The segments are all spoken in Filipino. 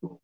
Tipo,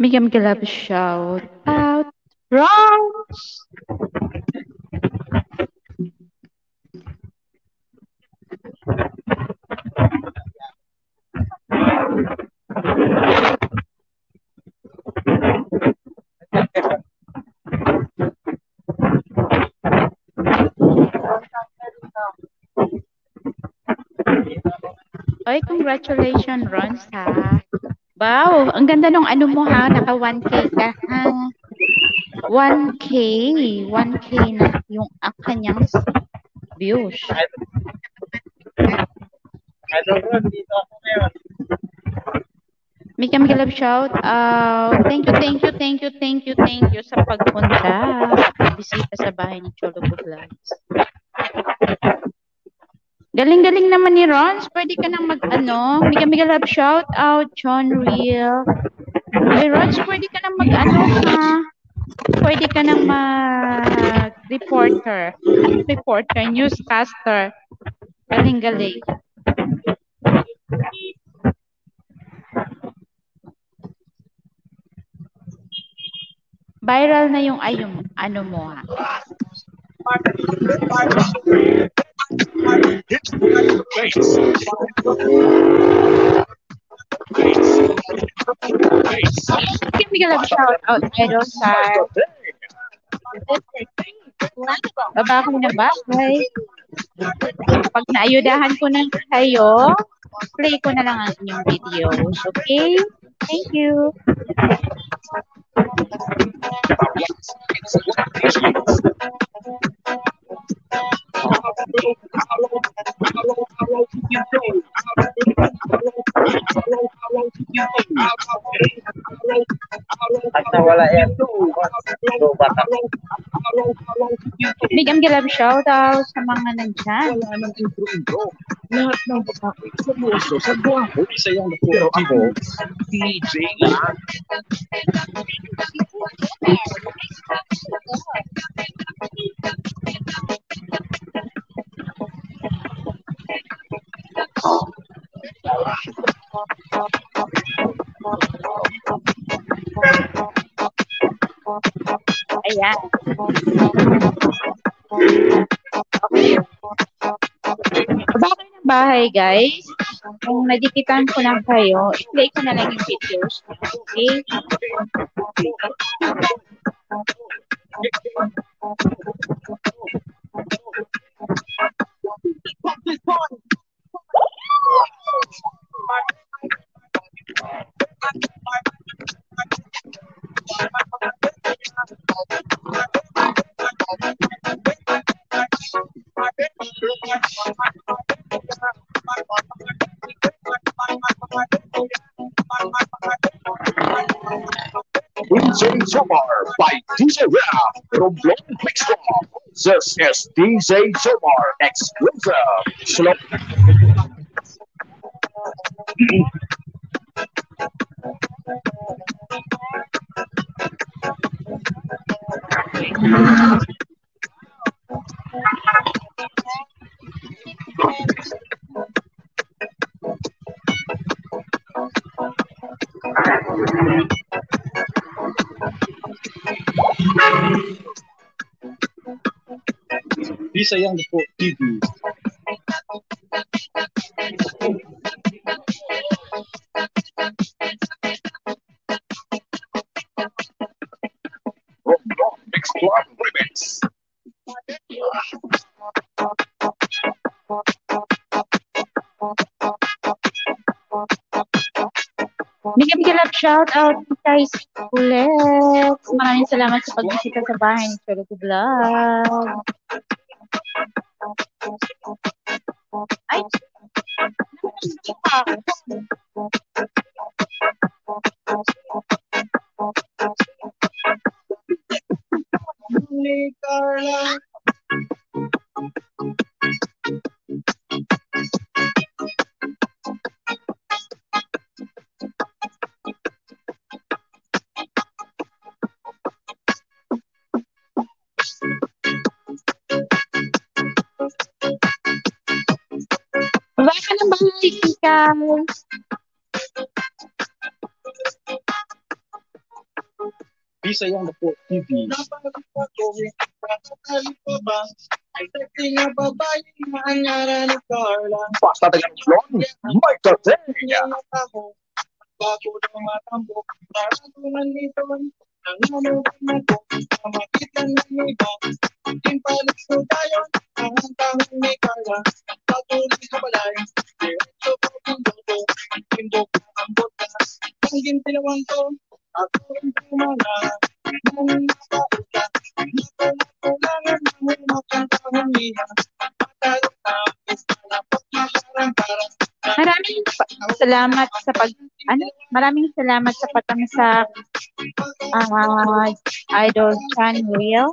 Bigyan ka shout out. Rose! Congratulations, Ron, ha. Wow, ang ganda nung ano mo ha, naka 1K ka ha. 1K, 1K na yung uh, kanyang views. Ano bro, dito ako ngayon. Mika Mika shout out. Thank you, thank you, thank you, thank you, thank you sa pagpunta. Bisita sa bahay ni Cholo Vlogs. Galing-galing naman ni Rons. Pwede ka nang mag-ano. Mika Love shout out. John Real. Hey, Rons, pwede ka nang mag-ano ha. Pwede ka nang mag-reporter. Reporter, newscaster. Galing-galing. Viral na yung ayong ano mo ha. Give me a shout out, Idol Star. Baba ko na bahay. Pag naayudahan ko na kayo, play ko na lang ang inyong videos. Okay? Thank you. Bigyan gilab shout out sa mga nandyan. Wala nang intro-intro. Lahat ng bakit seryoso sa buwapo. Isa yung Pero ako, DJ lang. Ayan. Baba kayo ng bahay, guys. Kung nadikitan ko na kayo, i-play ko na lang yung videos. Okay? DJ Jomar by DJ Rap from Quick Stop. This is DJ Jomar exclusive. Slow. Bisayang po TV. Bigyan bigyan love shout out kay Spulet. Maraming salamat sa pagbisita sa bahay ni Cholo Vlog. Ni Basta dengan Romblon, may katenga. Bago tumatambok, parang nandito ang namutan ako, mamagitan ng iba. Timpalis ko tayo, ang tahong ni Carla. Patuloy sa balay, diretso po ang boto. Tindok na ang botas, ang gintilawang to. Ako rin pumala, nang nakauta. Nakulangan mo makatahong niya. Matalong tapos, malapak na karang-karang. Maraming salamat sa pag ano, maraming salamat sa patamsak ah Idol Chan Will.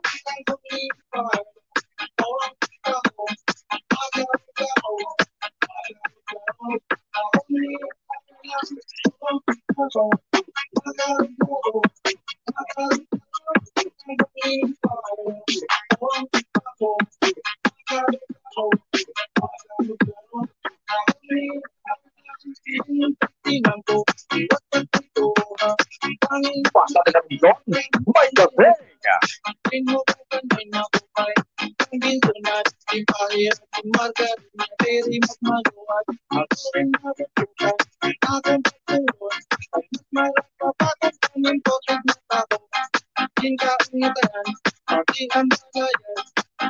Basta dengan Romblon, may katenga. T-shirt, aking sinabas, lagi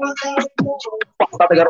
sa aking balat. Basta dengan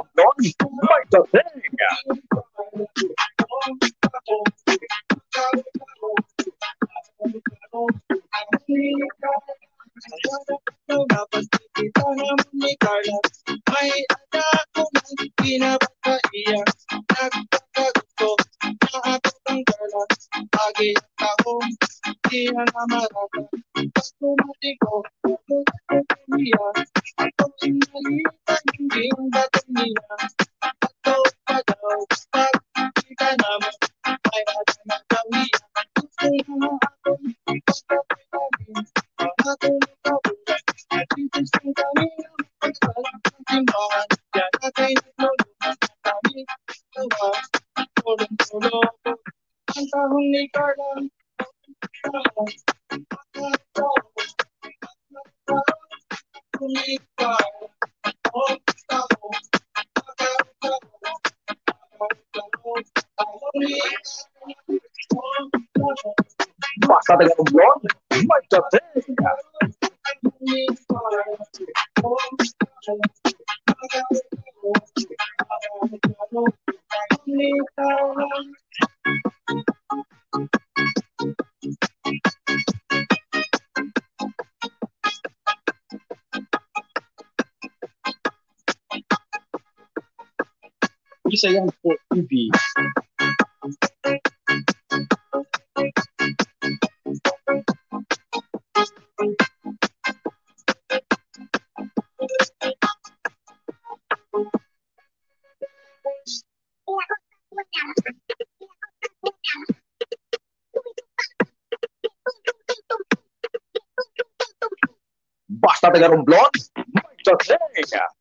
Basta taga Romblon, may dating.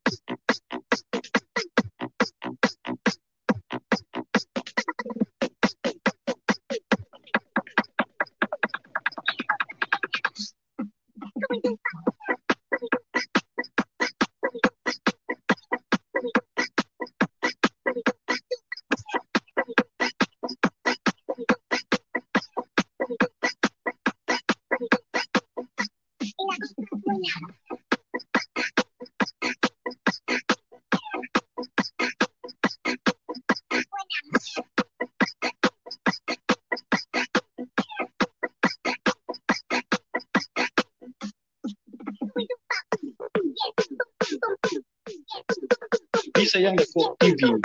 Isa yan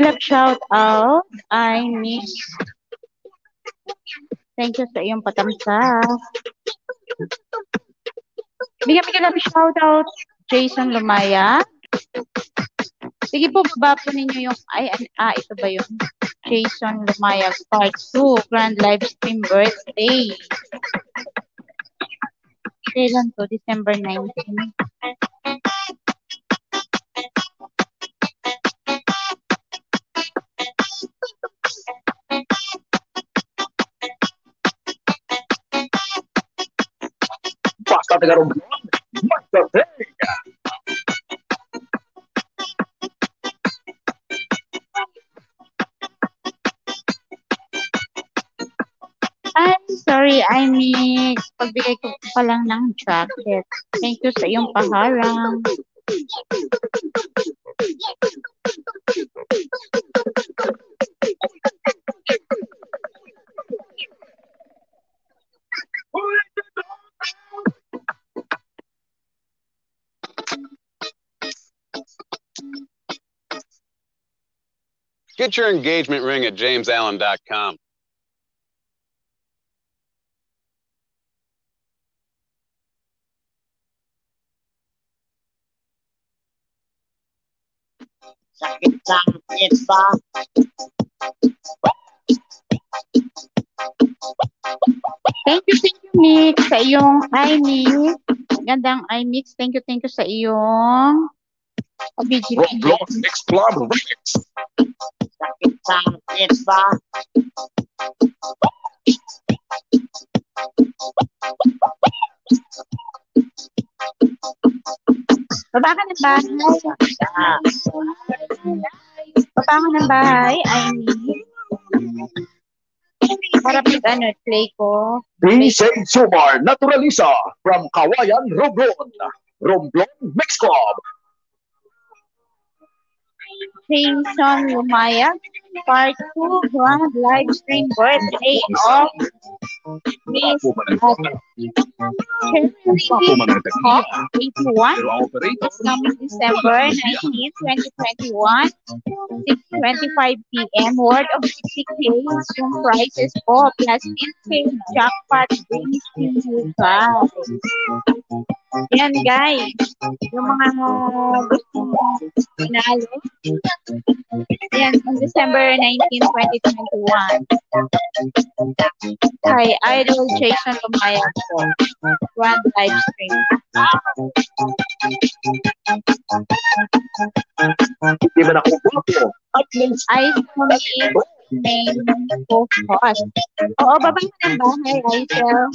Bigyan galap shout out. I miss. Thank you sa iyong patamsa. Bigyan mo galap shout out. Jason Lumaya. Sige po, baba po ninyo yung, ay, ah, ito ba yun? Jason Lumaya Part 2, Grand Live Stream Birthday. Kailan to? December 19. Taga Romblon, may dating. I'm sorry, I mix. Pagbigay ko pa lang ng jacket. Thank you sa iyong paharang. Get your engagement ring at jamesallen.com. Sakit sakit ba? Thank you, thank you, Mix, sa iyong iMix. Gandang iMix. Thank you, thank you sa iyong BGP. Romblon Mix Sakit ba? Baba ka ng bahay. Baba ka ng bahay, iMix. Para pag ano, play ko. DJ Sumar Naturalisa from Kawayan, Romblon. Romblon Mix Club. Jason Lumaya, Part 2, Grand Live Stream Birthday of Miss Shirley Hawk, 81. coming December 19, 2021, 6.25 p.m. Worth of 60K yung prices po. Plus 10K jackpot brings to. Yan guys. Yung mga gusto pinalo. Yan, on December 19, 2021. Kay Idol Jason Lumaya po. Grand live stream. Hindi man ako guwapo at may Ice Mommy main co-host. Oo, baba mo ng bahay, Aisel.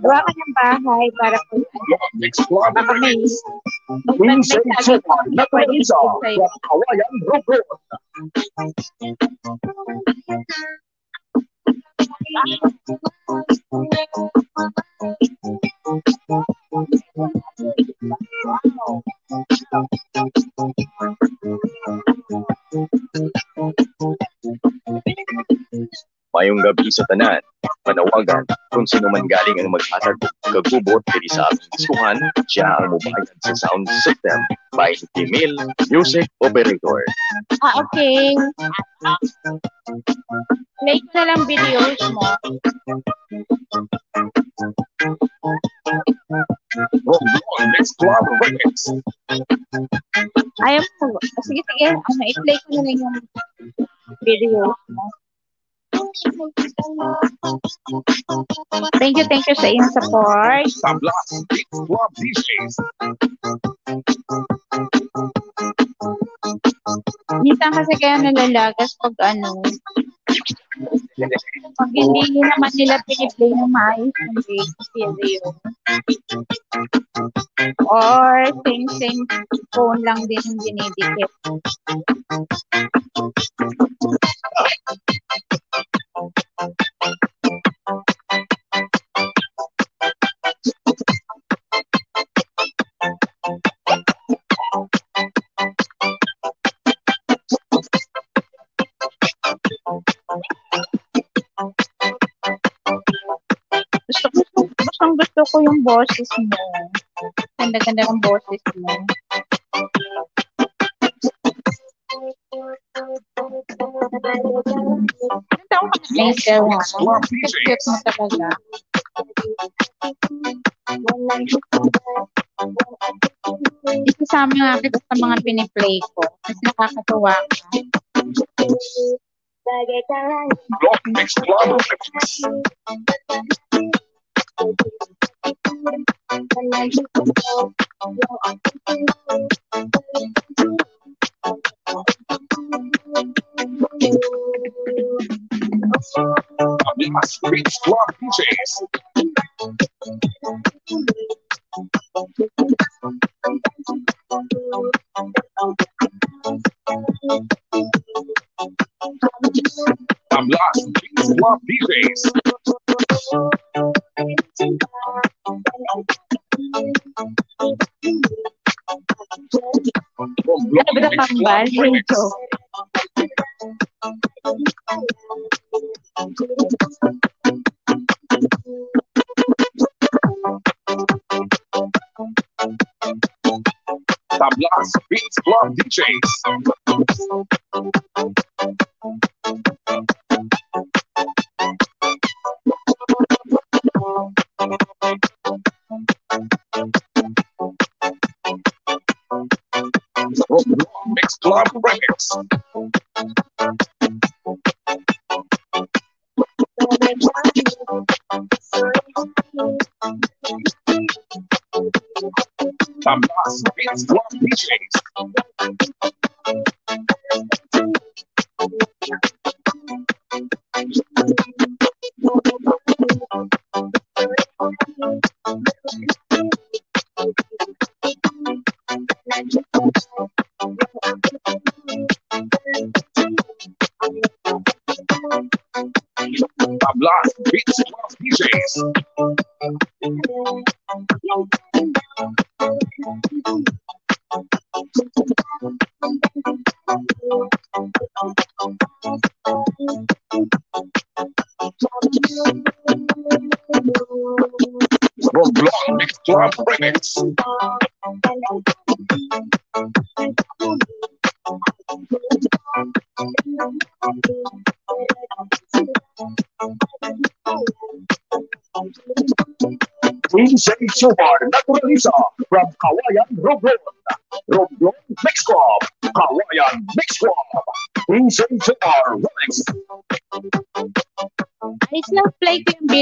Gawa ka ng bahay para po Mix Club baka may Remix. may DJ Jomar Naturaliza from Kawayan Rockwood. Mayong gabi sa tanan, panawagan kung sino man galing ang maghatag kagubot diri sa aming diskuhan, siya ang mubayad sa sound system by Emil Music Operator. Ah, okay. Ko na lang videos mo. Romblon Mix Club Remix. Ayaw mo. Ah, Sige, sige. Ano, i-play ko na lang yung videos mo. Thank you, thank you sa iyong support. Club DJs. Minsan kasi kaya nalalagas pag ano, pag hindi naman nila piniplay ng maayos yung video. Or same same phone lang din yung dinidikit. Ko yung boses mo. Ganda-ganda ng boses mo. Ang taong ka na mo talaga. Isasama nga kita sa mga piniplay ko. Mas nakakatuwa ka. Block Mix Club Remix. Tablas Mix Club DJs. Ano ba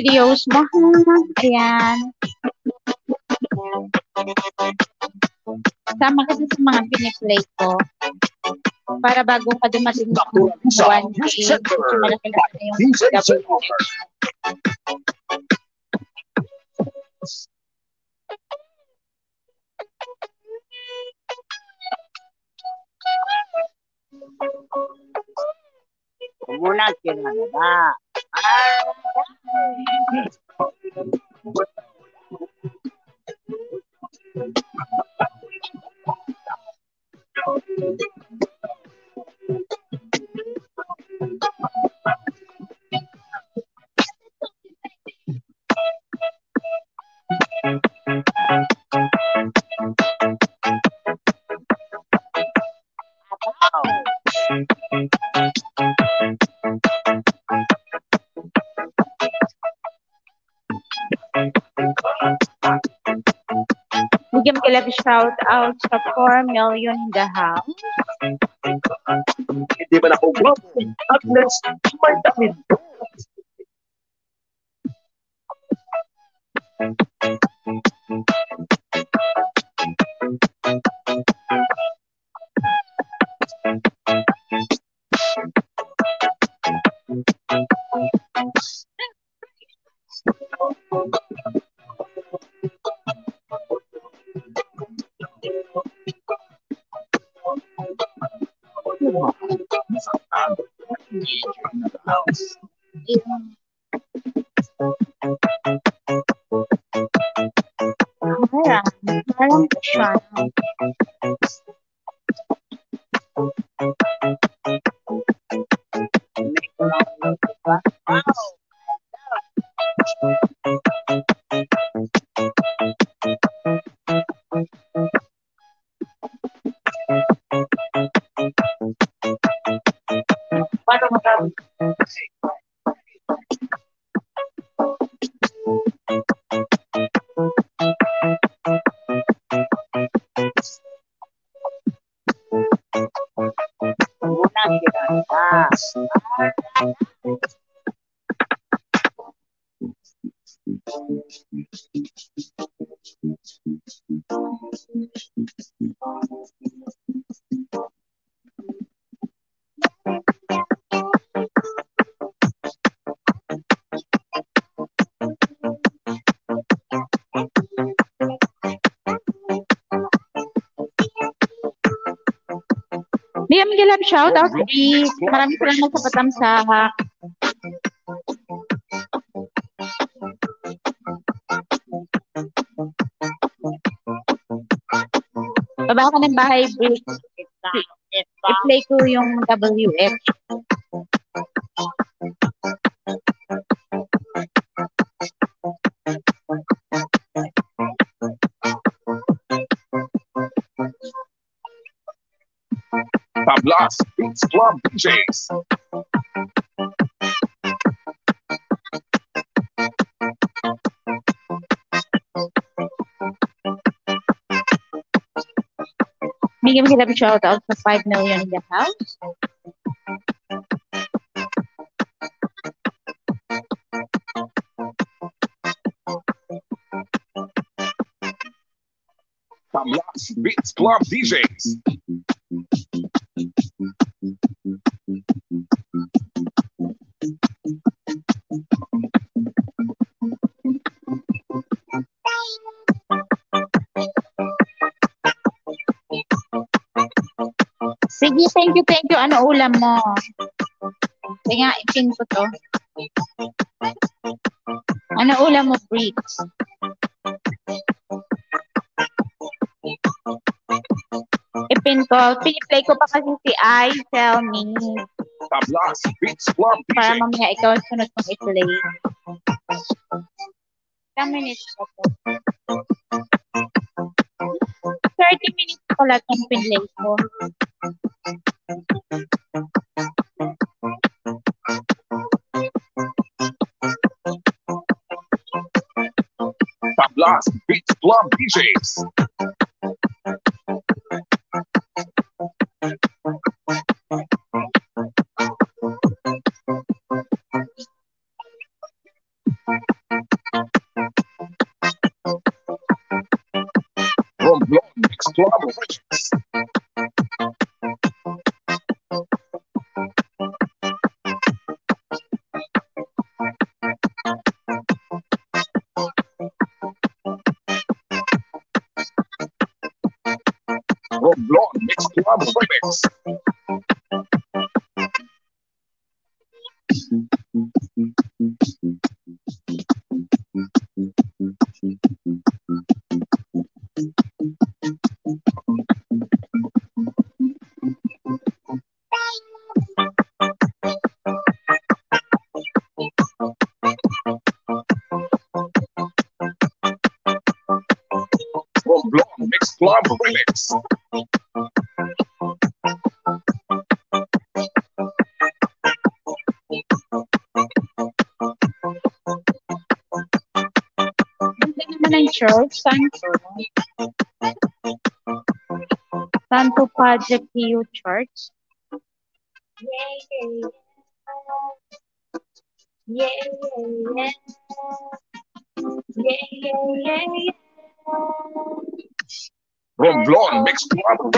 videos mo? Ayan. Sama ka sa mga piniplay ko. Para bago ka dumating sa Natural Sound 1K, Center malaki na yung double. Muna kinagada. Ah, Bigyan kila shout out sa 4 million in the house. Hindi man ako guwapo. At least, may damit out. Please. Maraming salamat sa patamsak. Baba ka ng bahay, kita. I-play ko yung WF. Tablas Beats Club DJs. Bigyan mo kila shout out sa 5 million in the house. Beats Club DJs. Ano ulam mo? Sige nga, ipin ko to. Ano ulam mo, Bricks? Ipin ko. Piniplay ko pa kasi si I Tell Me. Tablas Beats Club Para mamaya ikaw ang sunod kong i-play. Ilang minutes pa to? 30 minutes pala itong pinlay ko. Club Padre Pio Church. Yeah, yeah, yeah. Yeah, yeah, yeah. Yeah, yeah, yeah, yeah. Romblon Mix Club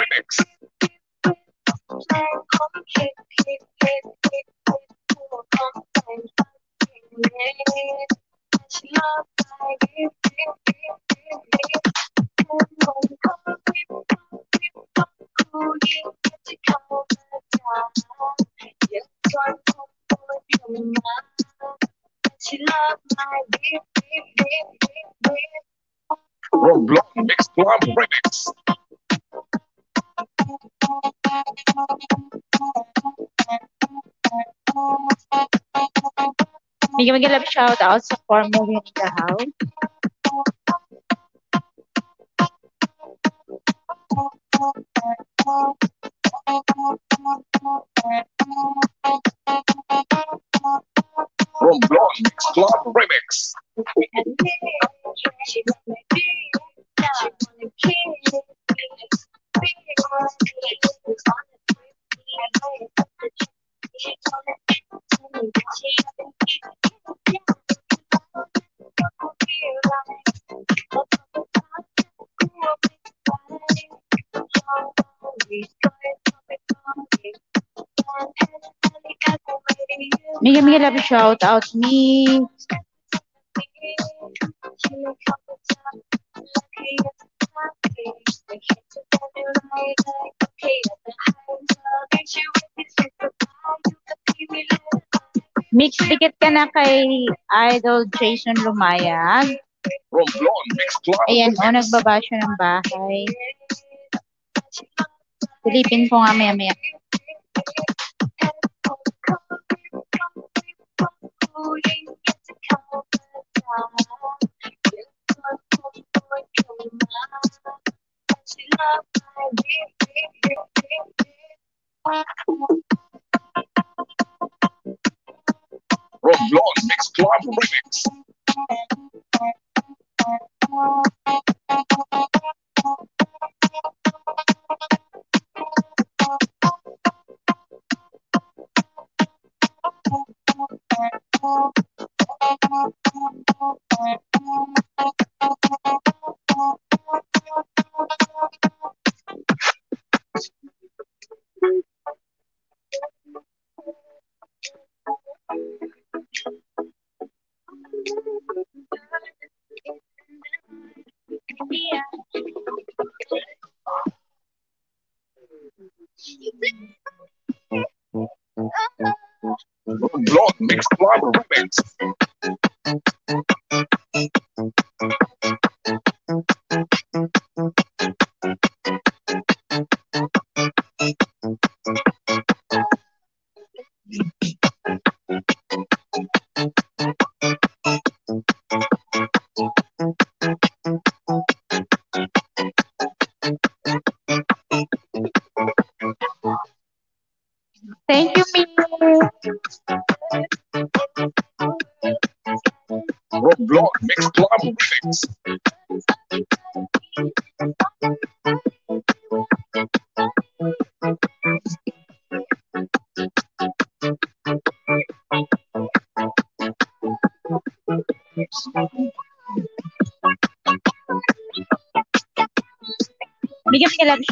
shout out sa Formula in the house. Bigyan mag love shout out me. Mix dikit ka na kay Idol Jason Lumayag. Romblon Mix Club Ayan, o, nagbaba siya ng bahay. Silipin ko nga maya maya. Romblon Mix Club Remix.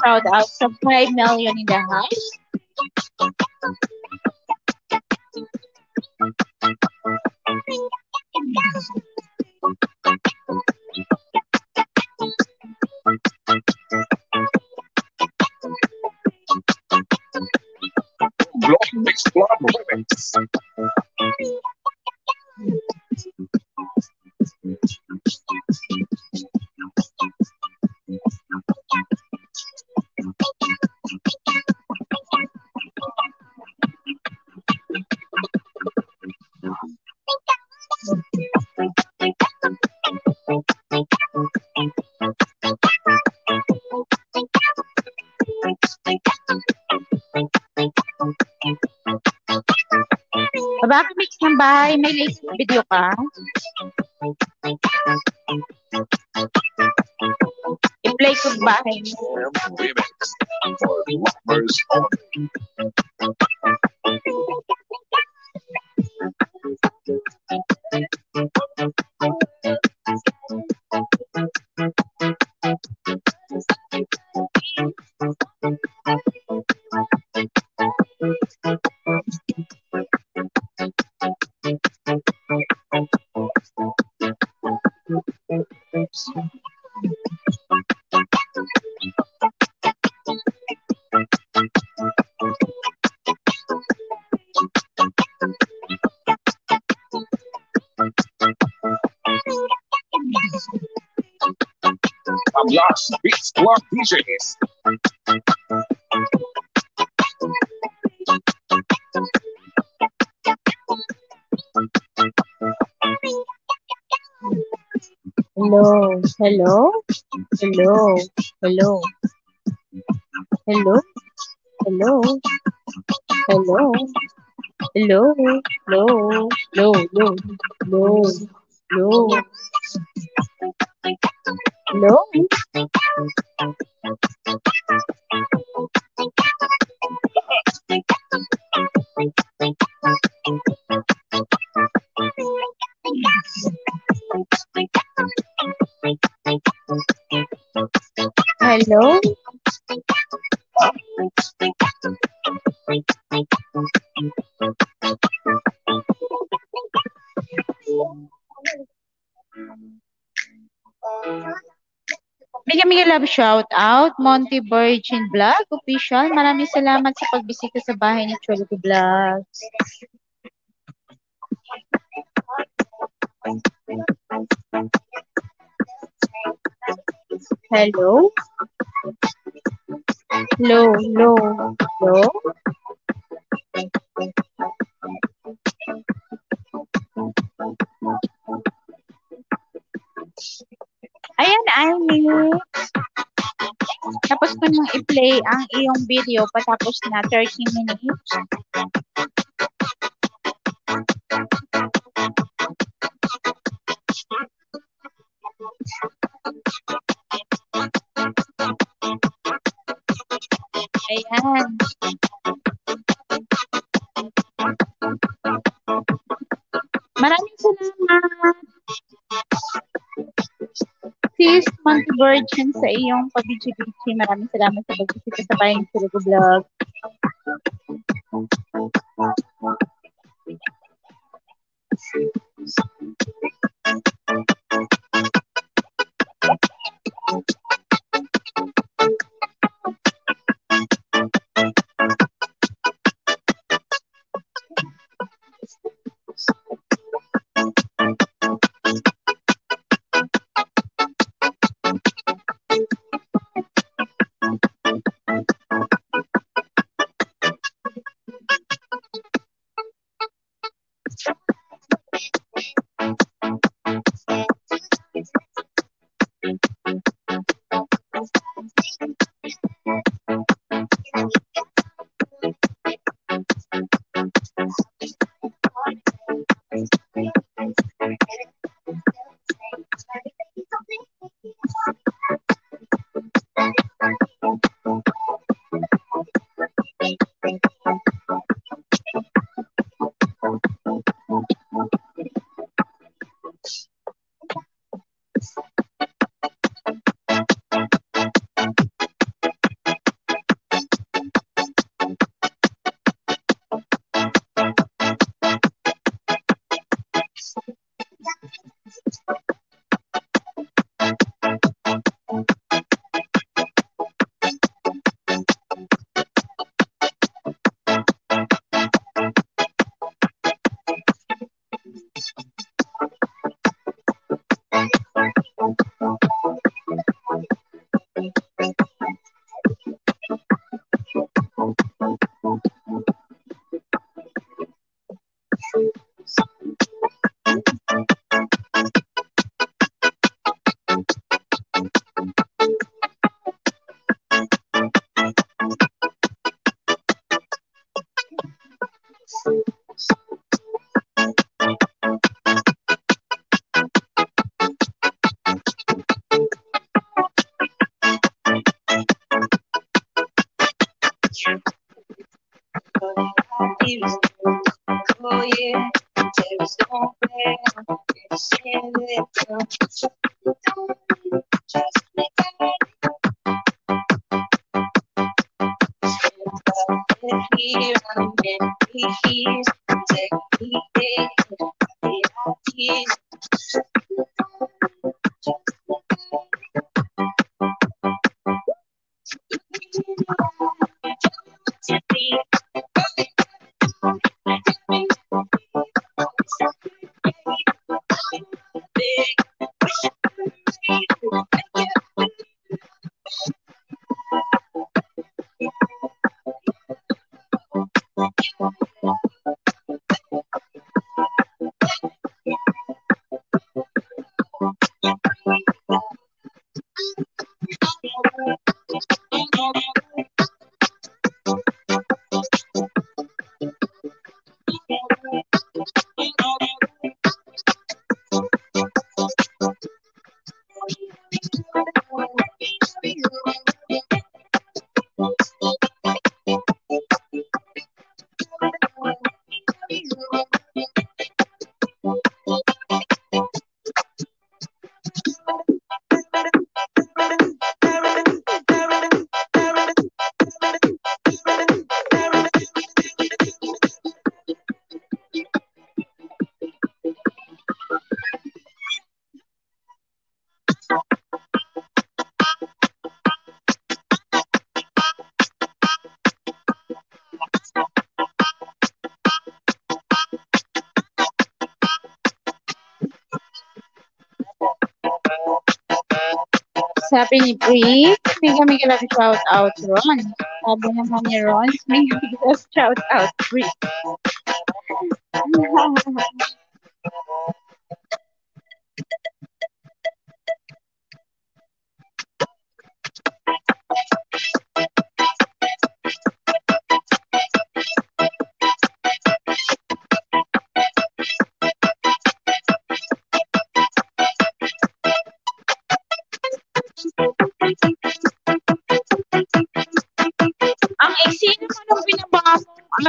crowd out from 5 million in the house? Bahay, may latest video ka? I-play ko bahay. Hello, hello, hello, hello, hello, hello, hello, hello, hello, hello, out, Monty Virgin Vlog Official. Maraming salamat sa pagbisita sa bahay ni Cholo Vlogs. Hello? Hello, hello, hello? Ayan, Amy. I-play ang iyong video patapos na 30 minutes. Ayan. Virgin sa iyong pabidyo-bidyo. Maraming salamat sa pagbisita sa bayan sa Lugo Vlog. Sabi ni Brie, mega mega love shout out Ron. Sabi naman ni Ron, mega mega shout out Brie.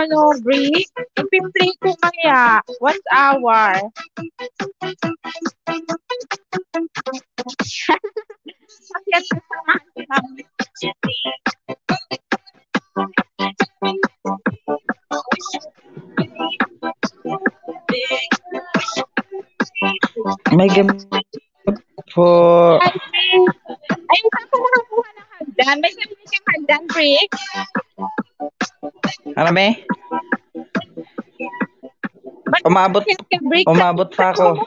Ano, Brie, ipi-play ko kaya. What's our? Bakit nasamahan namin? May gam po. Ay, ay, saan ka nakakuha ng hagdan? May sarili kang hagdan, Brie? Ano me? Umabot, umabot pa ako.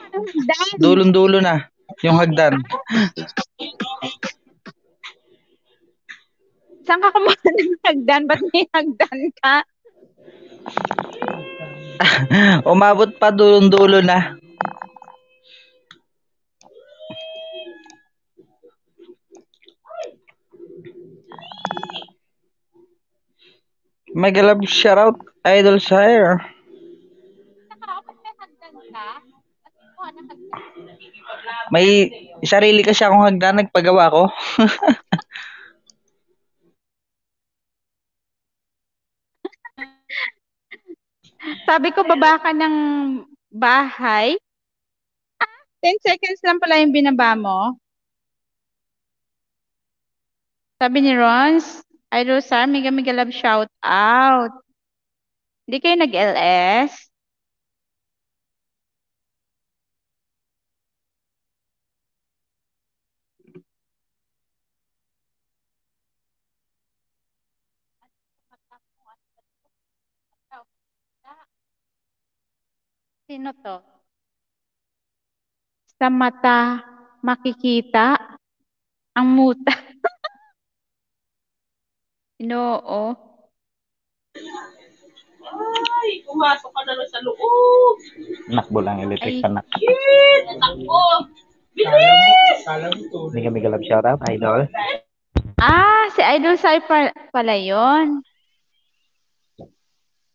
Dulon-dulo na. Yung hagdan. Saan ka kumuha ng hagdan? Ba't may hagdan ka? Umabot pa dulon-dulo na. Mega love shoutout Idol Sire. Nakakapag may hagdan ka? Ba't kumuha ng hagdan? May sarili kasi akong hagdan nagpagawa ko. Sabi ko, baba ka ng bahay. Ah, 10 seconds lang pala yung binaba mo. Sabi ni Rons, Idol Sir, mega mega love shout out. Hindi kayo nag-LS? Sino to? Sa mata makikita ang muta. Inoo. Ay, pumasok ka na lang sa loob. Nakbo lang electric Ay. pa nak. Shit! Takbo! Bilis! Mega mega love shoutout Idol. Ah, si Idol pa- pala yun.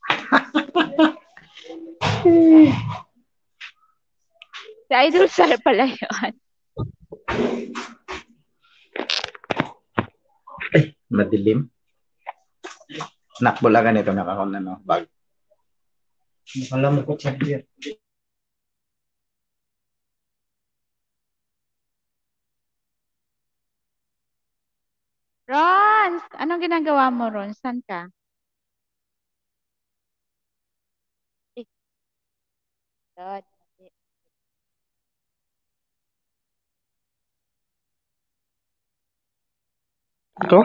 si Idol Sai pala yun. Madilim. Nakbo lang ganito nakakon ano bag. Nakala mo ko champion. Rons, anong ginagawa mo, Ron? Saan ka? God. Ito?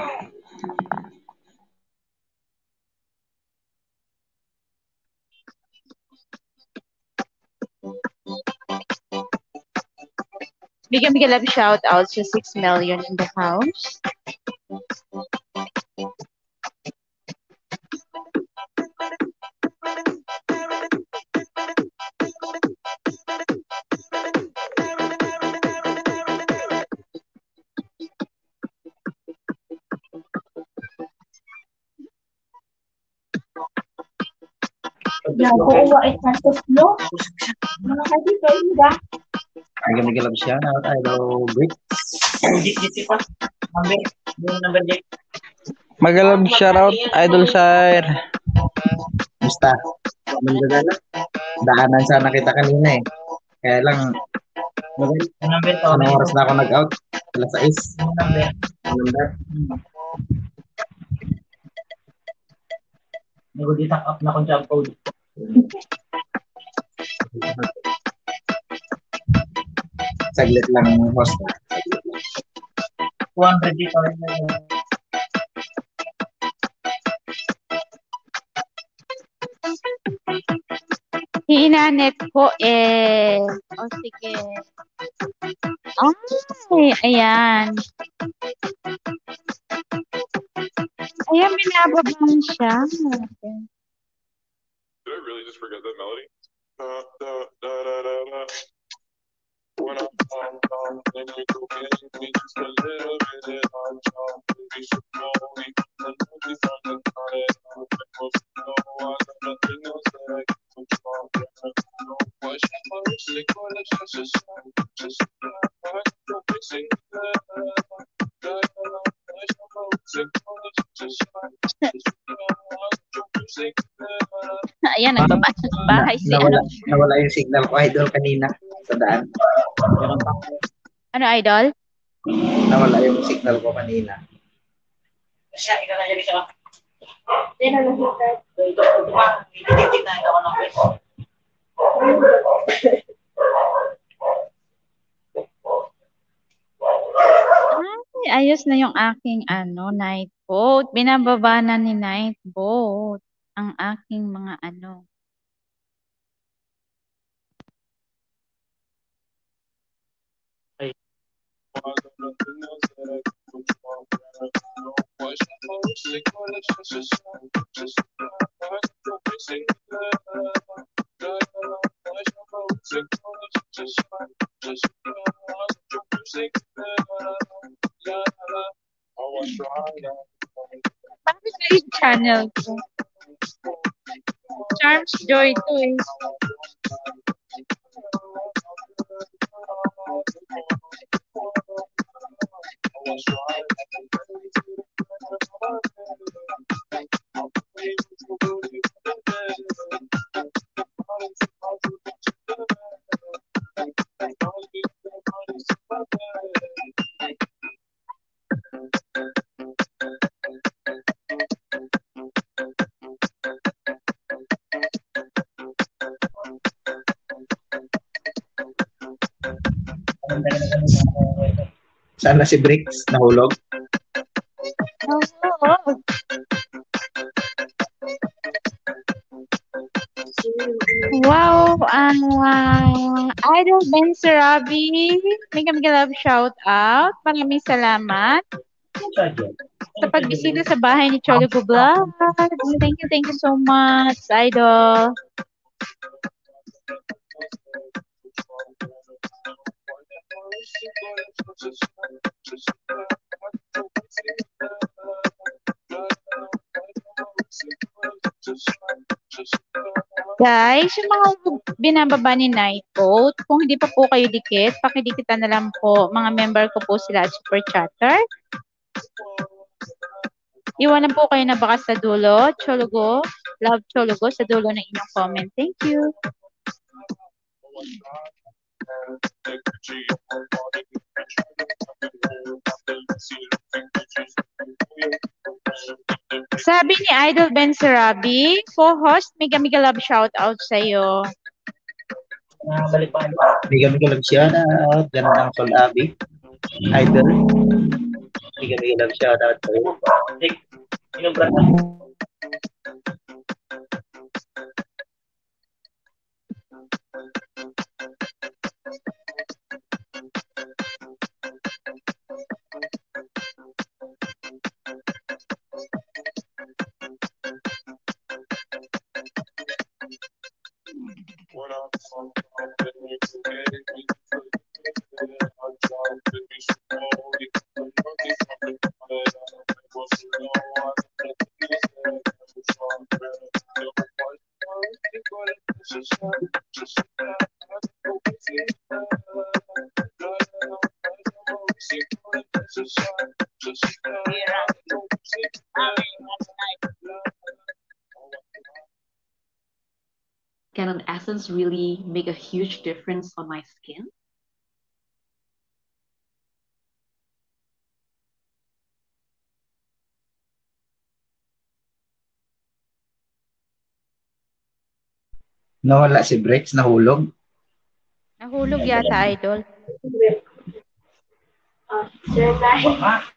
Bigyan bigyan love shout out sa 6 million in the house. Nakuha ay Santos Lo. Mga ba? Ay, gamig-galab siya. Idol Bricks. Git-git pa. Number. Yung number Jake. Magalab shoutout, Idol Sire. Basta. Magagala. Daanan sana kita kanina eh. Kaya lang. Anong oras na ako nag-out? Alas 6. Number. Number. Nag-ditak up na akong jump code. Saglit lang yung host. 200 dito. Hinanet ko eh. O sige. Ay, ayan. Ayan, binababang siya. Did I just forget that melody? Just Ayan, nagbabasa sa bahay si nawala, ano. nawala yung signal ko idol kanina sa daan. Meron pa. Ano, idol? Nawala yung signal ko kanina. Siya, ikaw na siya. Hindi na lang kita. Ito, na ako ng Ay, ayos na yung aking ano, night boat. Binababa na ni night boat ang aking mga ano. Bakit yung channel ko? Charms Joy to eh. Sana si Bricks nahulog. Oo. Wow, ang uh, Idol Ben Sarabi, may kami love shout out. Maraming salamat sa pagbisita sa bahay ni Cholo Vlog. Thank you, thank you so much, Idol. Guys, yung mga binababa ni Night Boat, kung hindi pa po kayo dikit, pakidikitan na lang po. Mga member ko po sila at Super Chatter. Iwanan po kayo na baka sa dulo. Chologo Love Chologo sa dulo ng inyong comment. Thank you. Sabi ni Idol Ben Serabi, co-host, mega mega love shout out sa'yo. Mega mega love shout out. Gandang Sol Abi. Idol. Mega mega love shout out sa'yo. Yung an really make a huge difference on my skin? Nawala si Brex, nahulog. Nahulog yata, Idol. Ah, sir, dahil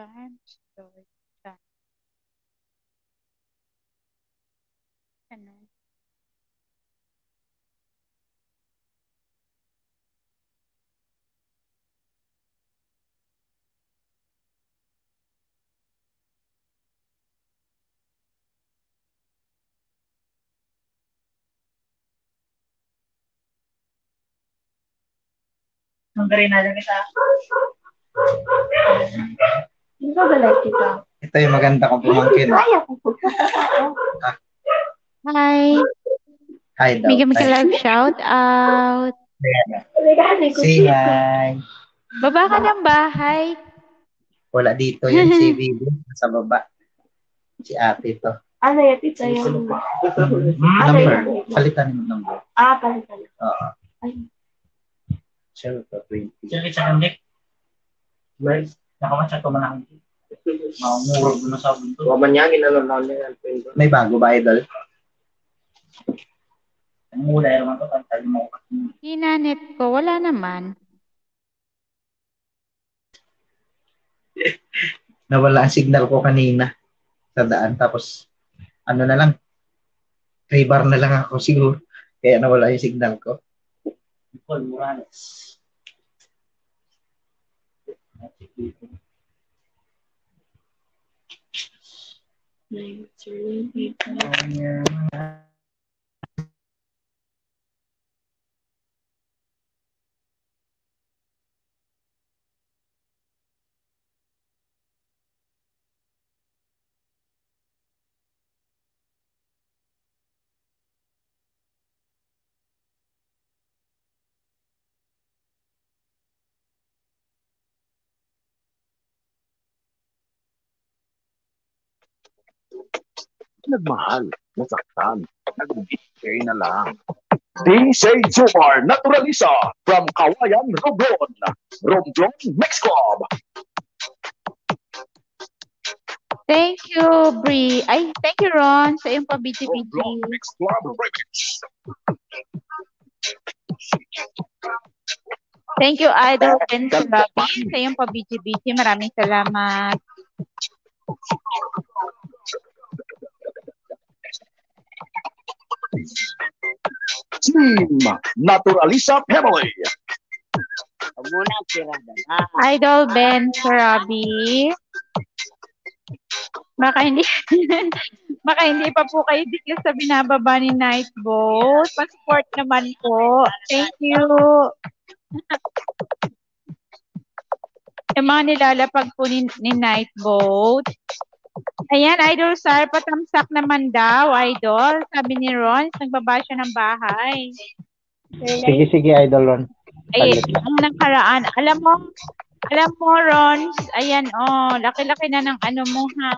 Charm story. Charm. Ano? Hanggarin natin kita. Hindi ko galay kita. Ito yung maganda kong pumangkin. Ay, ako pagkakao. Hi. Hi daw. Mega mega love shout out. Say hi. Baba ka ng bahay. Wala dito yung si Vivi sa baba. Si ate to. Ano yung pizza yung... Number. Palitan mo number. Ah, palitan. Oo. Ay. To 20. Siya kita kang Nick. Guys, nakamatsa ko man ang Mamurog na sa bunto. Wamanyangin na lang niya. May bago ba, idol? Ang mula yung mga to, kantay mo. Hinanet ko. Wala naman. Nawala ang signal ko kanina sa daan. Tapos, ano na lang, three bar na lang ako siguro. Kaya nawala yung signal ko. Nicole Morales. Nine thirty, eight. Nagmahal, nasaktan, nagbigay na lang. DJ Jomar Naturalisa from Kawayan, Romblon, Romblon Mix Club. Thank you, Bri. Ay, thank you, Ron, sa iyong pabiti-biti. Mix Club Remix. Thank you, Idol Ben Surabi, sa iyong pabiti-biti. Maraming salamat. Team Naturalisa Family. Muna kirada na. Idol Ben Sarabi. Baka hindi baka hindi pa po kayo dikit sa binababa ni Nightboat. Pa-support naman po. Thank you. Yung mga nilalapag po ni, ni Nightboat. Ayan, Idol Sar, patamsak naman daw, Idol. Sabi ni Ron, nagbaba siya ng bahay. Sige, sige, Idol Ron. Ay, ang nakaraan, alam mo, alam mo, Ron, ayan, oh, laki-laki na ng ano mo, ha?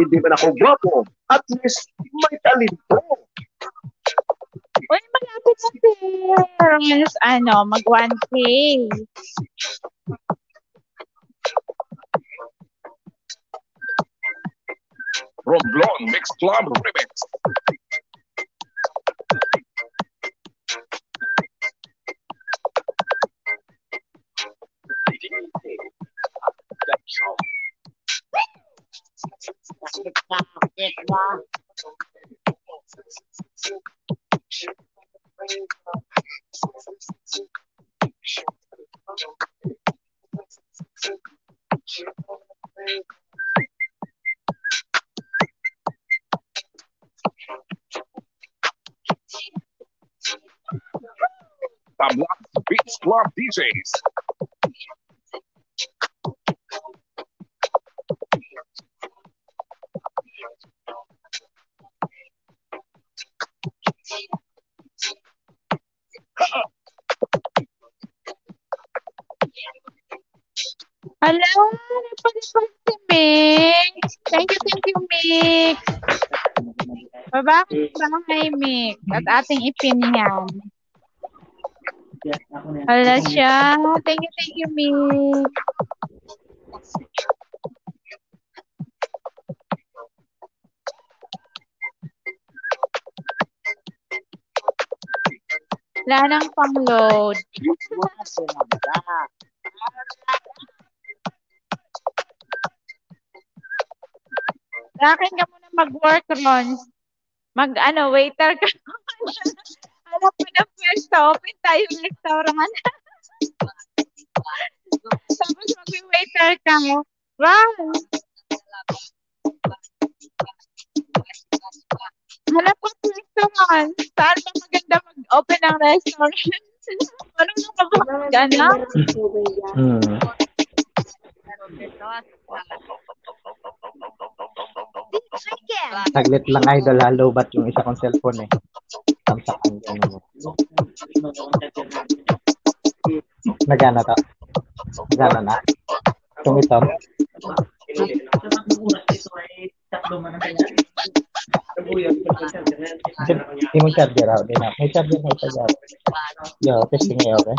Hindi man ako gwapo. At least may talento. Uy, malapit na sir. Ron, ano, mag 1K. Romblon Mix Club Remix. Sakit na, DJs. Hello, napalipag si Mix. Thank you, thank you, Mix. Babakit bahay, Mix. At ating ipin Hala siya. Thank you, thank you, Mix. Wala nang pang-load. Sa akin ka muna mag-work, Ron. Mag, ano, waiter ka. Alam mo na first open tayo ng restaurant. Tapos mag-waiter ka. Ron! Hanap ko ng restaurant. Saan ba maganda mag-open ng restaurant? Ano nung mag ano? Hmm. Saglit lang, Idol. Halo ba't yung isa kong cellphone eh. Nagana to. Nagana na. Itong ito. Hindi mo charger out. Din May charger na ito. Yo, testing ngayon, okay?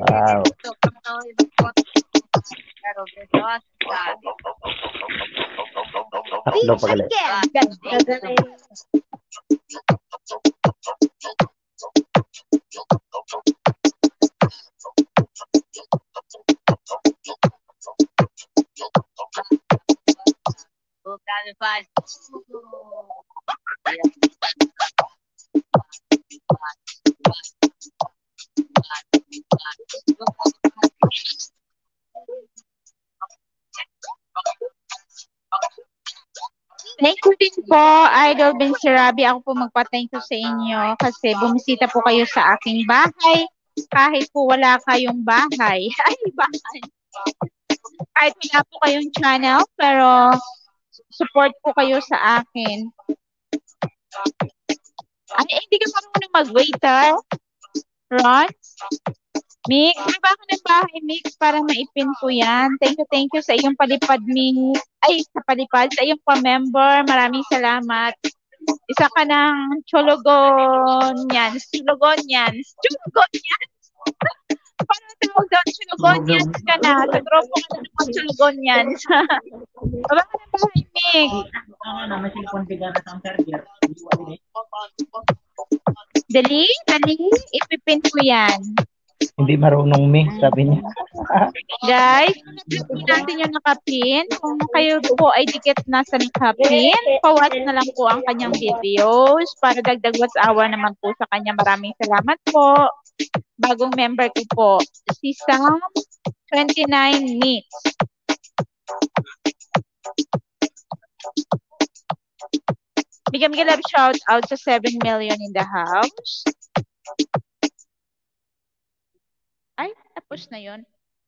Wow. progresó hasta... Sí, Idol Ben Sirabi. Ako po magpa-thank you sa inyo kasi bumisita po kayo sa aking bahay kahit po wala kayong bahay. Ay, bahay. Kahit wala po kayong channel, pero support po kayo sa akin. Ay, hindi ka marunong mag-waiter? Ron? Mix, baba ka ng bahay, Mix, para maipin ko yan. Thank you, thank you sa iyong palipad, Mix. Ay, sa palipad, sa iyong pa-member. Maraming salamat. Isa ka ng Chologonians. Chologonians. Chologonians. Paano tawag doon? Chologonians ka na. Sa grupo ka na ng mga Chologonians. baba ka ng bahay, Mix. Dali, dali. Ipipin ko yan. Hindi marunong me, sabi niya. Guys, po natin yung nakapin. Kung kayo po ay dikit na sa nakapin, pawat na lang po ang kanyang videos para dagdag hour naman po sa kanya. Maraming salamat po. Bagong member ko po, si Sam 29 Mix. Bigyan bigyan love shout out sa 7 million in the house. Tapos na yun.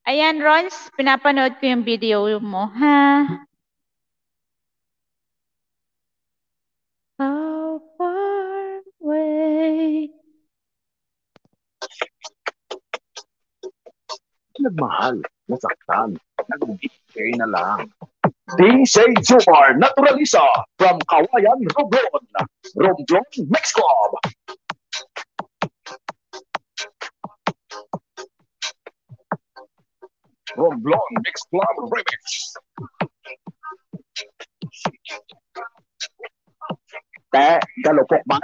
Ayan, Rons, pinapanood ko yung video mo, ha? How far away? Nagmahal, nasaktan, nagbibigay na lang. DJ Jumar Naturalisa from Kawayan, Romblon. Romblon Mix Club. Romblon Mix Club Remix. Te, galupok man.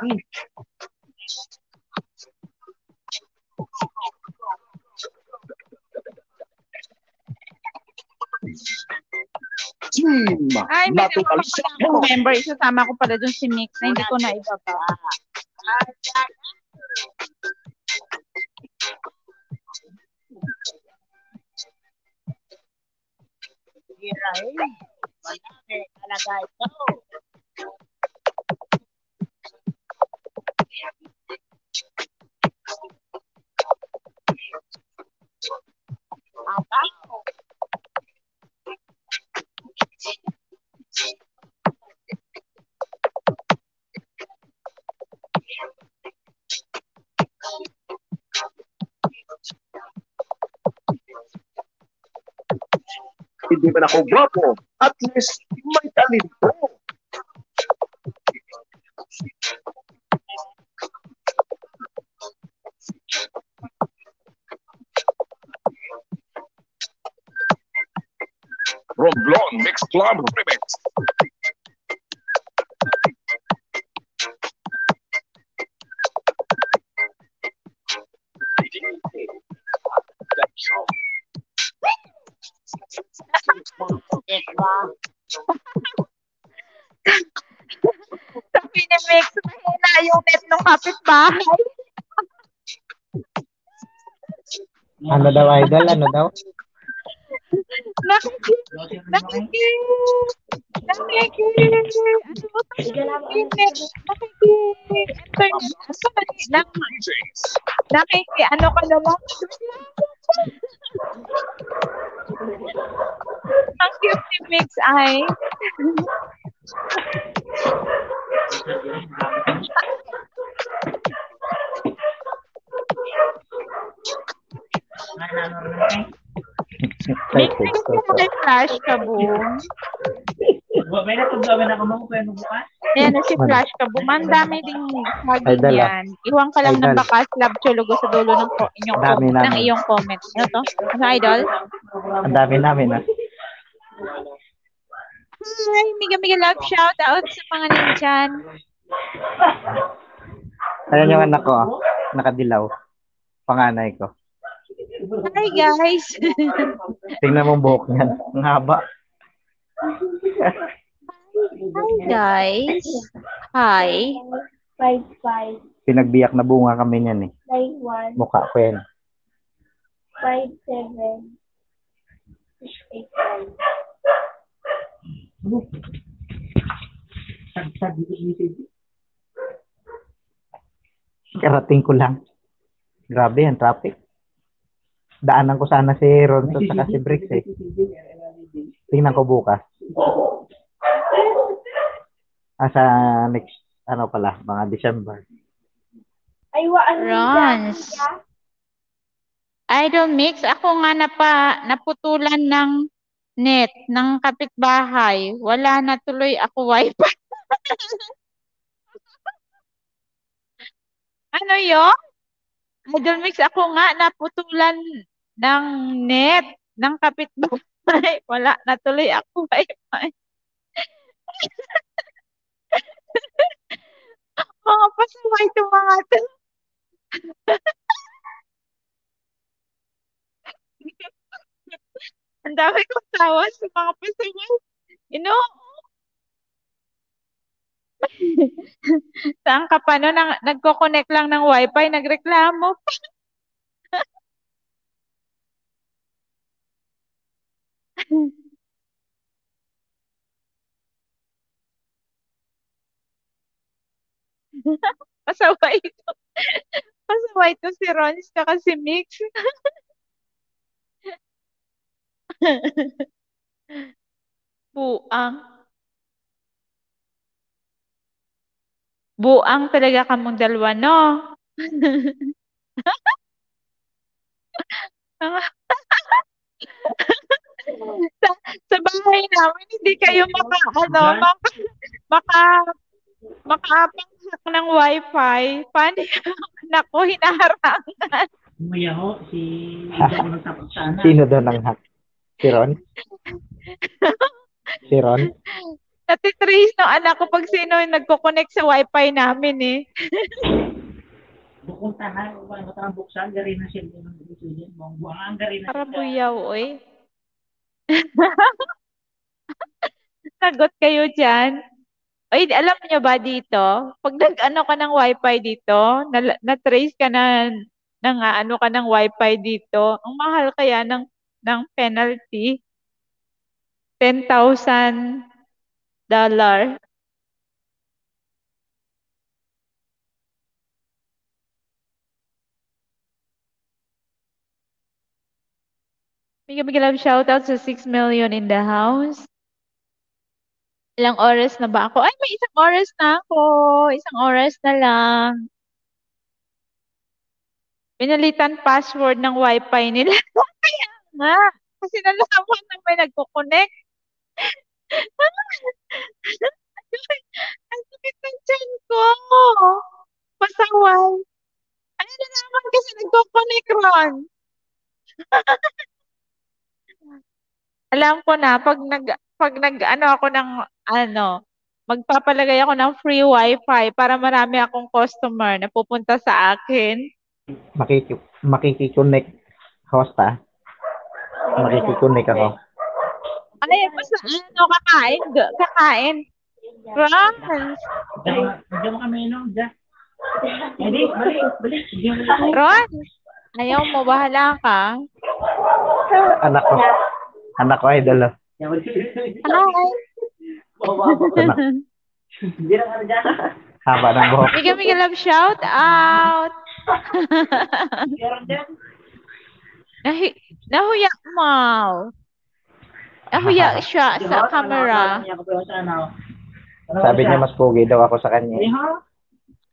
Team Ay, may pala akong member. Isasama ko pala dun si Mix na hindi ko na ibaba. Man ako gwapo. At least may talento. Romblon Mix Club kapitbahay. Ano daw, idol? Ano daw? Nakiki, nakiki, nakiki, ano nakiki, internet, sorry, nak, nakiki, ano ka na lang, ang cute ni Mix ay, Mix, hindi mo may flash ka, boom. May natugawin ako mo kung ano bukas. Ayan na si Flash ka, Ang dami ding lagi Idol, ah. yan. Iwan ka lang ng bakas, love chulugo sa dulo ng ko, inyong Dami comment, ng iyong comment. Ano to? Ano, idol? Ang dami namin, ah. Hi, mega love shout out sa mga nandyan. Ayan yung anak ko, ah. Nakadilaw. Panganay ko. Hi guys. Tingnan mo ang buhok niyan. Ang haba. Hi guys. Hi. Five, five, Pinagbiyak na bunga kami niyan eh. nine, one, Mukha ko yan. five, seven, six, eight, nine. Karating ko lang. Grabe yan, traffic. Daanan ko sana si Ronto sa si Bricks eh. Tingnan ko bukas. Ah, sa next, ano pala, mga December. Ay, waan Rons. Idol Mix, ako nga napa, naputulan ng net ng kapitbahay. Wala na tuloy ako wifi. ano yun? Idol Mix, ako nga naputulan ng net ng kapitbahay. Wala, natuloy ako. Ay, ay. mga pasaway itong mga to. Ang dami kong tawa sa mga pasaway. You know? Saan ka pa no? Nag- nagko-connect lang ng wifi, nagreklamo. Pasaway ito. Pasaway ito si Rons tsaka si Mix. Buang. Buang talaga kamong dalawa, no? sa, sa bahay namin, hindi kayo maka, ano, maka, maka, makapanghak ng wifi. Paano yung anak ko hinaharangan? Umaya ho, si ko nagtapos sana. Sino doon ang hack? Si Ron? Si Ron? Natitrace ng anak ko pag sino yung nagko-connect sa wifi namin eh. Bukong tanan, kung ano tarang buksan, gari na siya ng. Mong buang gari na Para siya. buyaw, oy. Sagot kayo dyan. Oy, alam niyo ba dito, pag nag-ano ka ng wifi dito, na, na-trace ka na ng ah, ano ka ng wifi dito, ang mahal kaya ng ng penalty. 10,000 Bigyan bigyan love shoutout sa 6 million in the house. Ilang oras na ba ako? Ay, may isang oras na ako. Isang oras na lang. Pinalitan password ng wifi nila. Kaya nga. Kasi nalaman na may nagko-connect. Ang sakit ng tiyan ko. Pasaway. Ano na naman kasi nagko-connect ron. Alam ko na, pag nag, pag nag, ano ako ng, ano, magpapalagay ako ng free wifi para marami akong customer na pupunta sa akin. Makiki makikiconnect host ah. Makikiconnect ako. Ay, basta ano, kakain, kakain. Franz. Diyan mo kami inom, diyan. Balik, balik. Lang. Ron, ayaw mo, bahala ka. Anak ko. Anak ko idol. ah. Ano dyan. Haba ng buhok. Bigyan bigyan love shout out. Nahi, nahuya mo. Nahuya siya sa camera. Sabi niya mas pogi daw ako sa kanya.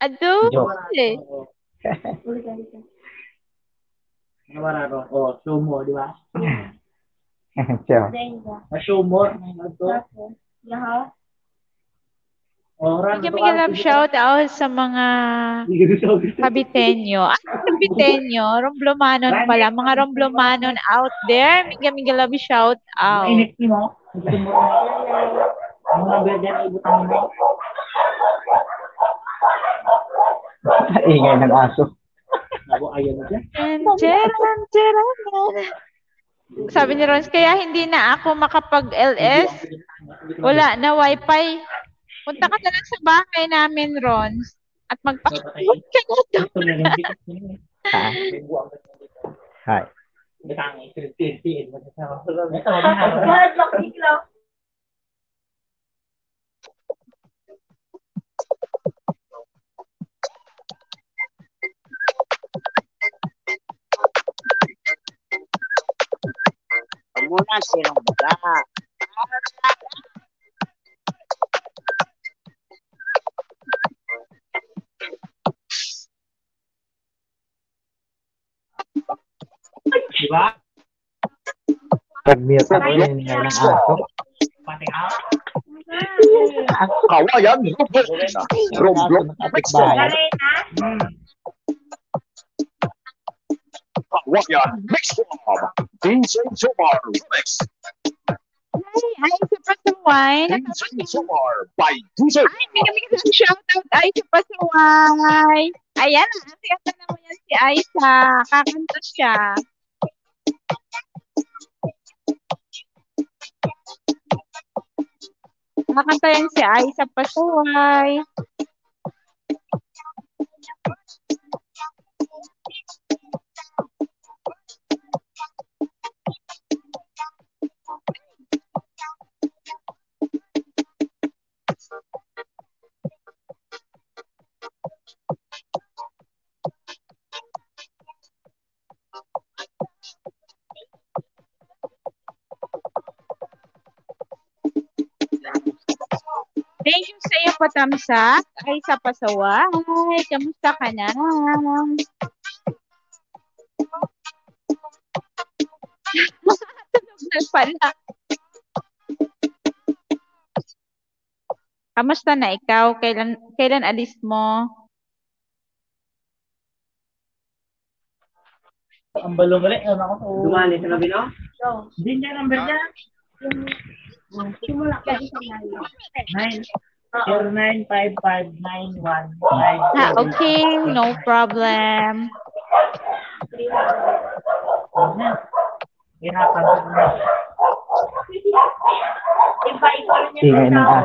Ado. Joke. Ano ba rin? Oh, show mo, di ba? Siya. Ma-show mo. Ito. Oh, ran. Bigyan bigyan love shout out sa mga Kabitenyo. Ah, Kabitenyo, Romblomanon pala. Mga Romblomanon out there. Bigyan bigyan love shout out. Mainit ni mo. Mga bird yan, ibutang mo. Ingay ng aso. Bago ayaw mo dyan. Tcharan, tcharan. Sabi ni Rons, kaya hindi na ako makapag-LS. Wala na wifi. Punta ka na lang sa bahay namin, Rons. At magpakapag ka na doon. Ha? Hi. alguna se nos da. Va. เป็นเมียสักเรื่องไงนครับเขาว่าย้องหนีก็เพิ่มรมรมไปบ Hawaiian Mix Club, DJ Jomar Remix. Hi, ay si Pasuwan. DJ Jomar by DJ. Ay, may namigas ng shoutout ay si Pasuwan. Ayan, ate ata naman yan si Aisha. Kakanta siya. Nakanta yan si Aisha Pasuway. Thank you sa iyo, Patamsak. Ay, sa pasaway. Kamusta ka na? Tulog na pala. Kamusta na ikaw? Kailan, kailan alis mo? Ang balong galing. Ano ako? Dumali sa gabi, no? Hindi niya number niya. Simula ka isang Nine. Zero nine five five nine one five. Ah, okay, no problem. Ko na. Ingay ng ah.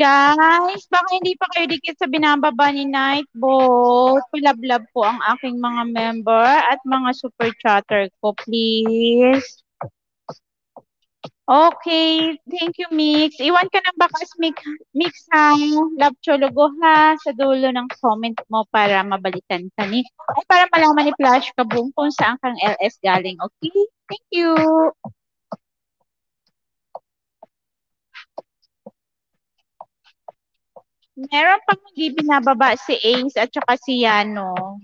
Guys, baka hindi pa kayo dikit sa binababa ni Nightboat. Palablab po ang aking mga member at mga super chatter ko, please. Okay, thank you, Mix. Iwan ka ng bakas, Mix, Mix ha. Love Chologo ha, sa dulo ng comment mo para mabalitan ka ni, ay para malaman ni Flash Kaboom kung saan kang LS galing, okay? Thank you. Meron pang hindi binababa si Ace at saka si Yano.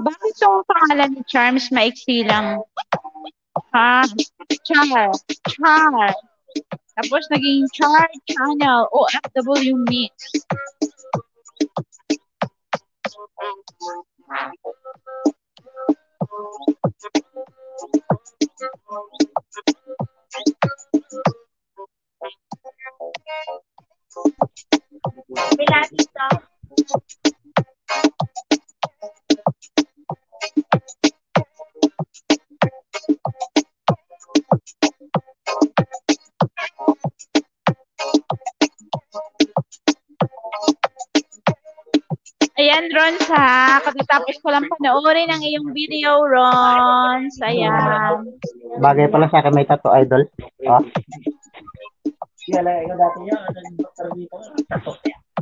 Bakit yung pangalan ni Charms maiksi lang? Ha? Char. Char. Tapos naging Char Channel OFW Mix. Pilatito. Ayan, Rons ha. Katatapos ko lang panoorin ang iyong video, Rons. Ayan. Bagay pala sa akin may tattoo idol. Oh. Kaya ikaw dati niya, ano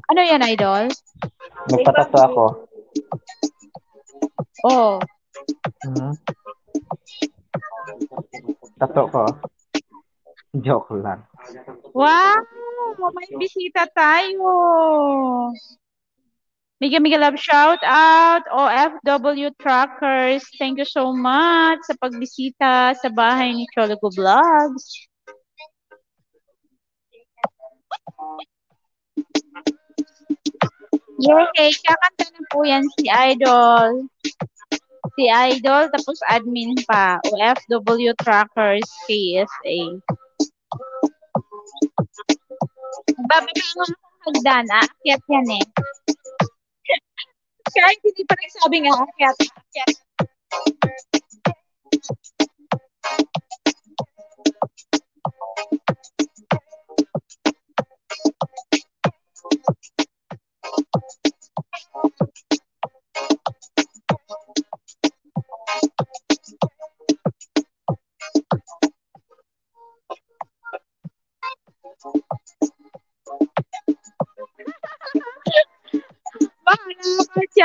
Ano yan, Idol? Nagpatato ako. Oh. Hmm. Tato ko. Joke lang. Wow! May bisita tayo. Mega mega love shout out OFW Truckers. Thank you so much sa pagbisita sa bahay ni Chologo Vlogs. Yay! Kakanta na po yan si Idol. Si Idol, tapos admin pa. OFW Trackers KSA. Bababa nga akong hagdan. Aakyat yan eh. Kahit hindi pa nagsabing aakyat. Aakyat.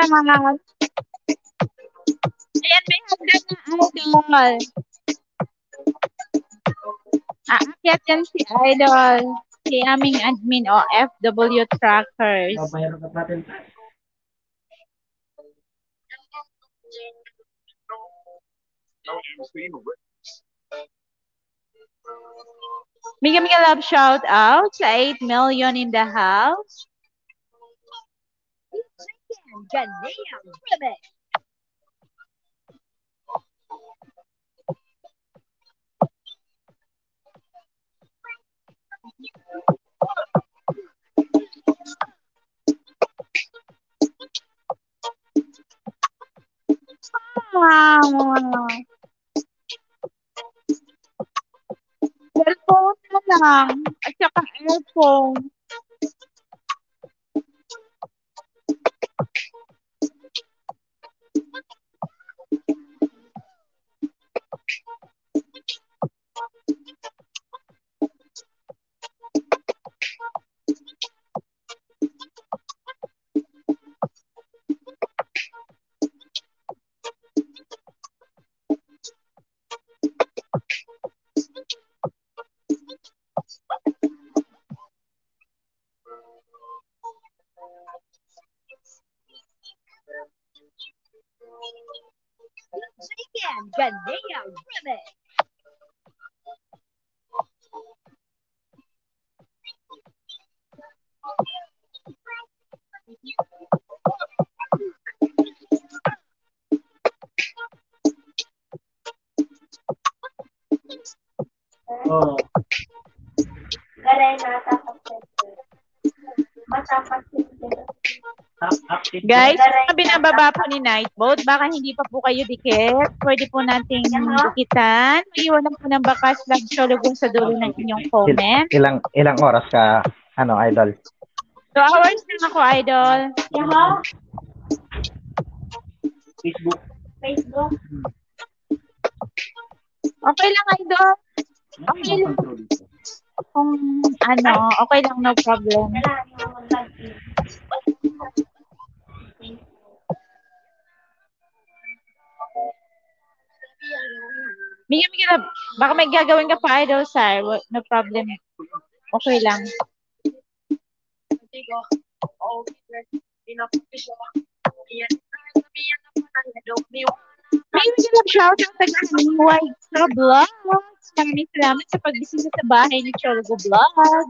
Bahala ka dyan. Idol. Aakyat yan si Idol. Si aming admin o FW Trackers. Mega Mega Love shout out sa 8 million in the house. Ghanaian remix. Wow. Cellphone na lang. At saka earphone. work. Guys, mga binababa po ni Nightboat, baka hindi pa po kayo dikit. Pwede po nating dikitan. Iwanan po ng bakas lang sologon sa dulo ng inyong comment. Ilang ilang oras ka ano idol? Two hours na ako, idol. Yaha? Facebook. Facebook? Okay lang, idol. Okay lang. Kung ano, okay lang, no problem. Migyan, migyan na. Baka may gagawin ka pa, idol, sir. No problem. Okay lang. May na shout out sa Kaniway sa vlogs. Maraming salamat sa pagbisita sa bahay ni Chologo Vlog.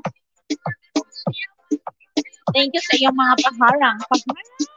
Thank you sa iyong mga paharang. Paharang.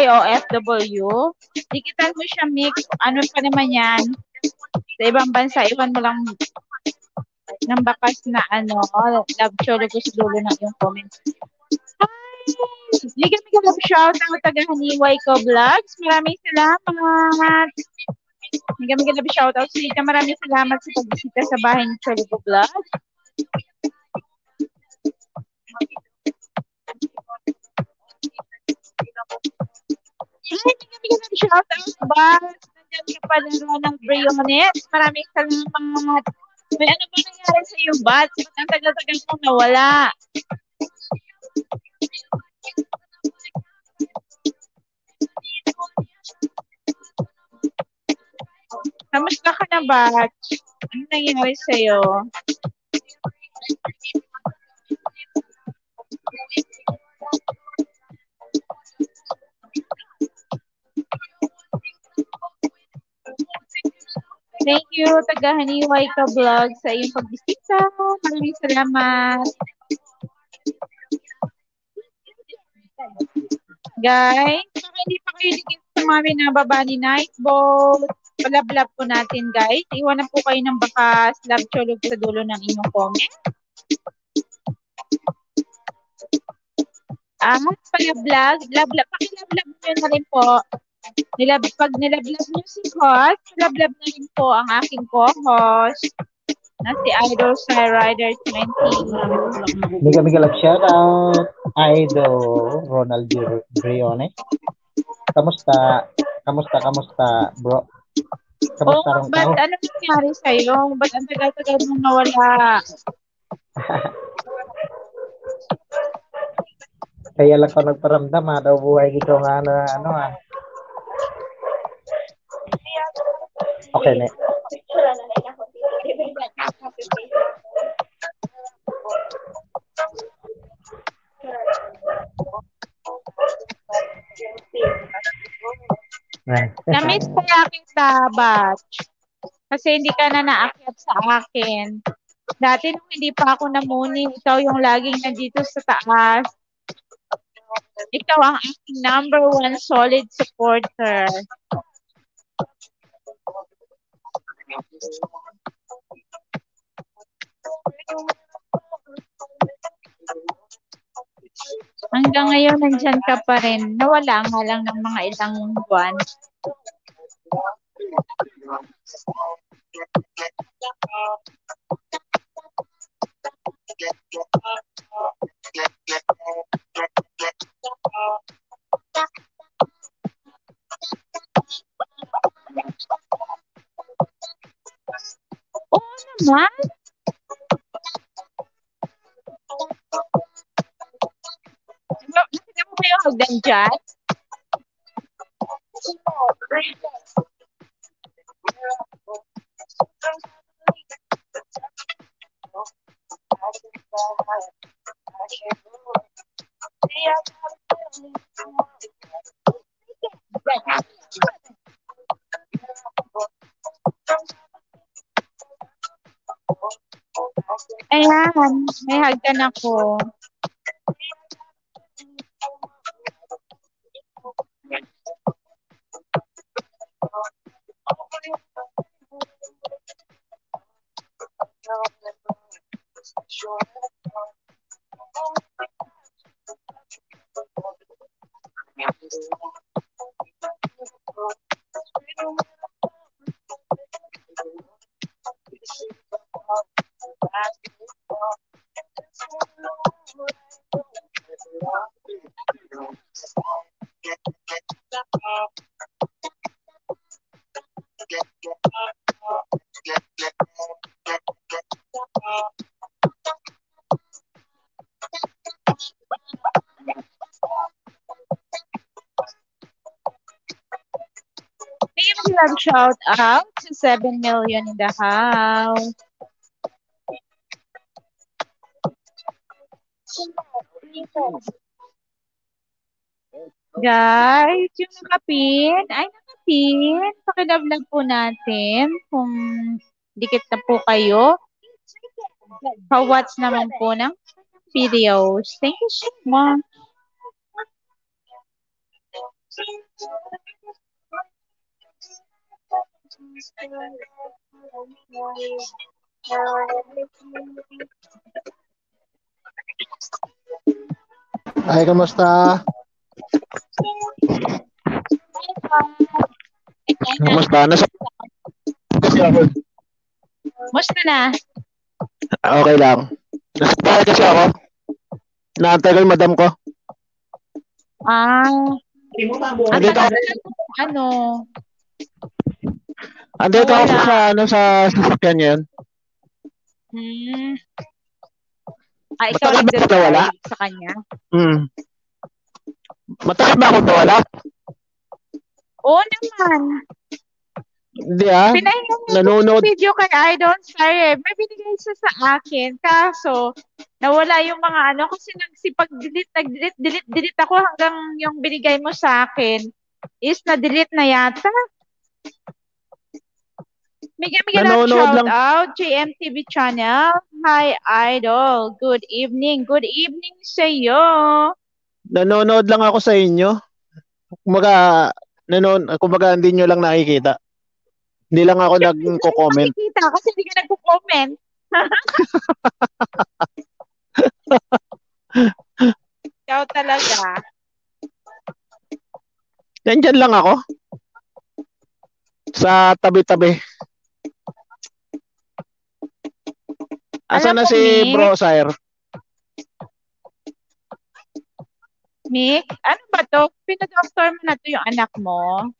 Shy- Shy o FW? Dikitan mo siya, Mix. Ano pa naman yan? Sa ibang bansa, iwan mo lang ng bakas na ano, love chologo sa dulo ng iyong comments. Bigyan mo ka shout out taga Haniway ko vlogs. Maraming salamat. Bigyan mo ka shout out sa. Maraming salamat sa pagbisita sa bahay ni Chologo Vlog. hindi Ay, nagkabigyan ng shoutout ba? Nandiyan ka pa na ng Brionet. Maraming salamat. May ano ba nangyari sa iyo, Bat? Ba't ang tagal-tagal mo nawala? Kamusta ka na, Bat? Ano nangyari sa'yo? Thank you. Taga Haniway ka vlog sa iyong pagbisita. Maraming salamat. Guys, kung hindi pa kayo dikit sa mga binababa ni Nightboat, palablab po natin guys. Iwanan po kayo ng bakas, love cholog sa dulo ng inyong comment. Ah, palablab, lablab, pakilablab nyo na rin po. Nilab, pag nilablab nyo si host, nilablab na rin po ang aking co-host na si Idol Sky Rider 20. Mega mega love shout out Idol Ronald Bri- Briones. Kamusta? Kamusta? Kamusta, bro? Kamusta ron ba't ka? ano nangyari sa'yo? Ba't ang tagal-tagal mong nawala? Kaya lang ko nagparamdam ha, daw buhay dito nga na ano ha. Okay, ne. Namiss kaya kita, Batch. Kasi hindi ka na naakyat sa akin. Dati nung hindi pa ako namuni, ikaw yung laging nandito sa taas. Ikaw ang aking number one solid supporter. Hanggang ngayon, nandyan ka pa rin. Nawala nga lang ng mga ilang buwan. Oo naman. Nakita mo ba yung hagdan dyan? Ayan, may hagdan ako. Big love shout out to 7 million in the house. Guys, yung nakapin, ay nakapin, pakilablag po natin kung dikit na po kayo. Pa-watch naman po ng videos. Thank you so much. Ay, kamusta? Kamusta? Ako. Musta na? Okay lang. Nasa bahay kasi ako. Naantay ko yung madam ko. Ah, ang tagal na ano, andito ako Wala. sa, ano, sa sasakyan niya yun. hmm. Ah, ikaw Matagal ba ako nagdadrive sa kanya? Hmm. Matagal ba ako nawala? Oo naman. Hindi ah. Pinahinga niya Nanonood. video kay Idol Star eh. May binigay siya sa akin. Kaso, nawala yung mga ano. Kasi nagsipag-delete, nag-delete, delete, delete ako hanggang yung binigay mo sa akin is na-delete na yata. Bigyan bigyan natin shout lang. out, JMTV channel. Hi, Idol. Good evening. Good evening sa iyo. Nanonood lang ako sa inyo. Kumaga, nanon, kumaga hindi nyo lang nakikita. Hindi lang ako nagko-comment. Nakikita kasi hindi ka nagko-comment. Ikaw talaga. Nandyan lang ako. Sa tabi-tabi. Asa Alam na si Mick? Bro Sire? Mick, ano ba to? Pinadoktor mo na to yung anak mo?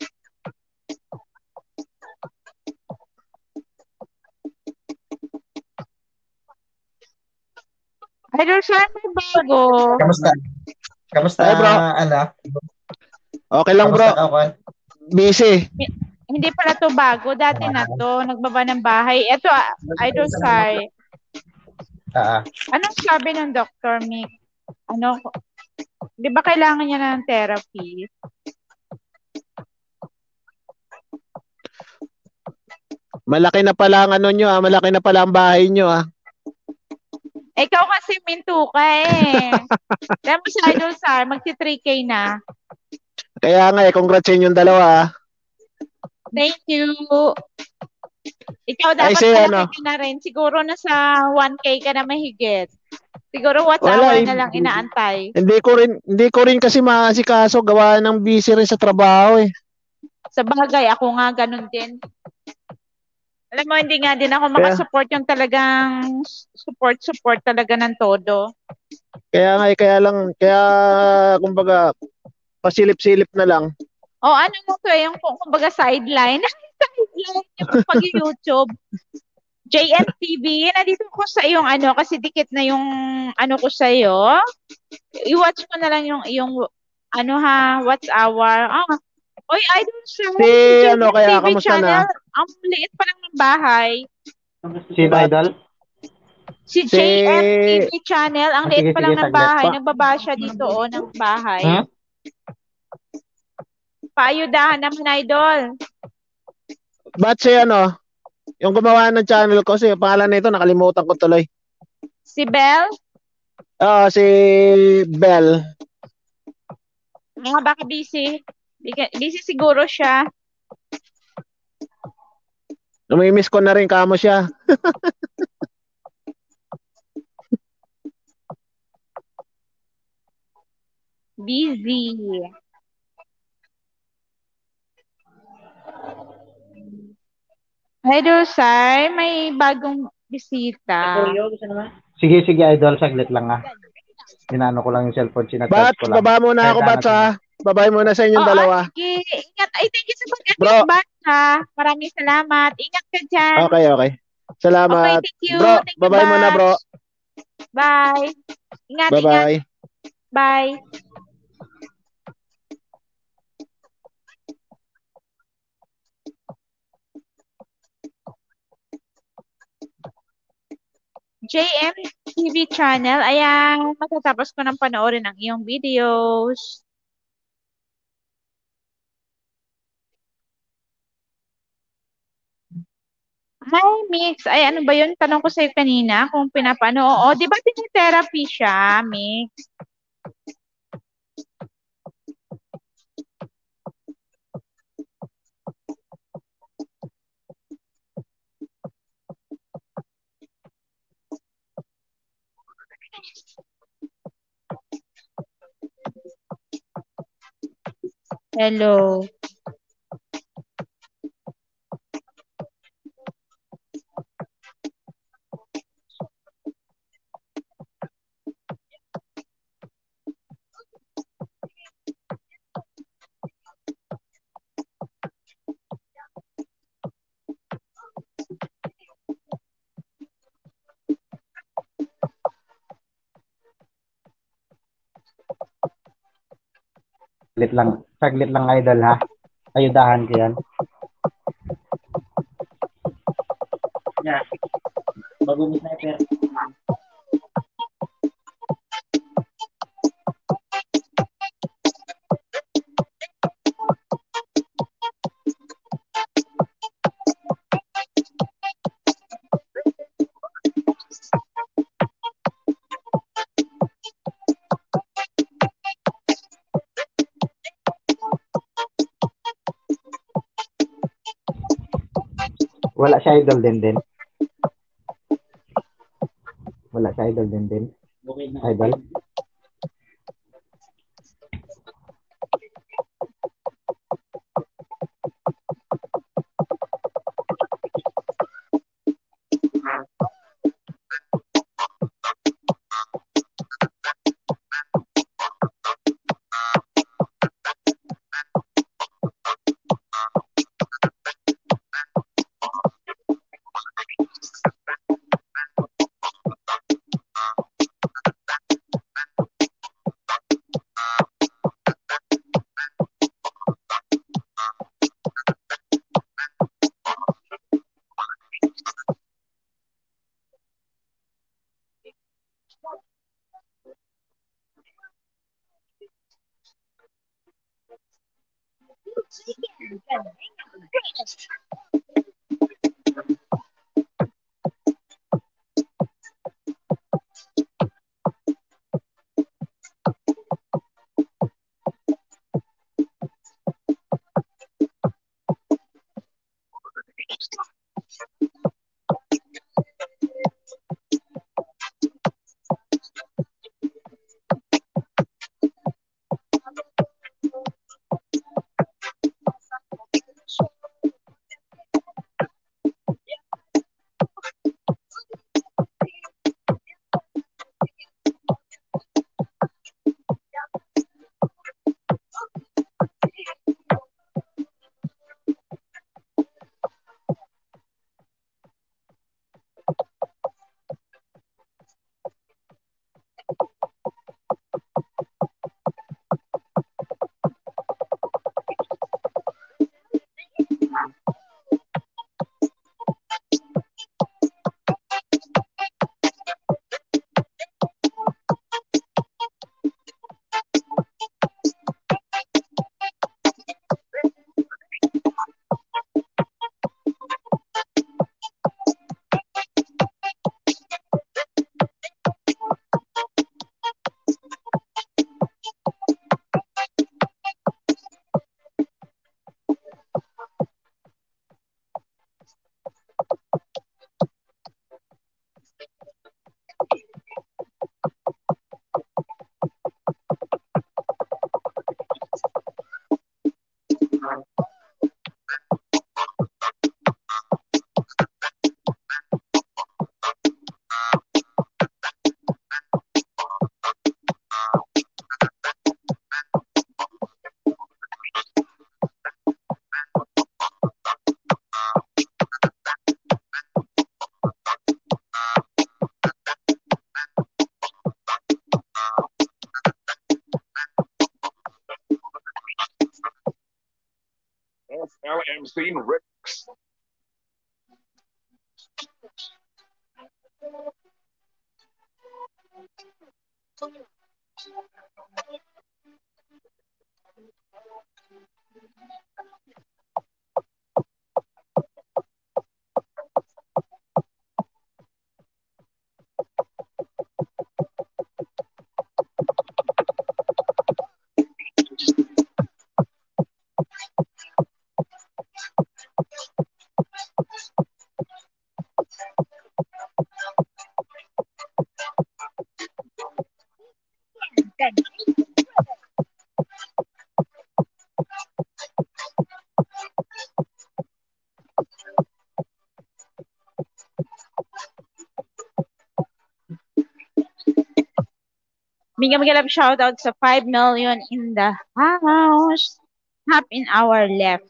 Idol Sir, may bago. Kamusta? Kamusta, Ay, bro. ano? Okay lang bro. Kamusta ka, Juan? Busy. Hindi pala to bago. Dati na to. Nagbaba ng bahay. Ito, ah, Idol Sir. Ah. Anong sabi ng Dr. Mick? Ano, di ba kailangan niya ng therapy? Malaki na pala ang ano nyo ah. Malaki na pala ang bahay nyo ah. Ikaw kasi minto ka eh. Kaya Idol Sir, magti 3K na. Kaya nga eh, congrats sa inyong dalawa ah. Thank you. Ikaw dapat Ay, malaki ano? ka na rin. Siguro nasa 1K ka na mahigit. Siguro what Wala, hour eh. na lang inaantay. Hindi ko rin hindi ko rin kasi maasikaso gawa ng busy rin sa trabaho eh. Sa bagay, ako nga ganun din. Alam mo, hindi nga din ako makasupport yung talagang support-support talaga ng todo. Kaya nga eh, kaya lang kaya kumbaga pasilip-silip na lang. O ano mo to eh, yung kumbaga sideline. pag-YouTube. JMTV, nandito ko sa iyong ano, kasi dikit na yung ano ko sa iyo. I-watch mo na lang yung, yung ano ha, what's our, ah, Oy, idol siya. Si ano, kaya kamusta na? Ang liit pa lang ng bahay. Sino, Idol? Si Si- JMTV channel, ang Ah, liit pa lang ng bahay. Nagbaba siya dito, oh, ng bahay. Hmm? Paayudahan naman, idol. Ba't si ano, yung gumawa ng channel ko, si pangalan nito nakalimutan ko tuloy. Si Belle, Ah, si Bell. mga baka busy. Busy siguro siya. Namimiss ko na rin kamo siya. Busy. Idol Sai, may bagong bisita. Sige, sige, Idol. Saglit lang ah. Inano ko lang yung cellphone. Bat, Sinacharge ko lang. baba muna ako, Kaya Bat, ha? Babay muna sa inyong Oo, dalawa. sige. Ingat. Ay, thank you sa Bro. Bat, ha. Maraming salamat. Ingat ka dyan. Okay, okay. Salamat. Okay, thank you. Bro, Thank you, babay muna, Bat. bro. Bye. Ingat, ingat. Bye-bye. Bye. JM TV channel. Ayan, matatapos ko ng panoorin ang iyong videos. Hi, Mix. Ay, ano ba yun? Tanong ko sa'yo kanina kung pinapano. Oo, di ba therapy siya, Mix? Hello. Saglit lang. Saglit lang, Idol ha. Ayudahan ko yan. Siya idol din din. Wala siya idol din din. Idol. Mega mega love shout out sa 5 million in the house. Half an hour left.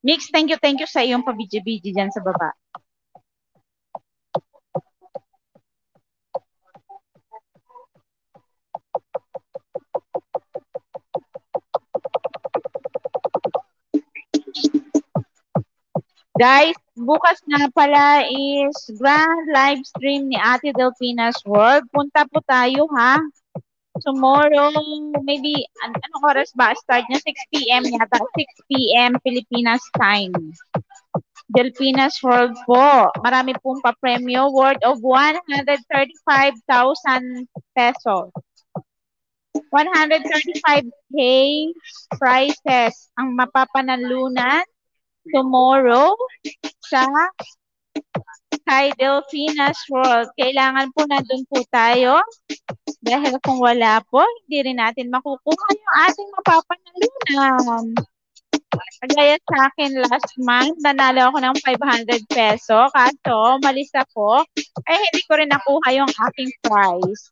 Mix, thank you, thank you sa iyong pabidyo-bidyo dyan sa baba. Guys, bukas na pala is grand live stream ni Ate Delfina's World. Punta po tayo ha. Tomorrow, maybe, an anong oras ba? Start niya 6 p.m. yata. 6 p.m. Pilipinas time. Delfina's World po. Marami pong pa-premyo worth of 135,000 pesos. 135k prizes ang mapapanalunan tomorrow sa kay Delfina's World. Kailangan po nandun po tayo dahil kung wala po, hindi rin natin makukuha yung ating mapapanalunan. Kagaya sa akin last month, nanalo ako ng 500 peso. Kaso, malis ako. Eh, hindi ko rin nakuha yung aking prize.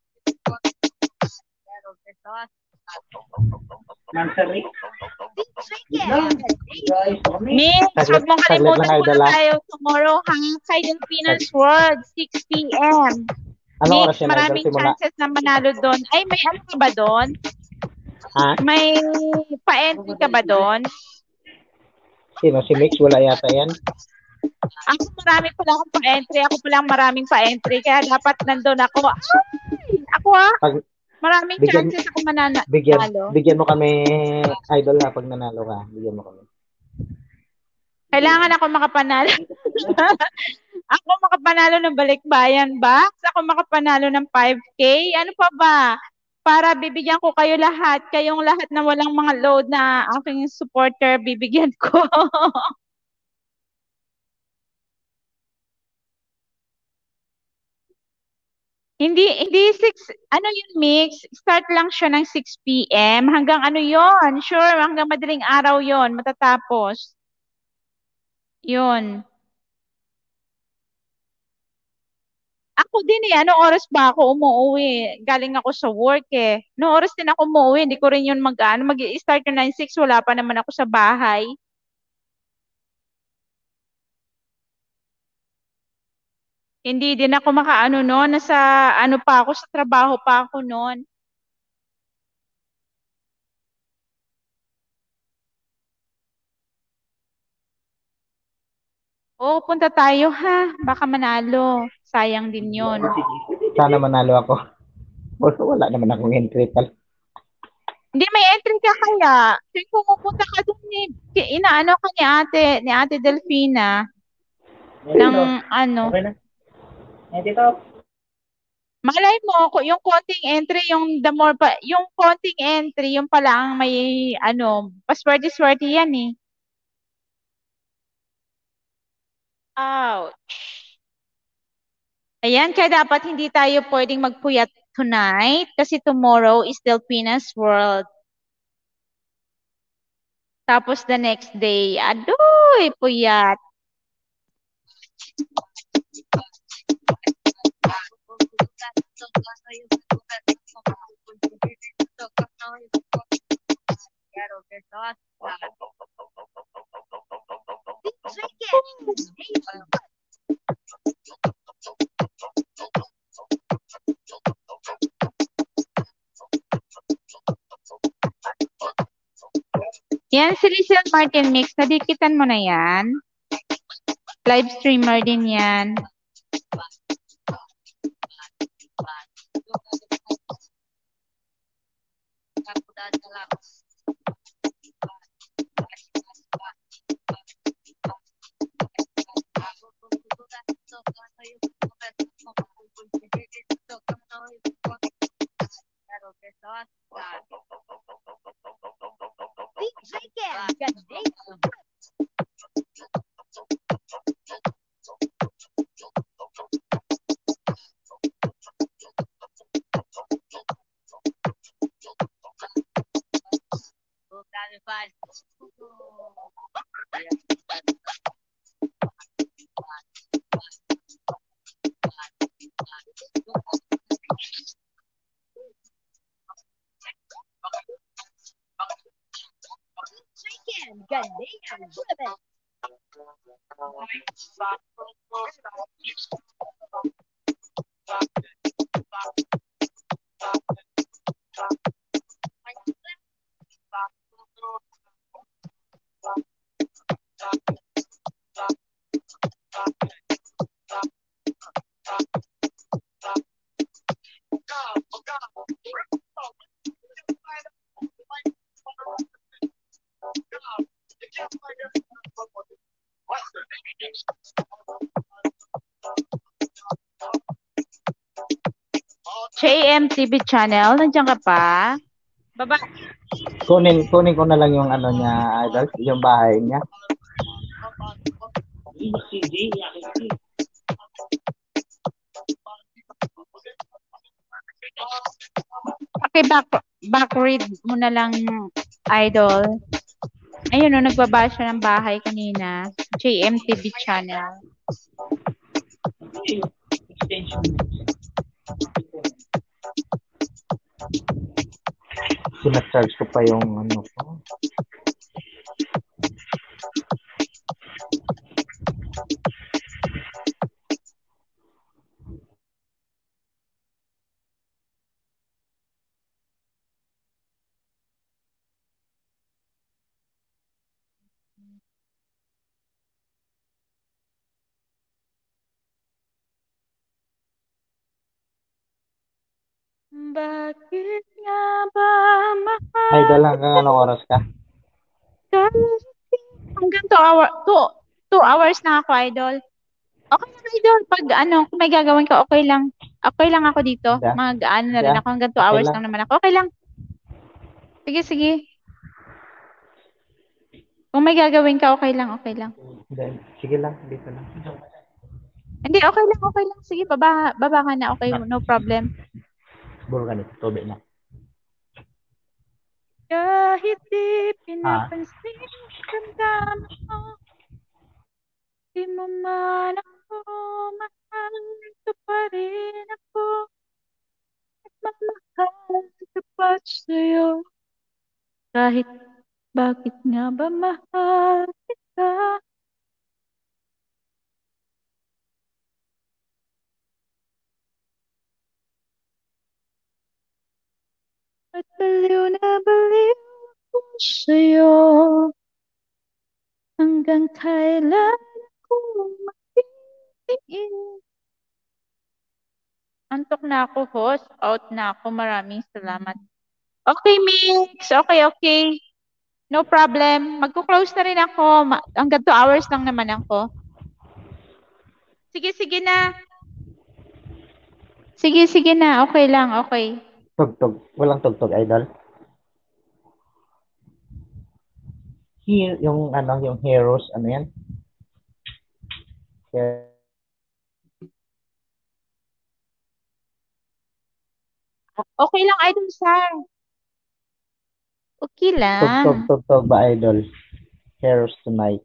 Nursery. Miss, Saglit- huwag mong kalimutan Idol, muna ah. tayo tomorrow hang kay Delfina's World, 6 p.m. Ano Miss, maraming chances na manalo doon. Ay, may ano ka ba doon? Ha? May pa-entry ka ba doon? Sino? Si Mix? Wala yata yan. Ako marami pala akong pa-entry. Ako pala maraming pa-entry. Kaya dapat nandun ako. Ay! Ako ah! Pag, Maraming Bigyan- chances ako manana bigyan, manalo. bigyan mo kami, Idol, ha, pag nanalo ka. Bigyan mo kami. Kailangan ako makapanalo. ako makapanalo ng balikbayan box. Ako makapanalo ng 5K. Ano pa ba? Para bibigyan ko kayo lahat. Kayong lahat na walang mga load na aking supporter, bibigyan ko. Hindi, hindi 6, ano yun, mix? Start lang siya ng 6 p.m. Hanggang ano yon Sure, hanggang madaling araw yon matatapos. Yun. Ako din eh, anong oras ba ako umuwi? Galing ako sa work eh. Anong oras din ako umuwi? Hindi ko rin yun mag, ano, mag-start yung 9-6, wala pa naman ako sa bahay. Hindi din ako makaano noon, nasa ano pa ako, sa trabaho pa ako noon. Oo, punta tayo ha. Baka manalo. Sayang din yon. Sana manalo ako. Wala, wala naman akong entry pala. Hindi, may entry ka kaya. Tuwing pumupunta ka doon, ni, inaano ka ni ate, ni ate Delfina. ng ano. Okay na. Eh, dito. Malay mo, ko- yung konting entry, yung the more pa, yung konting entry, yung pala ang may, ano, paswerte-swerte yan eh. Ouch. Ayan, kaya dapat hindi tayo pwedeng magpuyat tonight kasi tomorrow is Delfina's World. Tapos the next day, adoy, puyat. Yan, si Lizelle Martin Mix, nadikitan mo na yan. Live streamer din yan. Big chicken. TV channel, nandiyan ka pa? Baba. Kunin, kunin ko na lang yung ano niya, idol, yung bahay niya. Okay, back, back read mo na lang, idol. Ayun, no, nagbaba siya ng bahay kanina. JM TV channel. Sinacharge ko pa yung ano ko. Bakit nga ba mahal Idol, hanggang anong oras ka? Hanggang 2 hour, two, two hours na ako, idol. Okay lang, idol. Pag ano, kung may gagawin ka, okay lang. Okay lang ako dito. Yeah. Mag, ano na rin Yeah. ako. Hanggang 2 Okay hours lang. lang naman ako. Okay lang. Sige, sige. Kung may gagawin ka, okay lang, okay lang. Sige lang, dito lang. Hindi, okay lang, okay lang. Sige, baba, baba ka na. Okay, no problem. Buro ka nito, tubig na. Kahit di Ah. pinapansin Ramdaman mo Di mo man ako Mahal ka pa rin ako At mamahal ka pa sa'yo Kahit bakit nga ba mahal kita At baliw na baliw ako sa'yo Hanggang kailan ako magtitiin Antok na ako, host. Out na ako. Maraming salamat. Okay, Mix. Okay, okay. No problem. Magko-close na rin ako. Hanggang 2 hours lang naman ako. Sige, sige na. Sige, sige na. Okay lang, okay. Tugtog. Walang tugtog, idol. Here, yung ano, yung heroes, ano yan? Here. Okay lang, Idol Sar. Okay lang. Tugtog, tugtog ba, idol? Heroes tonight.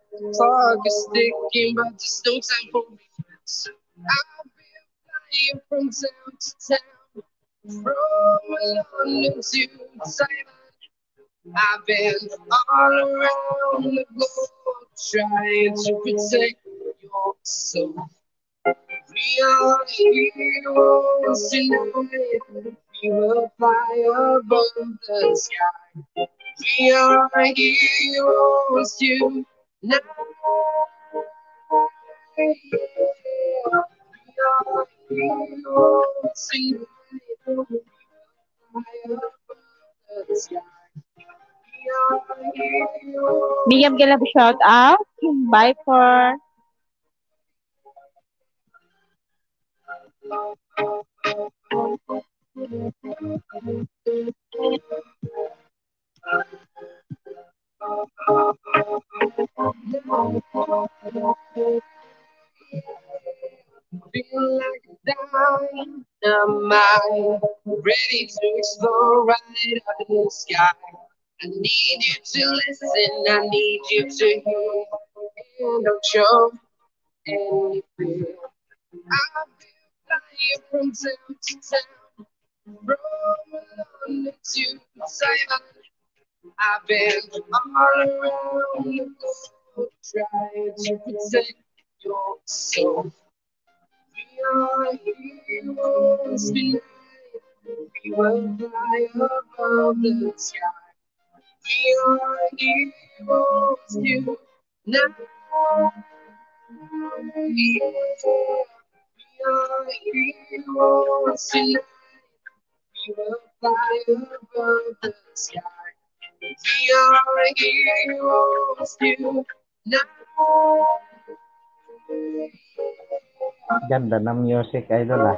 Clock is ticking, but there's no time for me. I've been flying from town to town, from London to Taiwan. I've been all around the globe trying to protect your soul. We are heroes tonight. We will fly above the sky. We are heroes tonight. We are heroes tonight. We will fly above the sky. We are heroes. Bigyan ka lang shout out. Bye for Feel like dynamite, ready to explode right up in the sky. I need you to listen, I need you to hear, and don't show any fear. I've been flying from town to town, from London to Taiwan. I've been all around globe trying to protect your soul. We are heroes tonight. We will fly above the sky. We are heroes tonight. We are heroes tonight. We will fly above the sky. Are heroes tonight. Ganda ng music, idol ah.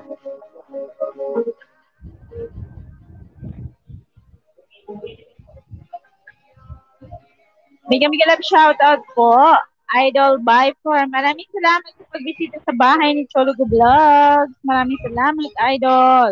Bigyan bigyan love shoutout po. Idol Viper. Maraming salamat sa pagbisita sa bahay ni Chologo Vlogs. Maraming salamat, Idol.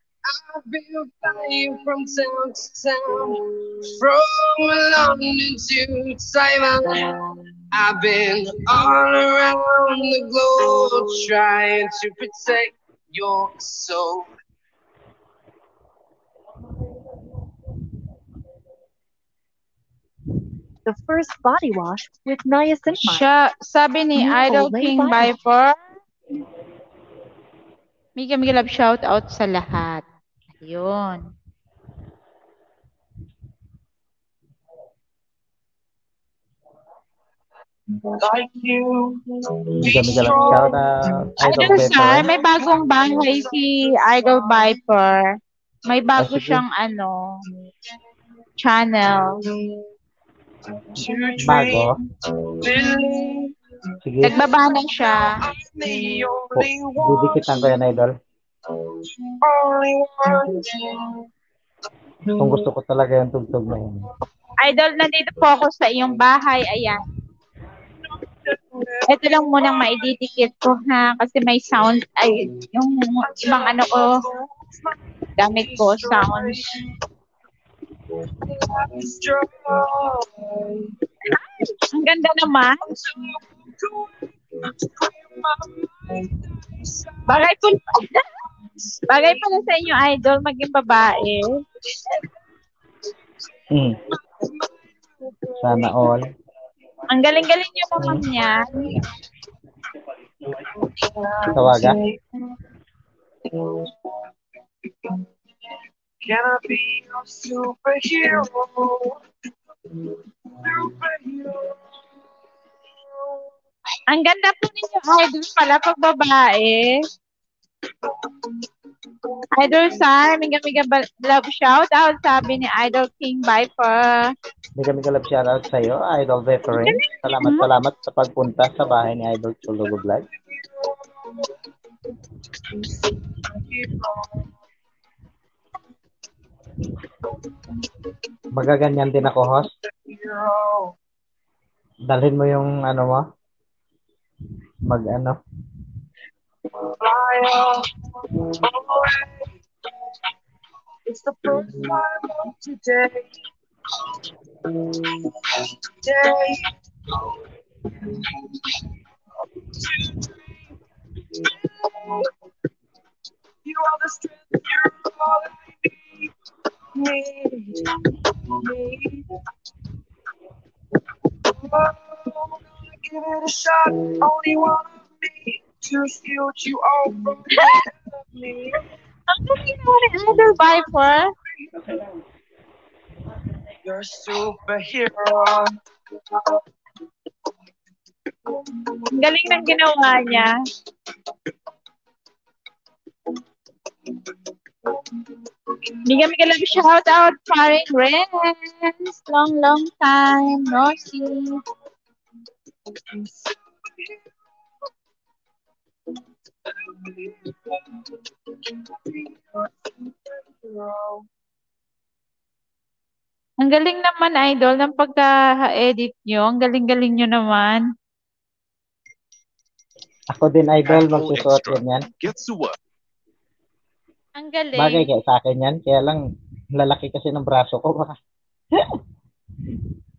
I've been flying from town to town, from London to Taiwan. I've been all around the globe trying to protect your soul. The first body wash with niacinamide. Siya, sabi ni New Idol King Viper. Viper. Mika Mika love shoutout sa lahat. Ayun. Like you, Mega mega lang shout out. Idol Pepper. Sar, may bagong bahay si Idol Viper. May bago siyang ano, channel. Bago. Sige. Nagbabana siya. Didikitan ko yan, idol. Kung gusto ko talaga yung tugtog na yun. Idol, nandito po ako sa iyong bahay. Ayan. Ito lang munang maididikit ko ha kasi may sound ay yung ibang ano ko gamit ko sound. Ang ganda naman. Bagay po Bagay pala sa inyo idol maging babae. Hmm. Sana all. Ang galing-galing niyo naman niya. Tawaga. Can I be your superhero? Superhero. Ang ganda po ninyo idol pala pag babae. Idol Sar, miga miga ba- love shout out sabi ni Idol King Viper. Mega mega love shout out sa iyo, Idol Veteran. Salamat salamat sa pagpunta sa bahay ni Idol Chulugo Vlog. Magaganyan din ako, host. Dalhin mo yung ano mo. Mag ano. It's the first time of today. Today. You are the strength, you're all I need. Need. Need. Oh, gonna give it a shot. Only one of me to steal you all from me. Galing mo ni Idol Viper. You're a superhero. Galing ng ginawa niya. Miga miga love shout out paring Renz. Long long time no see. Ang galing naman, Idol, ng pagka-edit nyo. Ang galing-galing nyo naman. Ako din, idol, magsusuot yan yan. Ang galing. Bagay kaya sa akin yan. Kaya lang, lalaki kasi ng braso ko. Baka.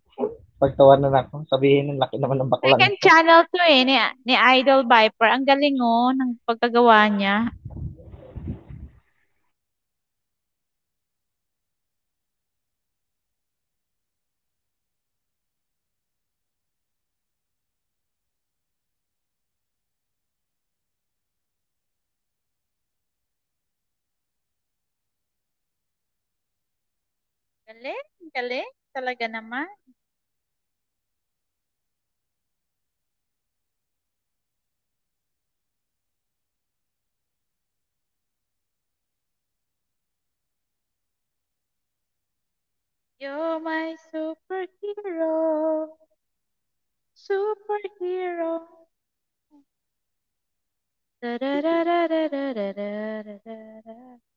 Pagtawanan ako, sabihin ng laki naman ng baklang. Second channel to eh, ni, ni Idol Viper. Ang galing oh, ng pagkagawa niya. Galing, galing. Talaga naman. You're my superhero. Superhero. Da da da da da da da da da da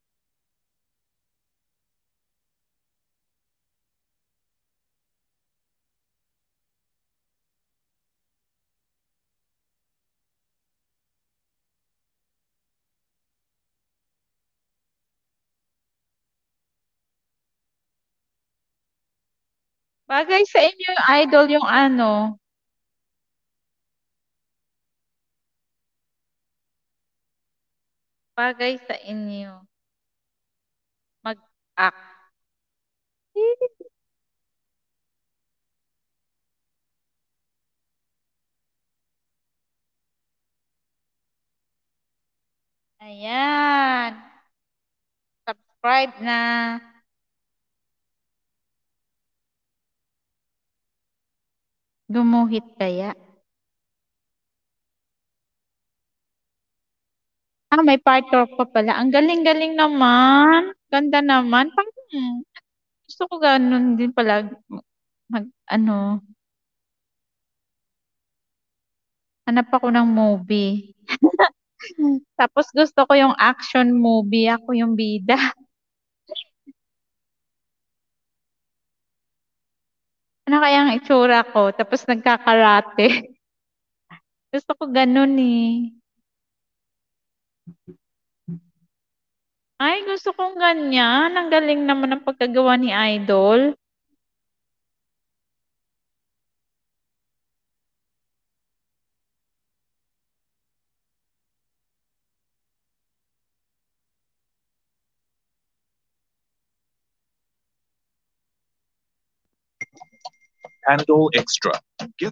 Bagay sa inyo idol yung ano. Bagay sa inyo. Mag-act. Ayan. Subscribe na. Gumuhit kaya. Ah, may part 4 pa pala. Ang galing-galing naman. Ganda naman. Parang, gusto ko ganun din pala. Mag, ano. Hanap ako ng movie. Tapos gusto ko yung action movie. Ako yung bida. Ano kaya ang itsura ko? Tapos nagkakarate. Gusto ko ganun eh. Ay, gusto kong ganyan. Ang galing naman ng pagkagawa ni Idol. Panadol Extra. Thank you.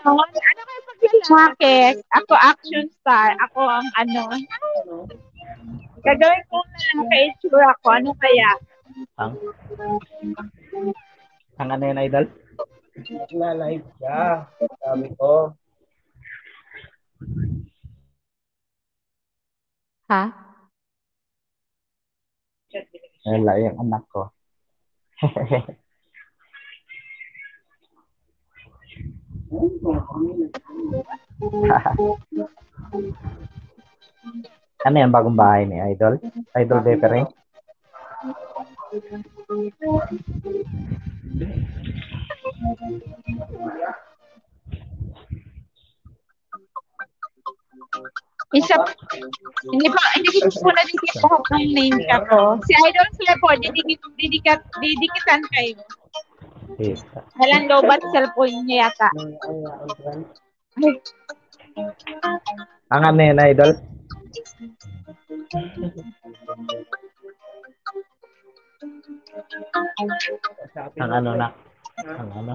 Ano kayo pag lalaki? Ako action star. Ako ang ano. Gagawin ko na lang kay itsura ko. Ano kaya? Ang, ang ano yun, idol? Nag-live siya. Sabi ko. Ha? Wala yung anak ko. ano yan, bagong bahay ni Idol? Idol Bepering? Isa, hindi pa, hindi ko po nadikit po ang name ka ko. Si Idol Flepo, didikit, didikat, didikitan kayo. Walang lobat cellphone niya yata. Ang ano yun, idol? Ang ano na? Ang ano?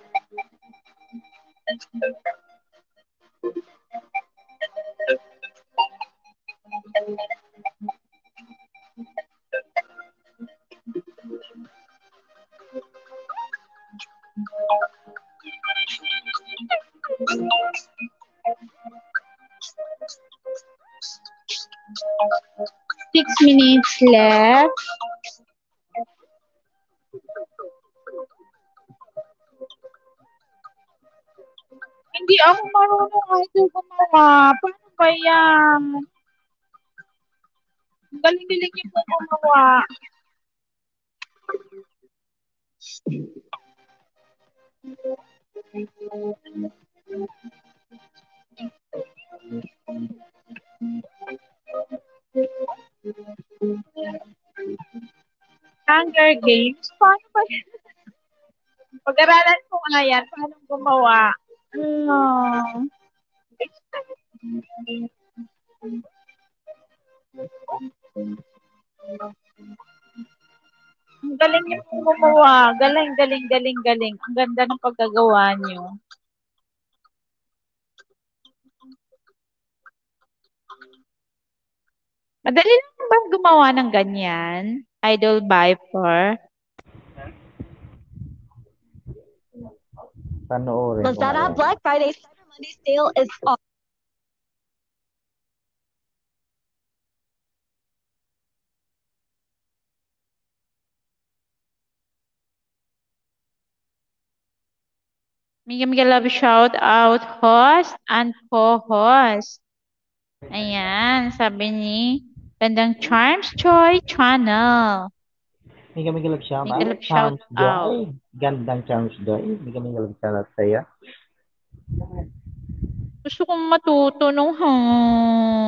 six minutes left. Hindi ako marunong idol gumawa. Paano ba yan? Ang Galing-galing niyo po gumawa. Hunger Games? Paano ba yan? Pag-aralan ko nga yan. Paano gumawa? Ano? Ang galing niyo pong gumawa. Galing, galing, galing, galing. Ang ganda ng pagkagawa niyo. Madali lang ba gumawa ng ganyan? Idol Viper? Panoorin ko Lazada ngayon. Black Friday Cyber Monday sale is on. Mega mega love shout out host and co-host. Ayan, sabi ni Bandang Charms Joy Channel. Mega love shout Mega out. love shout out. Gandang Charms Joy. Mega mega love shout out sa'yo. Gusto kong matuto nung ha.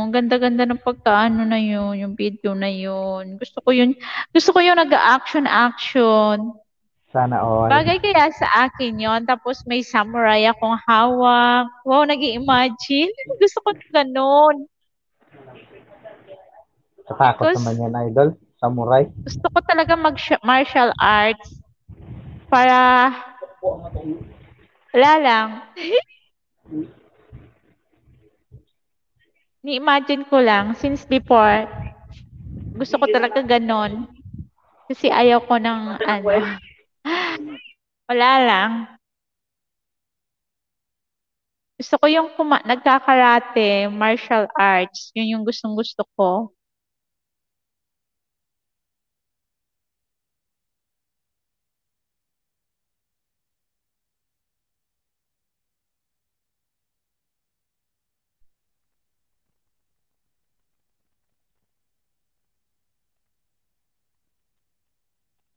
Ganda-ganda ng pagkaano na yun, yung video na yun. Gusto ko yun, gusto ko yung nag-action action. Sana all. Bagay kaya sa akin yon Tapos may samurai akong hawak. Wow, nag imagine Gusto ko ganun. Katakot Because- naman yan, idol. Samurai. Gusto ko talaga mag martial arts para wala lang. Ni-imagine ko lang since before gusto ko talaga ganon. Kasi ayaw ko ng ano. Wala lang. Gusto ko yung kuma nagkakarate, martial arts. Yun yung gustong gusto ko.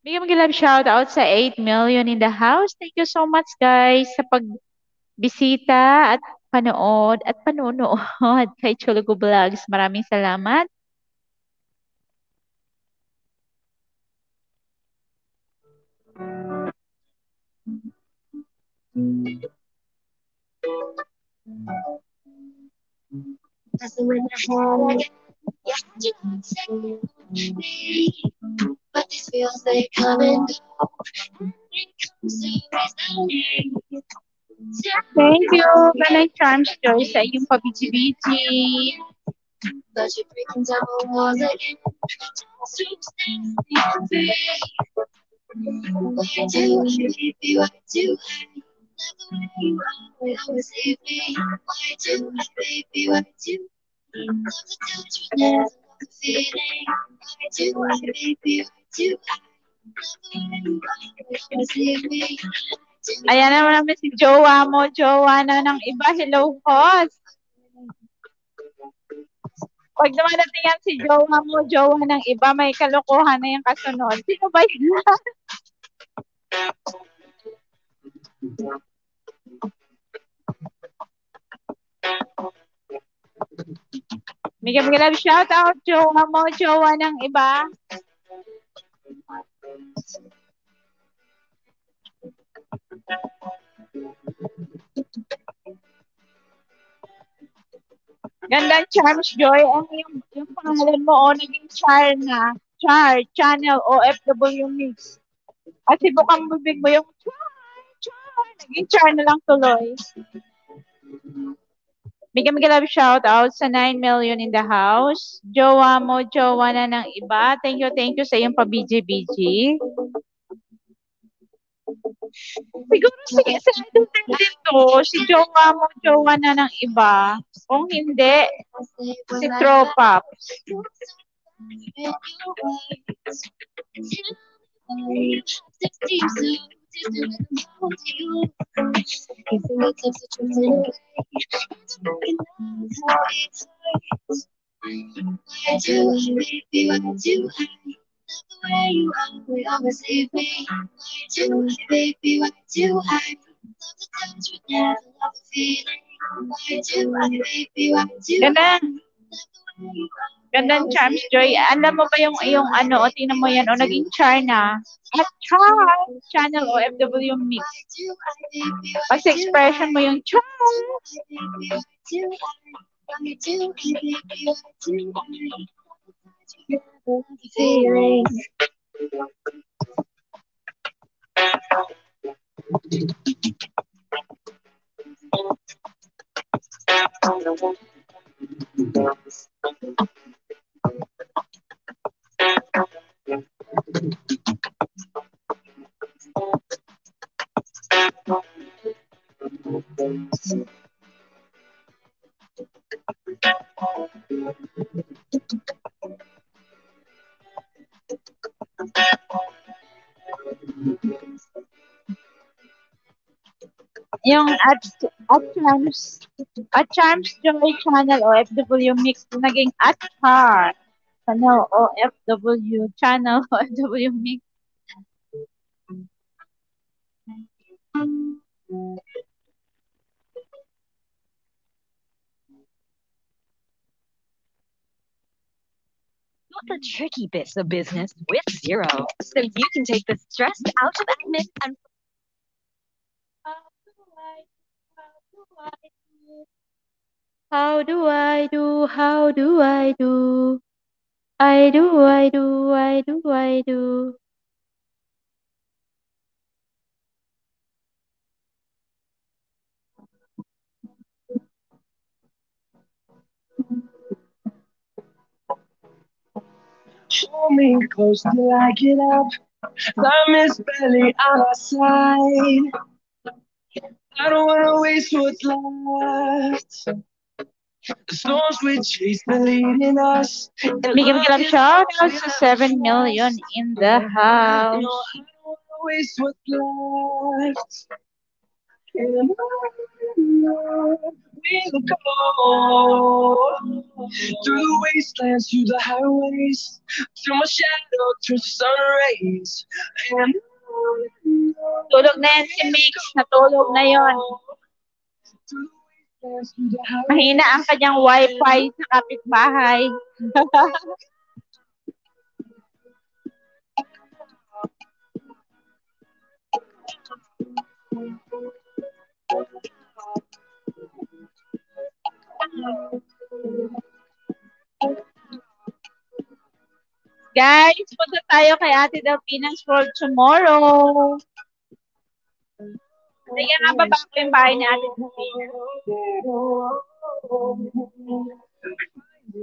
Bigyan mo love shout out sa 8 million in the house. Thank you so much guys sa pagbisita at panood at panonood kay Chulugo Vlogs. Maraming salamat. But these feels they come and go. Thank you, Ganay Charms Joy, sa iyong pabiti-biti. but you're breaking down my walls again. Just to set me free. Why do I, baby? Why do I? Love the way you always, always leave me. Why do I, baby? Why do I? Love the touch, but never love the feeling. Why do I, baby? Why Ayan naman namin si jowa mo, jowa na ng iba. Hello, host. Pag naman natingan si jowa mo, jowa ng iba, may kalokohan na yung kasunod. Sino ba yun? Miguel Miguel, shout out, jowa mo, jowa ng iba. Gandang Charms Joy. Ang yung, yung pangalan mo, o, naging Char na. Char, Channel, OFW Mix. At si bukang bibig mo yung Char, Char. Naging Char na lang tuloy. Bigyan bigyan love shout out sa 9 million in the house. Jowa mo, jowa na ng iba. Thank you, thank you sa iyong pa-BG-BG. Siguro si, si Idol din dito, si jowa mo, jowa na ng iba. Kung hindi, si Tropaps. Why do I, baby? Why do I? Love the way you always, always leave me. Why do I, baby? Why do I? Love the touch, but never love the feeling. Why do I, baby? Why do I? Ganda. Gandang Charms Joy. Alam mo ba yung, yung ano, o tingnan mo yan, o naging char na. At char! Channel OFW Mix. Pag sa expression mo yung char. Feeling. Yung at, at Charms, at Charms Joy Channel OFW Mix, naging at char. Ano, OFW Channel OFW Mix. Not the tricky bits of business with Zero, so you can take the stress out of admin and How do I do? How do I do? I do, I do, I do, I do. Hold me close till I get up. Time is barely on our side. I don't wanna waste what's left. The storms we chase are leading us. Bigyan bigyan lang shout out sa 7 million in the house. waste what's left. And we'll go through the wastelands, through the highways, through my shadow, through sun rays. And Tulog na yan si Mix. Natulog na yon. Mahina ang kanyang wifi sa kapitbahay. Guys, punta tayo kay Ate Delpina's World tomorrow. Sige nga, baba ko yung bahay ni Ate Delpina.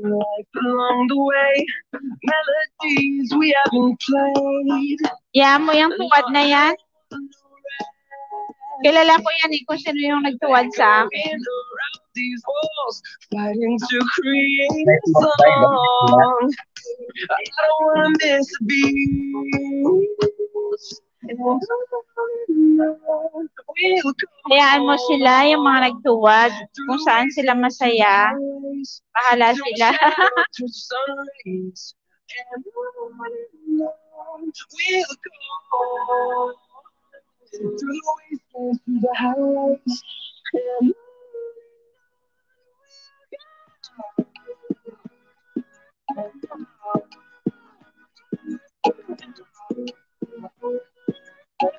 life along the way. Melodies we haven't played. Yan mo yung tuwad na yan. Kilala ko yan eh kung sino yung nagtuwad sa akin. These walls fighting to create a song. I don't wanna miss a beat. Hayaan mo sila, yung mga nagtuwad, kung saan sila masaya, bahala sila. You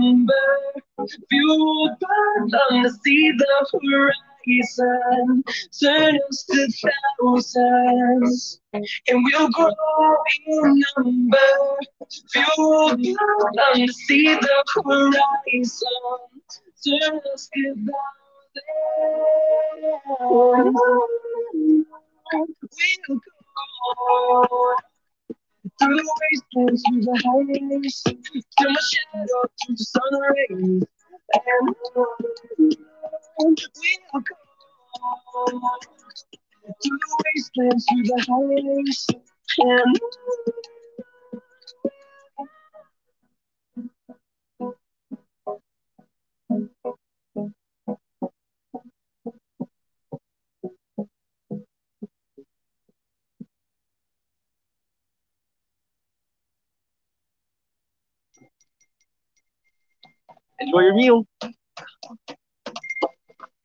number, fueled them to see the horizon, turn us to thousands, and we'll grow in number, fueled by them to see the horizon, turn us to thousands. We'll go through the wastelands, through the highways, till my shadow turns to sun rays. And Enjoy your meal.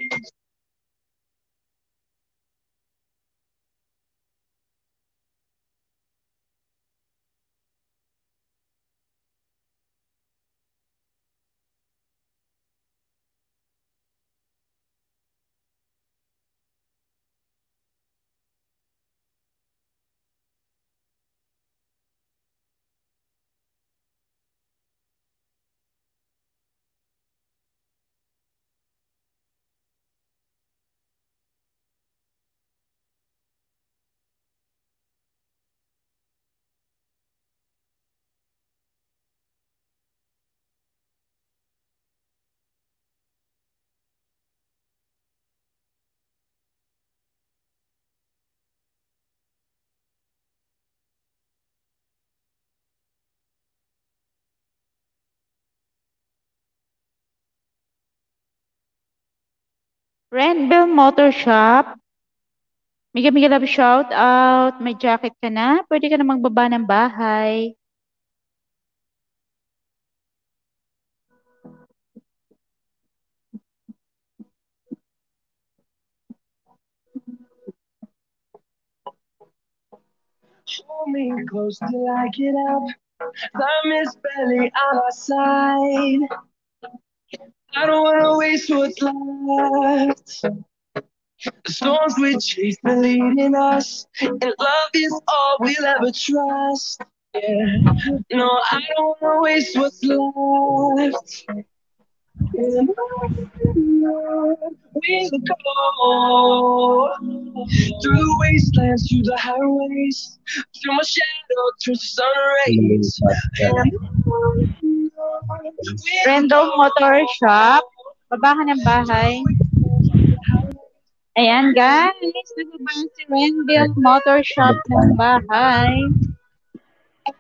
Thank you. Renville Motor Shop. Mega Mega Love shout out. May jacket ka na. Pwede ka na magbaba ng bahay. hold me close till I get up. Time is barely on our side. I don't wanna waste what's left. The storms we chase are leading us, and love is all we'll ever trust. Yeah, no, I don't wanna waste what's left. And we'll go through the wastelands, through the highways, through my shadow, through the sun rays. And Random Motor Shop. Baba ka ng bahay. Ayan guys, nababa si Renville Motor Shop ng bahay.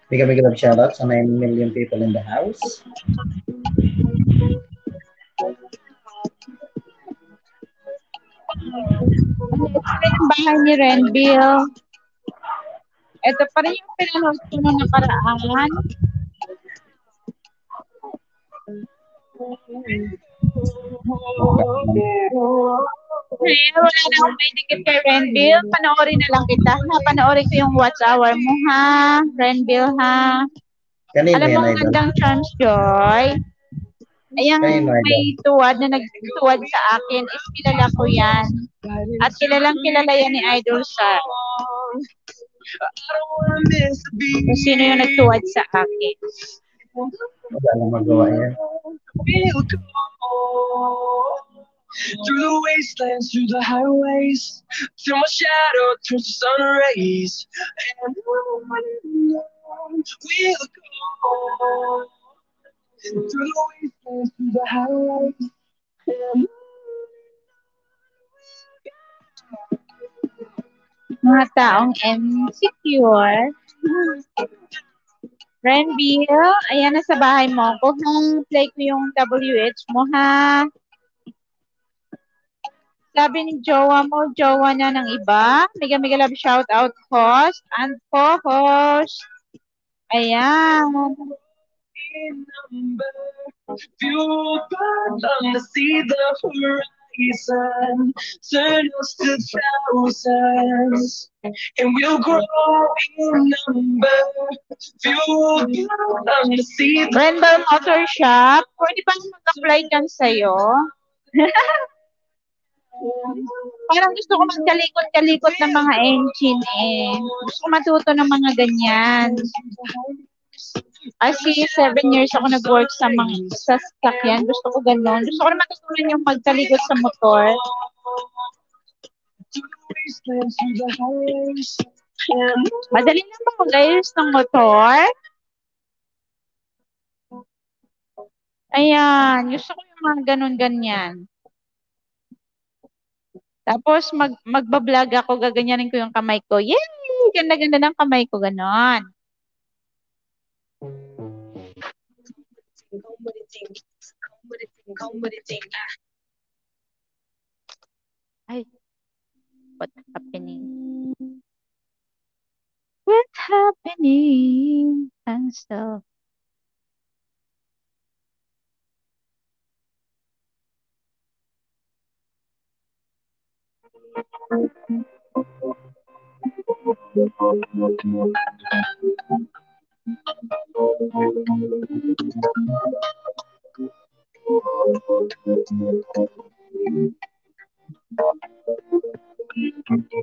Mega Mega Love shoutout sa 9 million people in the house. Ito rin ang bahay ni Renville. Ito pa rin yung pinanood ko nung nakaraan. Ngayon, wala na akong may dikit kay Renville. Panoorin na lang kita. Napanoorin ko yung watch hour mo, ha? Renville, ha? Kanina Alam mo, ang gandang chance, Joy. Idol. may tuwad na nagtuwad sa akin is kilala ko yan. At kilalang kilala yan ni Idol sa kung sino yung nagtuwad sa akin. Wala nang magawa yan. We'll go through the wastelands, through the highways, till my shadow turns to sun rays. And on we'll go through the wastelands, through the highways. And Mga taong insecure. Renville, ayan na sa bahay mo. Kung play ko yung WH mo, ha? Sabi ni Jowa mo, Jowa na ng iba. Mega mega love shout out host and co-host. Ayan. number, by love to see the horizon, turn us to thousands, and we'll grow in number, fueled by the Brendel Motor Shop, pwede ba mag-apply dyan sa'yo? Parang gusto ko magkalikot-kalikot ng mga engine eh. Gusto ko matuto ng mga ganyan. Kasi seven years ako nag-work sa mga sa sasakyan. Gusto ko ganun. Gusto ko na matutunan yung magkalikot sa motor. Madali lang ba mag-ayos ng motor? Ayan. Gusto ko yung mga ganun-ganyan. Tapos mag magba-vlog ako, gaganyanin ko yung kamay ko. Yay! Ganda-ganda ng kamay ko, ganon. Ay, what's happening? What's happening? And stuff.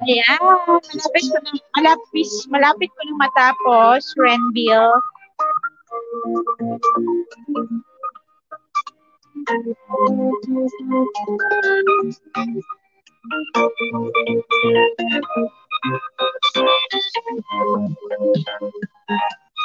Ayan, malapit ko na, malapit, malapit ko na matapos, Renville.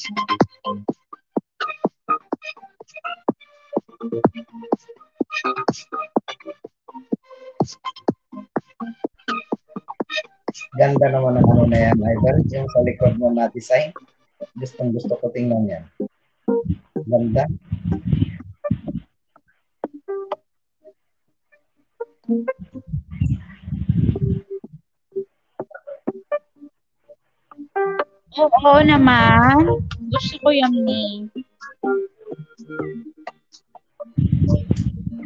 Ganda naman ang ano na yan, Idol. Yung sa likod mo na design. Gustong gusto ko tingnan yan. Ganda. Oo naman. Gusto ko yung ni.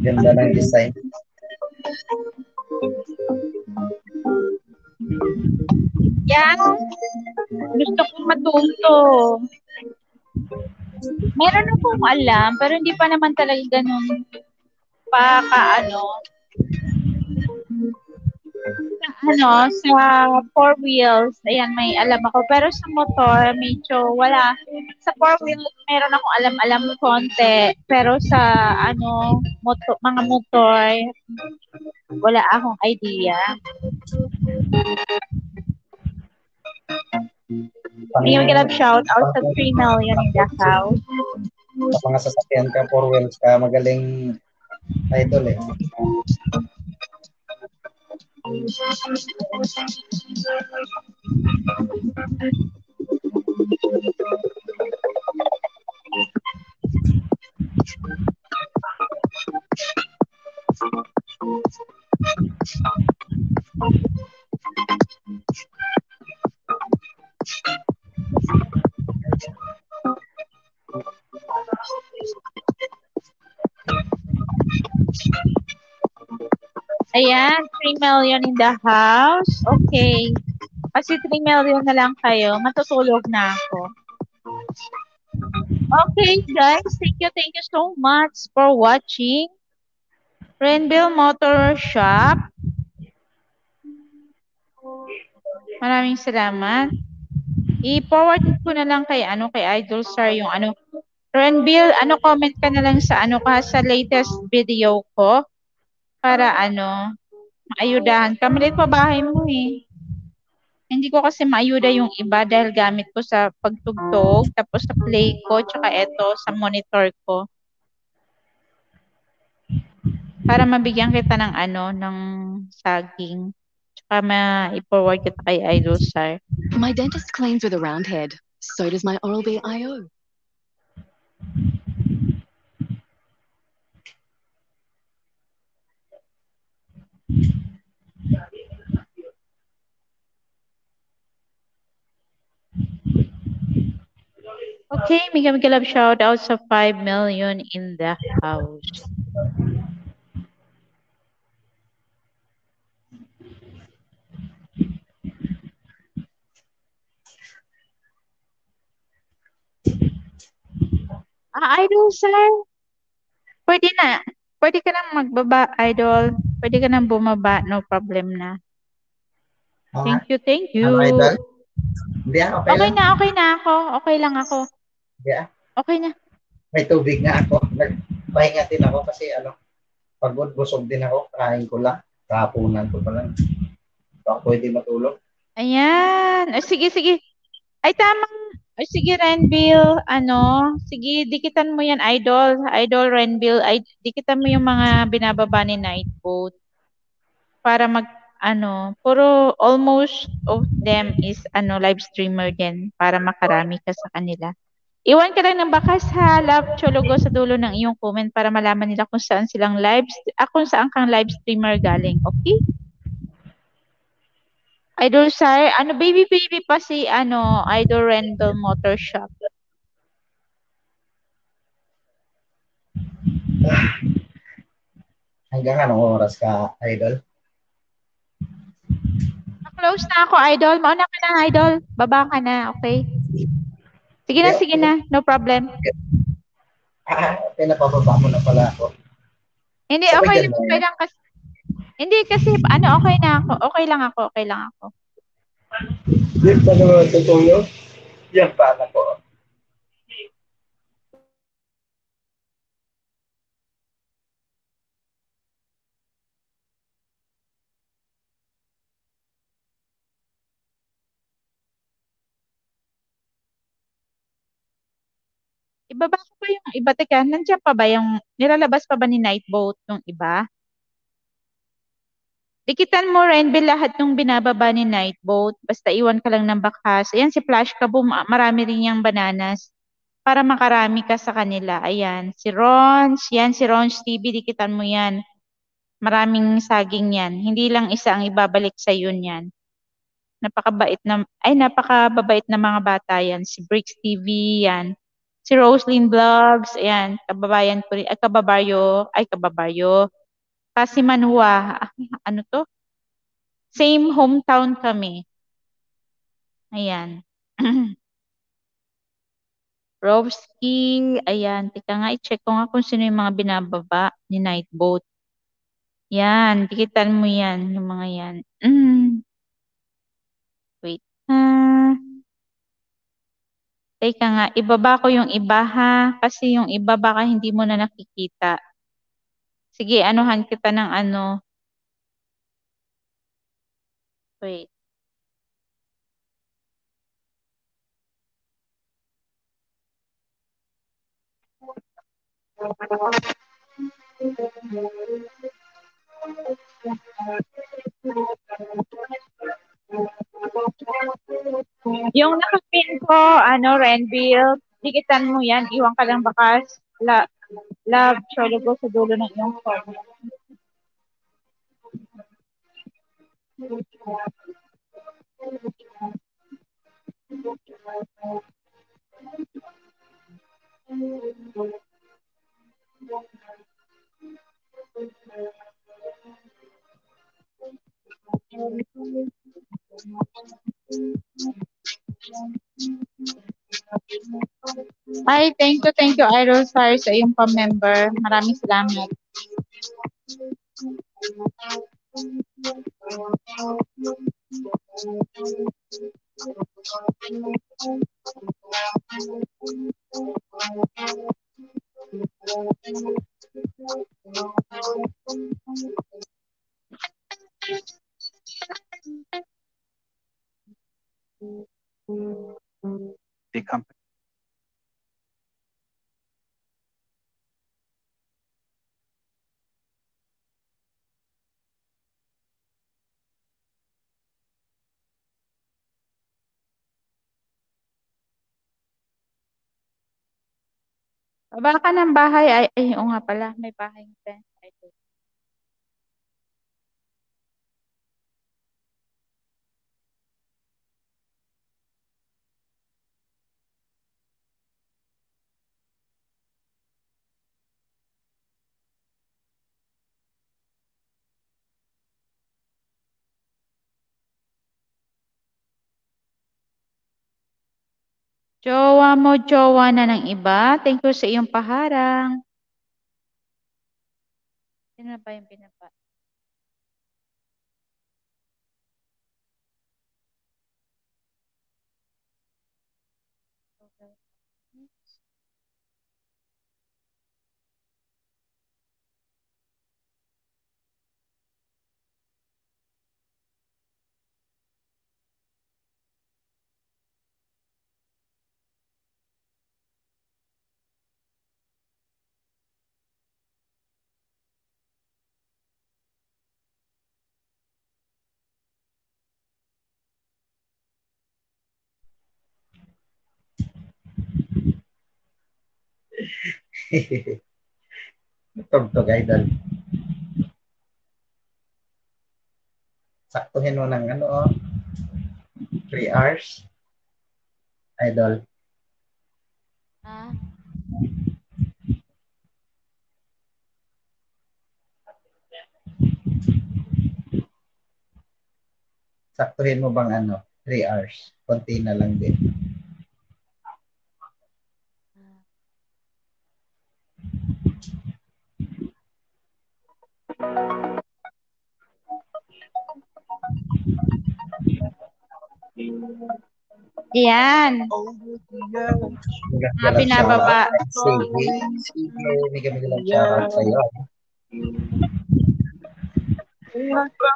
Ganda ng design. Yan. Gusto kong matuto. Meron akong alam, pero hindi pa naman talaga ganun pa kaano. Ano, sa four wheels, ayan, may alam ako. Pero sa motor, medyo wala. Sa four wheels, meron akong alam-alam konti. Pero sa ano, moto, mga motor, wala akong idea. Yung get shout out sa 3 million in the house. Sa mga sasakyan ka, four wheels ka, magaling idol eh. Thank you. Million in the house. Okay. Kasi 3 million na lang kayo. Matutulog na ako. Okay, guys. Thank you, thank you so much for watching. Renville Motor Shop. Maraming salamat. I-forward ko na lang kay ano kay Idol Sir yung ano Renville, ano comment ka na lang sa ano ka sa latest video ko para ano maayudahan ka. Maliit pa bahay mo eh. Hindi ko kasi maayuda yung iba dahil gamit ko sa pagtugtog, tapos sa play ko, tsaka eto sa monitor ko. Para mabigyan kita ng ano, ng saging. Tsaka ma-forward kita kay Idol Sir. My dentist cleans with a round head. So does my Oral-B IO. Okay, Mika Mika Love shout out sa 5 million in the house. Ah, idol, sir. Pwede na. Pwede ka nang magbaba, idol. Pwede ka nang bumaba. No problem na. Thank you, thank you. Ano, idol? Hindi ah, okay, Okay lang. na, okay na ako. Okay lang ako. Hindi ah. Okay na. May tubig nga ako. Nagpahinga din ako kasi ano, pagod, busog din ako. Kain ko lang. Kapunan ko pa lang. Baka pwede matulog. Ayan. O, sige, sige. Ay, tamang. O, sige, Renville. Ano? Sige, dikitan mo yan, idol. Idol Renville. Ay, dikitan mo yung mga binababa ni Nightboat. Para mag, ano, puro almost of them is, ano, live streamer din. Para makarami ka sa kanila. Iwan ka lang ng bakas ha, love Chologo sa dulo ng iyong comment para malaman nila kung saan silang live, ah, kung saan kang live streamer galing. Okay? Idol Sir, ano baby baby pa si ano Idol Rental Motor Shop. Hanggang anong oras ka, idol? Close na ako, Idol. Mauna ka na, Idol. Baba ka na, okay? Sige na, sige na. No problem. Ah, pinapababa mo na pala ako. Hindi, Sabay okay lang, okay lang kasi. Hindi kasi, ano, okay na ako. Okay lang ako, okay lang ako. Hindi pa naman tutulog. Yan pa ako. Ibaba ko pa yung iba. Teka, nandiyan pa ba yung, nilalabas pa ba ni Nightboat yung iba? Dikitan mo, Renville, lahat ng binababa ni Nightboat. Basta iwan ka lang ng bakas. Ayan, si Flash Kaboom, marami rin yung bananas. Para makarami ka sa kanila. Ayan, si Rons, yan, si Rons TV, dikitan mo yan. Maraming saging yan. Hindi lang isa ang ibabalik sa iyo niyan. Napakabait na, ay, napakababait na mga bata yan. Si Bricks TV, yan. Si Roslyn Vlogs, ayan, kababayan ko rin, ay, kababaryo, ay, kababaryo. Kasi Manhua, ano to? Same hometown kami. Ayan. Rovsky, ayan. Teka nga, i-check ko nga kung sino yung mga binababa ni Nightboat. Yan, dikitan mo yan, yung mga yan. Mm. Wait. Ah. Teka nga, ibaba ko yung iba ha. Kasi yung iba baka hindi mo na nakikita. Sige, anuhan kita ng ano. Wait. Yung nakapin ko, ano, Renville, dikitan mo yan. Iwan ka lang bakas. La, love, Chologo sa dulo ng iyong phone. Ay, thank you, thank you, Idol Star, sa iyong pa-member. Maraming salamat. The bahay. Ay, ay, oo nga pala. May bahay ng Jowa mo, jowa na ng iba. Thank you sa iyong paharang. Sino na ba yung pinapa? Tugtog, idol. Saktuhin mo ng ano, oh. 3 hours. Idol. Ah, Saktuhin mo bang ano, 3 hours. Konti na lang din. Yan. Ah, binababa. Sige. Sige. Bigyan mo lang shoutout sa iyo.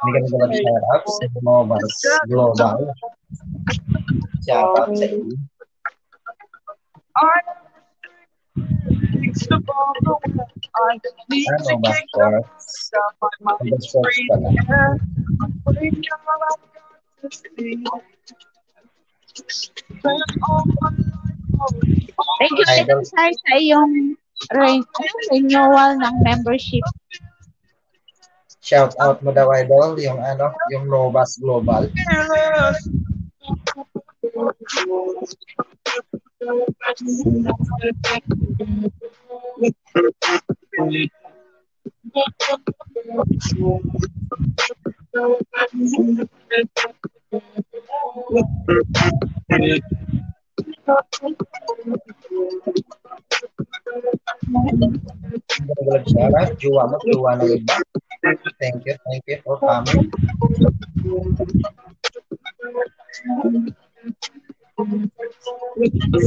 Bigyan mo lang shoutout sa Global. Global. Shoutout sa iyo. Ano ba sports? Ano sports pala? Thank you, Idol Star, sa iyong re- renewal ng membership. Shout out mo daw idol yung ano, yung Novas Global. Global Shara, juwa mo, juwa ng iba. Thank you, thank you for coming.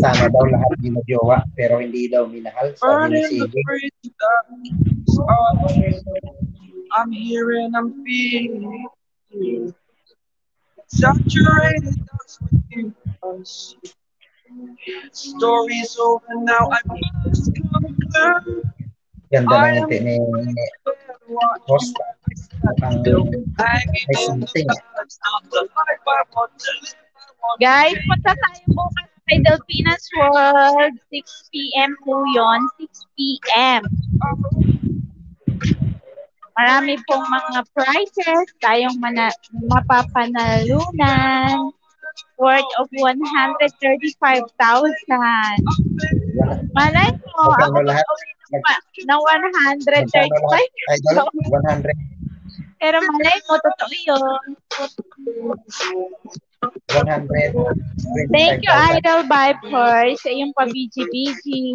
Sana daw lahat di jowa pero hindi daw minahal. Sabi ni Sige. I'm here and I'm feeling saturated. That's what you. Story's over now. I must conclude. Ganda ng ngiti ni Costa. Ang may something. Guys, punta tayo bukas kay Delpina's World. 6 p.m. po yun. 6 p.m. Marami pong mga prizes tayong mana- mapapanalunan worth of 135,000. Malay mo, ako lahat? na 135,000. Idol, 100. Pero malay mo, totoo yun. 100. Thank you, Idol Viper, sa iyong pabiji-biji.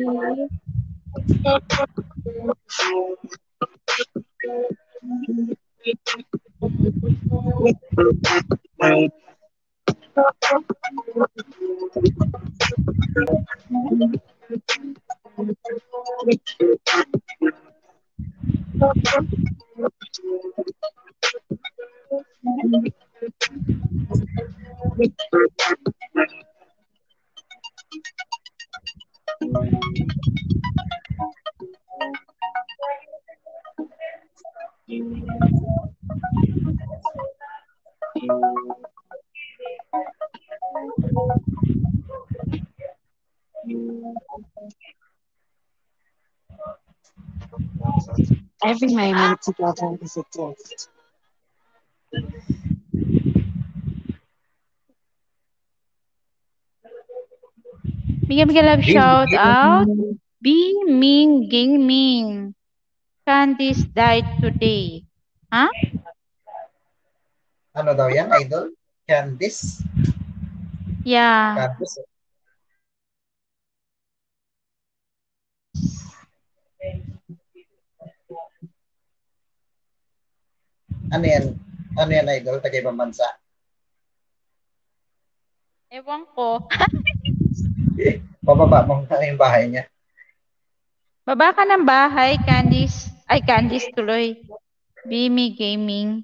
Every moment together is a gift. Bigyan bigyan love shout out. B Ming Gaming. Candice died today. Ha? Ano daw yan, idol? Candice? Yeah. Candice. Ano yan? Ano yan, idol? Taga ibang bansa? Ewan ko. Bababa mo na yung bahay niya. Baba ka ng bahay, Candice. Ay, Candice tuloy. Bimi Gaming.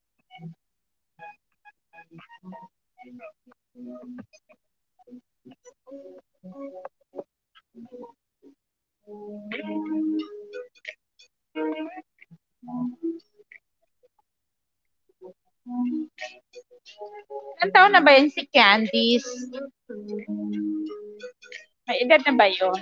Ilan taon na ba yun si Candice? May edad na ba yun?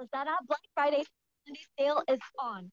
was that Black Friday Sunday sale is on.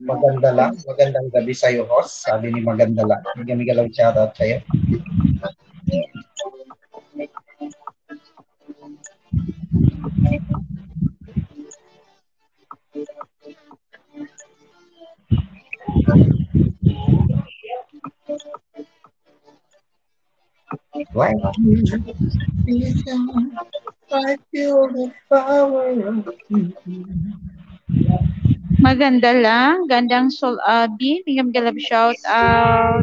Maganda lang. Magandang gabi sa'yo, host. Sabi ni Maganda lang. Mega mega lang shoutout sa'yo. Maganda lang. Gandang Soul Abi. Mingam galab shout out.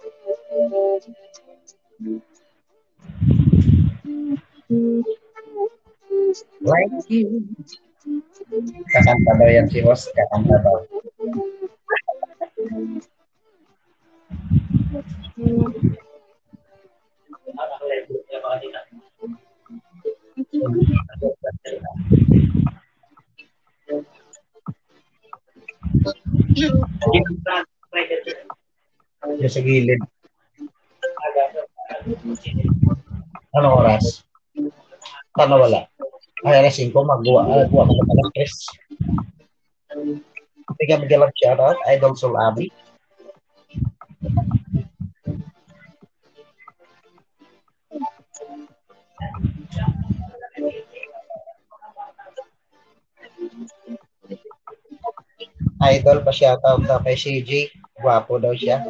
you. Kakanta daw yan si host. Kakanta daw. Yung sa gilid. Ano oras? Paano wala? Ay, alas 5, magbuwa. Uh, buwa ko alas 3. Bigyan bigyan lang shoutout, Idol Soul Abi. Idol pa shoutout na kay CJ. Gwapo daw siya.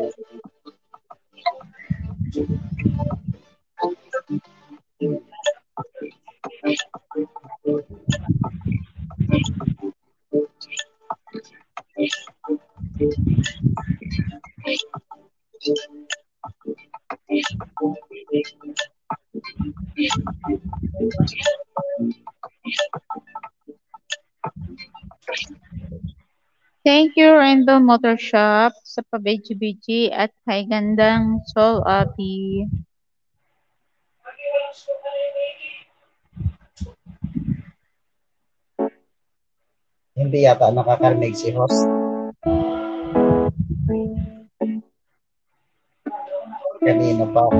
Rainbow Motor Shop, sa pabiji-biji at kay gandang Soul Abi. Hindi yata nakakarinig si host. Kanina pa ako.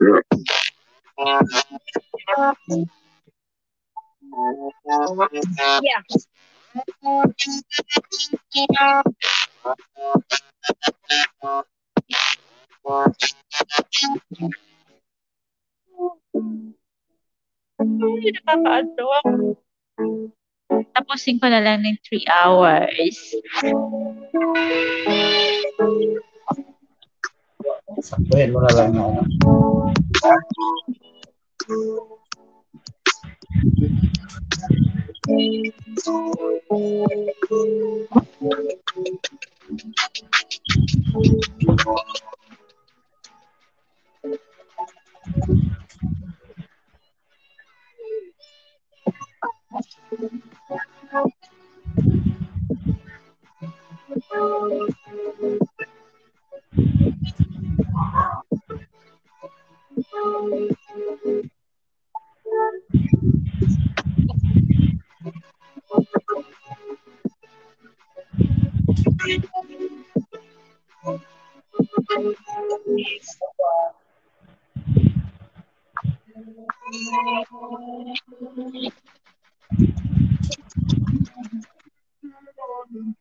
Yeah. Ay, nakakaantok. Tapusin ko na lang ng 3 hours. Saktuhin mo na lang na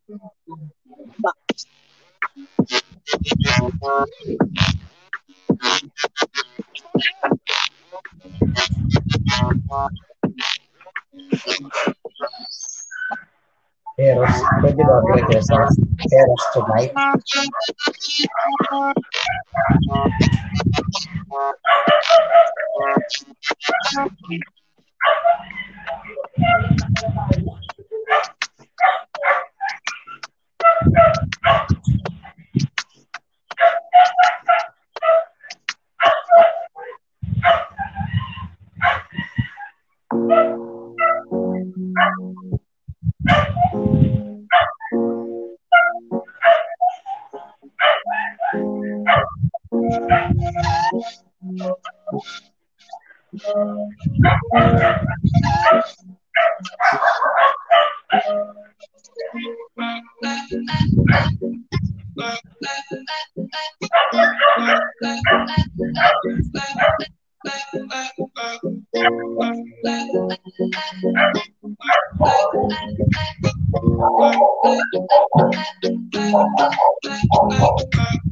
ano. Eros, pwede ba request us? Eros tonight? Bigyan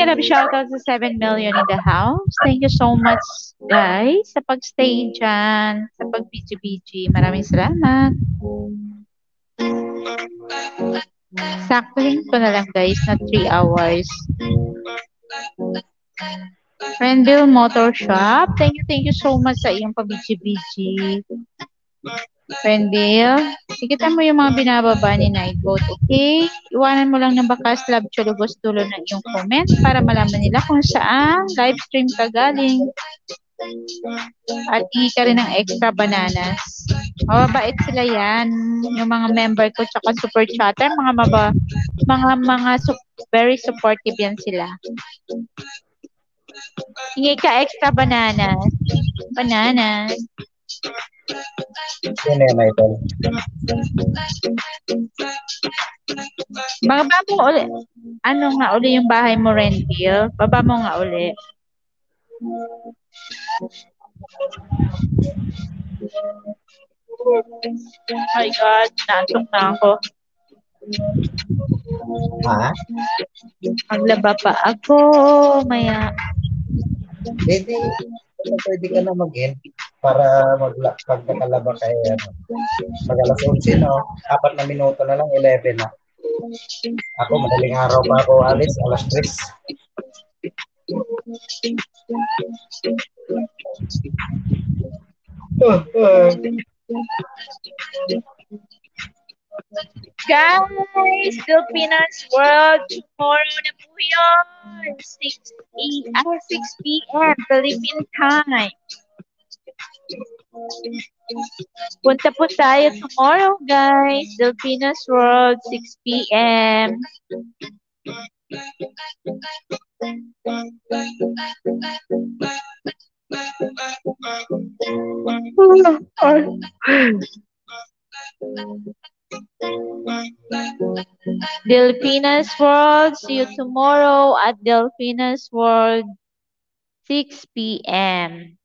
me a love shoutout sa 7 million in the house. Thank you so much, guys, sa pag-stay dyan, sa pag-BG-BG. Maraming salamat. Saktuhin ko na lang, guys, na 3 hours. Friendville Motor Shop. Thank you, thank you so much sa iyong pag-BG-BG. Friendville, sikitan mo yung mga binababa ni Nightboat, okay? Iwanan mo lang ng bakas, love, chulugos, dulo ng iyong comment para malaman nila kung saan live stream ka galing. At hingi ka rin ng extra bananas. Mababait sila yan. Yung mga member ko tsaka super chatter, mga maba, mga mga su- very supportive yan sila. Hingi ka extra bananas. Bananas. Sino yan, Idol? Baba mo uli. Ano nga uli yung bahay mo, Renville? Baba mo nga uli. Oh my God, naantok na ako. Ha? Maglaba pa ako, maya. Pwede, pwede ka na mag-end para magla pag nakalaba kay ano. Pag alas 11, no? Apat na minuto na lang, 11 na. Ako, madaling araw pa ako alis, alas 3. Uh, uh. Guys, Filipinas World, tomorrow na po yun. 6, e- ah, 6 p.m. Philippine time. Punta po tayo tomorrow, guys. Filipinas World, 6 p.m. Delphinas World, see you tomorrow at Delphinas World, 6 p.m.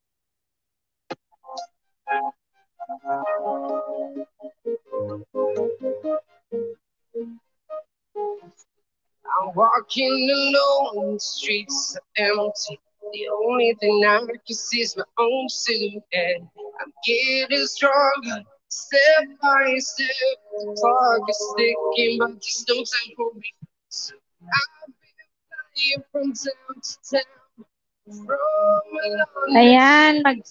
I'm walking alone, the streets are empty. The only thing I can see is my own silhouette. I'm getting stronger, step by step. Clock is ticking, but there's no time for me. So I've been flying from town to town, Ayan, mag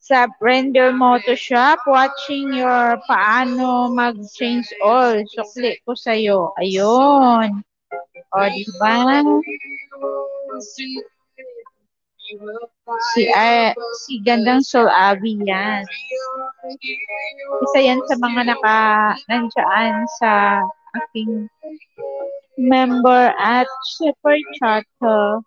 sa Render Moto Shop, watching your paano mag-change oil. Sukli ko sa'yo. Ayun. O, di ba? Si, ah, si Gandang Soul Abby yan. Isa yan sa mga naka, nandiyan sa aking member at Super Chato.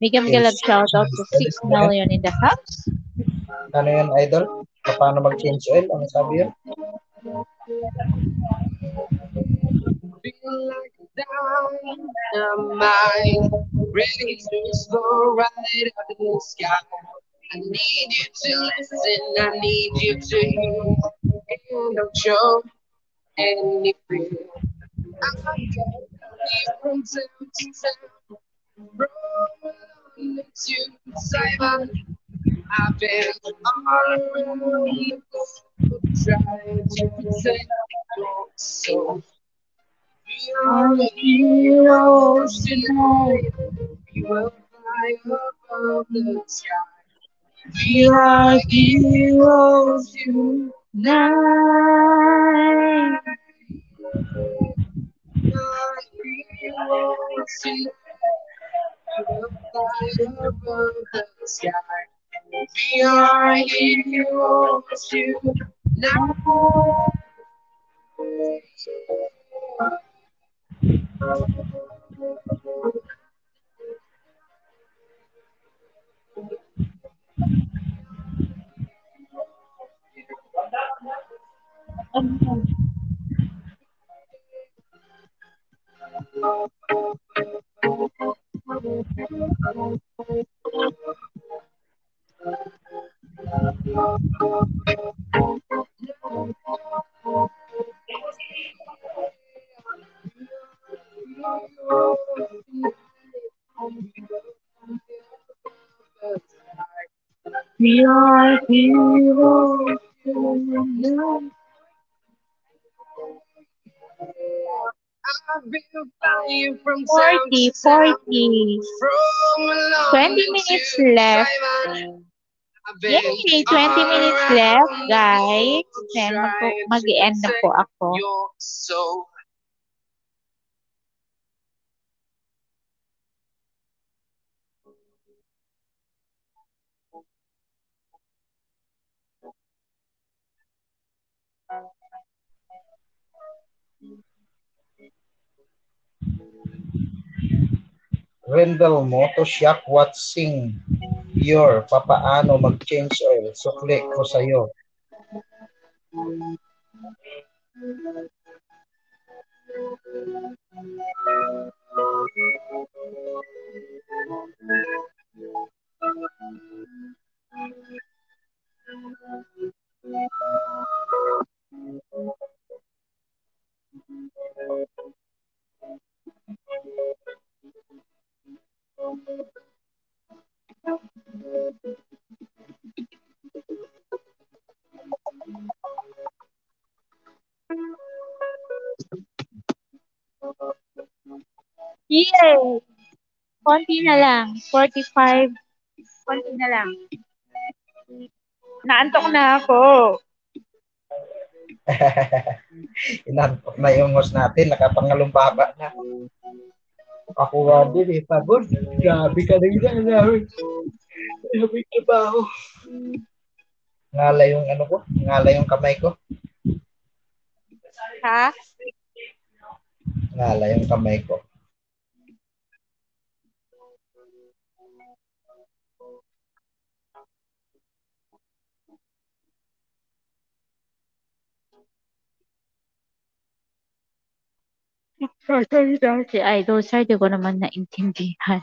Bigyan Galab shout out to 6 million in the house. Ano yun, idol? Paano mag-change oil? Ano sabi yun? Feel like a dynamite, ready to explode right up in the sky. I need you to listen, I need you to hear, and don't show any fear. I'm coming from town to town, from to Taiwan. I've been all around the trying to protect your soul. We are the heroes tonight. We will fly above the sky. We are heroes tonight. We are heroes tonight. We will fly above the sky. We are heroes tonight. We are heroes 40, to town, 40. from 20 London minutes left. Yay! 20 minutes left, guys. Then mag-end na po ako. Rendell mo to Shakwat Singh your papaano mag-change oil. Sukli ko sa iyo. Thank you. Yay! Konti na lang. 45. Konti na lang. Naantok na ako. Inantok na yung host natin. nakapangalungbaba na. Ako nga din eh, pagod. Grabe ka yun, namin. Grabe ka ba ako? Ngala yung ano ko, ngala yung kamay ko. Ha? Ngala yung kamay ko. Sasalita si Idol Sir, di ko naman naintindihan.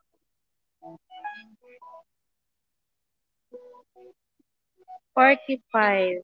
Forty-five.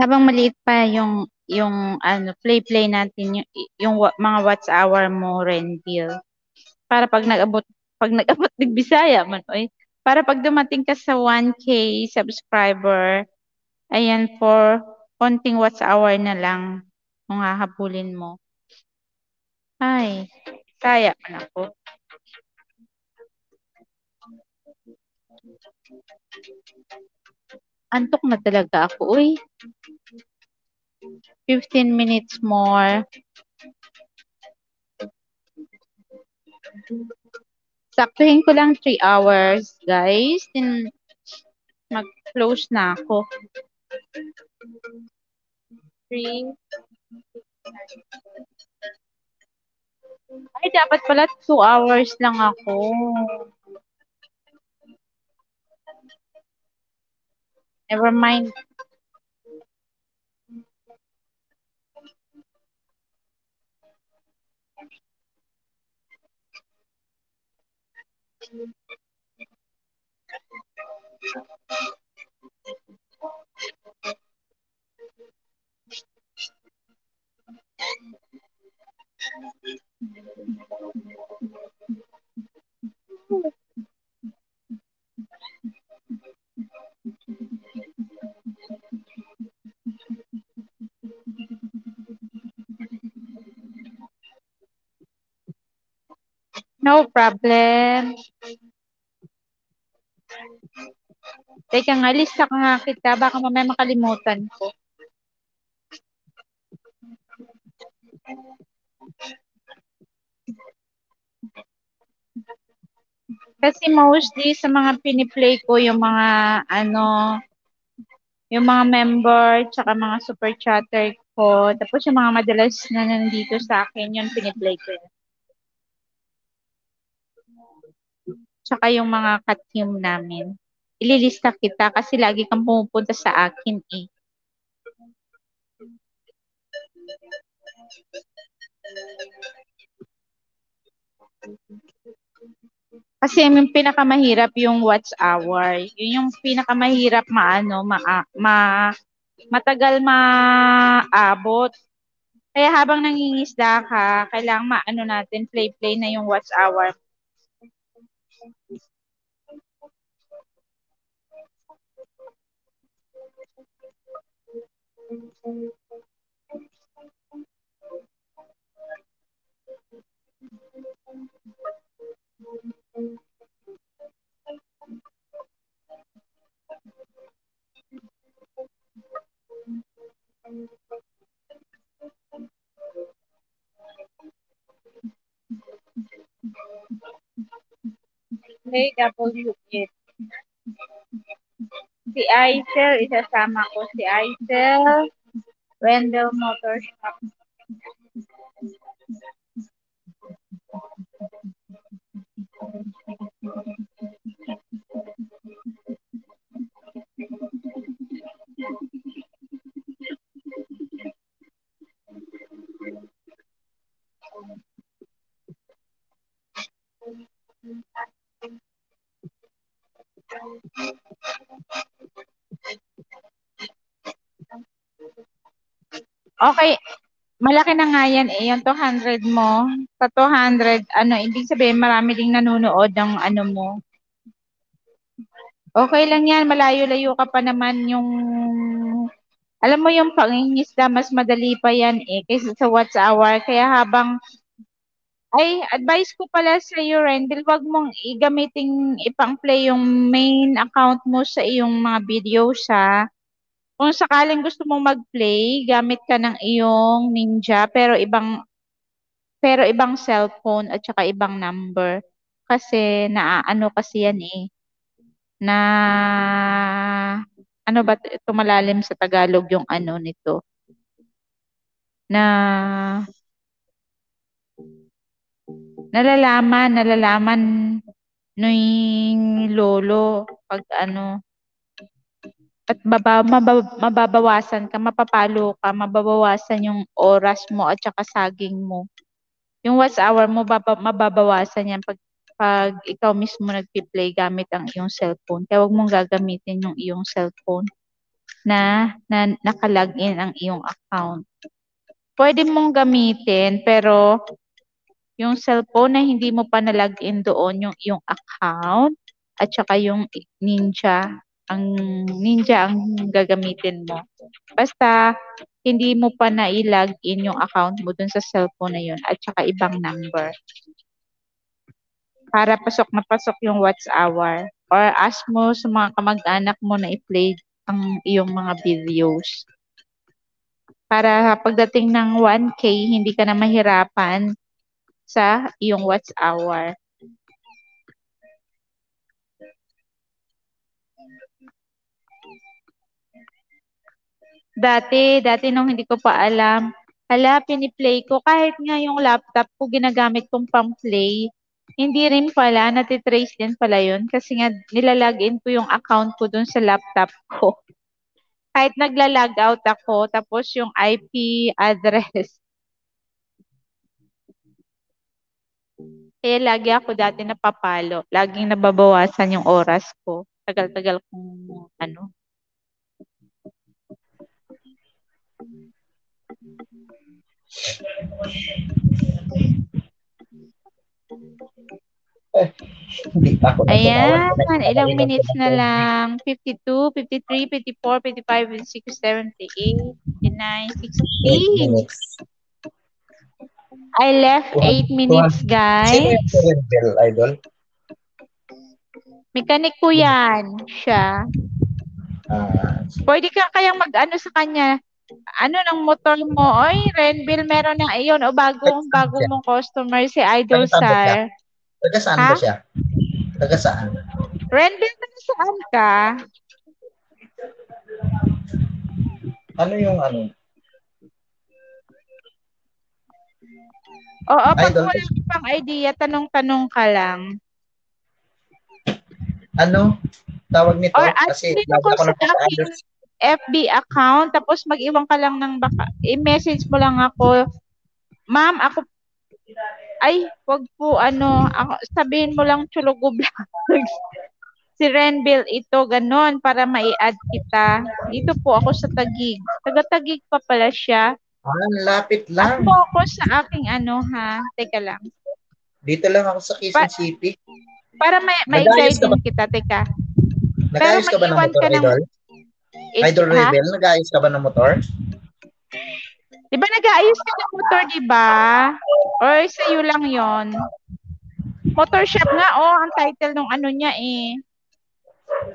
Habang maliit pa yung yung ano play play natin yung, yung mga watts hour mo Renville. Para pag nag-abot pag nag-abot ng Bisaya man oy. Para pag dumating ka sa 1k subscriber, ayan for konting watts hour na lang kung hahabulin mo. Ay, kaya man ako. Antok na talaga ako, uy. 15 minutes more. Saktuhin ko lang 3 hours, guys. Then, mag-close na ako. 3. Ay, dapat pala 2 hours lang ako. Never mind. No problem. Teka nga, lista ka nga kita. Baka mamaya makalimutan ko. Kasi mostly sa mga piniplay ko, yung mga ano, yung mga member, tsaka mga super chatter ko, tapos yung mga madalas na nandito sa akin, yung piniplay ko. yun. Tsaka yung mga ka-team namin. Ililista kita kasi lagi kang pumupunta sa akin eh. Kasi yung pinakamahirap yung watch hour. Yun yung pinakamahirap maano, ma, ma matagal maabot. Kaya habang nangingisda ka, kailangan maano natin, play-play na yung watch hour. Hey, WH. Si Aisel, isasama ko si Aisel. Wendell Motor Shop. Okay, malaki na nga yan eh, yung 200 mo. Sa 200, ano, ibig sabihin marami ding nanonood ng ano mo. Okay lang yan, malayo-layo ka pa naman yung, alam mo yung pangingisda, mas madali pa yan eh, kaysa sa watch hour. Kaya habang, ay, advice ko pala sa iyo, Rendel, wag mong igamiting ipang-play yung main account mo sa iyong mga videos ha kung sakaling gusto mong mag-play, gamit ka ng iyong Ninja pero ibang pero ibang cellphone at saka ibang number. Kasi naaano kasi yan eh. Na ano ba ito malalim sa Tagalog yung ano nito? Na nalalaman, nalalaman ng lolo pag ano at baba, mabab, mababawasan ka, mapapalo ka, mababawasan yung oras mo at saka saging mo. Yung watch hour mo, baba, mababawasan yan pag, pag ikaw mismo nagpi-play gamit ang iyong cellphone. Kaya huwag mong gagamitin yung iyong cellphone na, na nakalagin ang iyong account. Pwede mong gamitin, pero yung cellphone na hindi mo pa nalagin doon yung iyong account at saka yung Ninja ang Ninja ang gagamitin mo. Basta hindi mo pa na-log in yung account mo dun sa cellphone na yun at saka ibang number. Para pasok na pasok yung watch hour. Or ask mo sa mga kamag-anak mo na i-play ang iyong mga videos. Para pagdating ng 1K, hindi ka na mahirapan sa iyong watch hour. Dati, dati nung hindi ko pa alam, hala, piniplay ko. Kahit nga yung laptop ko ginagamit kong pang-play, hindi rin pala, natitrace din pala yun. Kasi nga, nilalagin ko yung account ko dun sa laptop ko. Kahit nagla-log out ako, tapos yung IP address. Kaya lagi ako dati napapalo. Laging nababawasan yung oras ko. Tagal-tagal kong ano, Eh, hindi pa ako Ayan, ilang minutes na lang. 52, 53, 54, 55, 56, 78, 59, 60. minutes. I left 8 minutes, guys. Idol? Mechanic ko yan, siya. Ah, Pwede ka kayang mag-ano sa kanya. Ano ng motor mo? Oy, Renville, meron na iyon. O bagong, bagong mong customer, si Idol? Star. taga saan Ha? ba siya? Taga saan? Renville, taga saan ka? Ano yung ano? Oo, pag wala ka pang idea, tanong-tanong ka lang. Ano? Tawag nito? Or Kasi ako ako sa aking FB account, tapos mag-iwan ka lang ng baka, i-message mo lang ako Ma'am, ako ay, wag po ano, ako, sabihin mo lang Chulugo Vlogs. si Renville ito, ganon, para mai-add kita. Dito po ako sa Tagig. Taga-Tagig pa pala siya. Ah, lapit lang. Po ako sa aking ano ha. Teka lang. Dito lang ako sa Quezon Pa- City. Para may, may guide din kita. Teka. Nag-ayos ka ba ng mag-iwan motor, ka ng- Idol? Is- Idol ha? Rebel, nag-ayos ka ba ng motor? Di ba nag-aayos ka ng motor, di ba? Or sa'yo lang yon Motor shop nga, oh, ang title ng ano niya eh.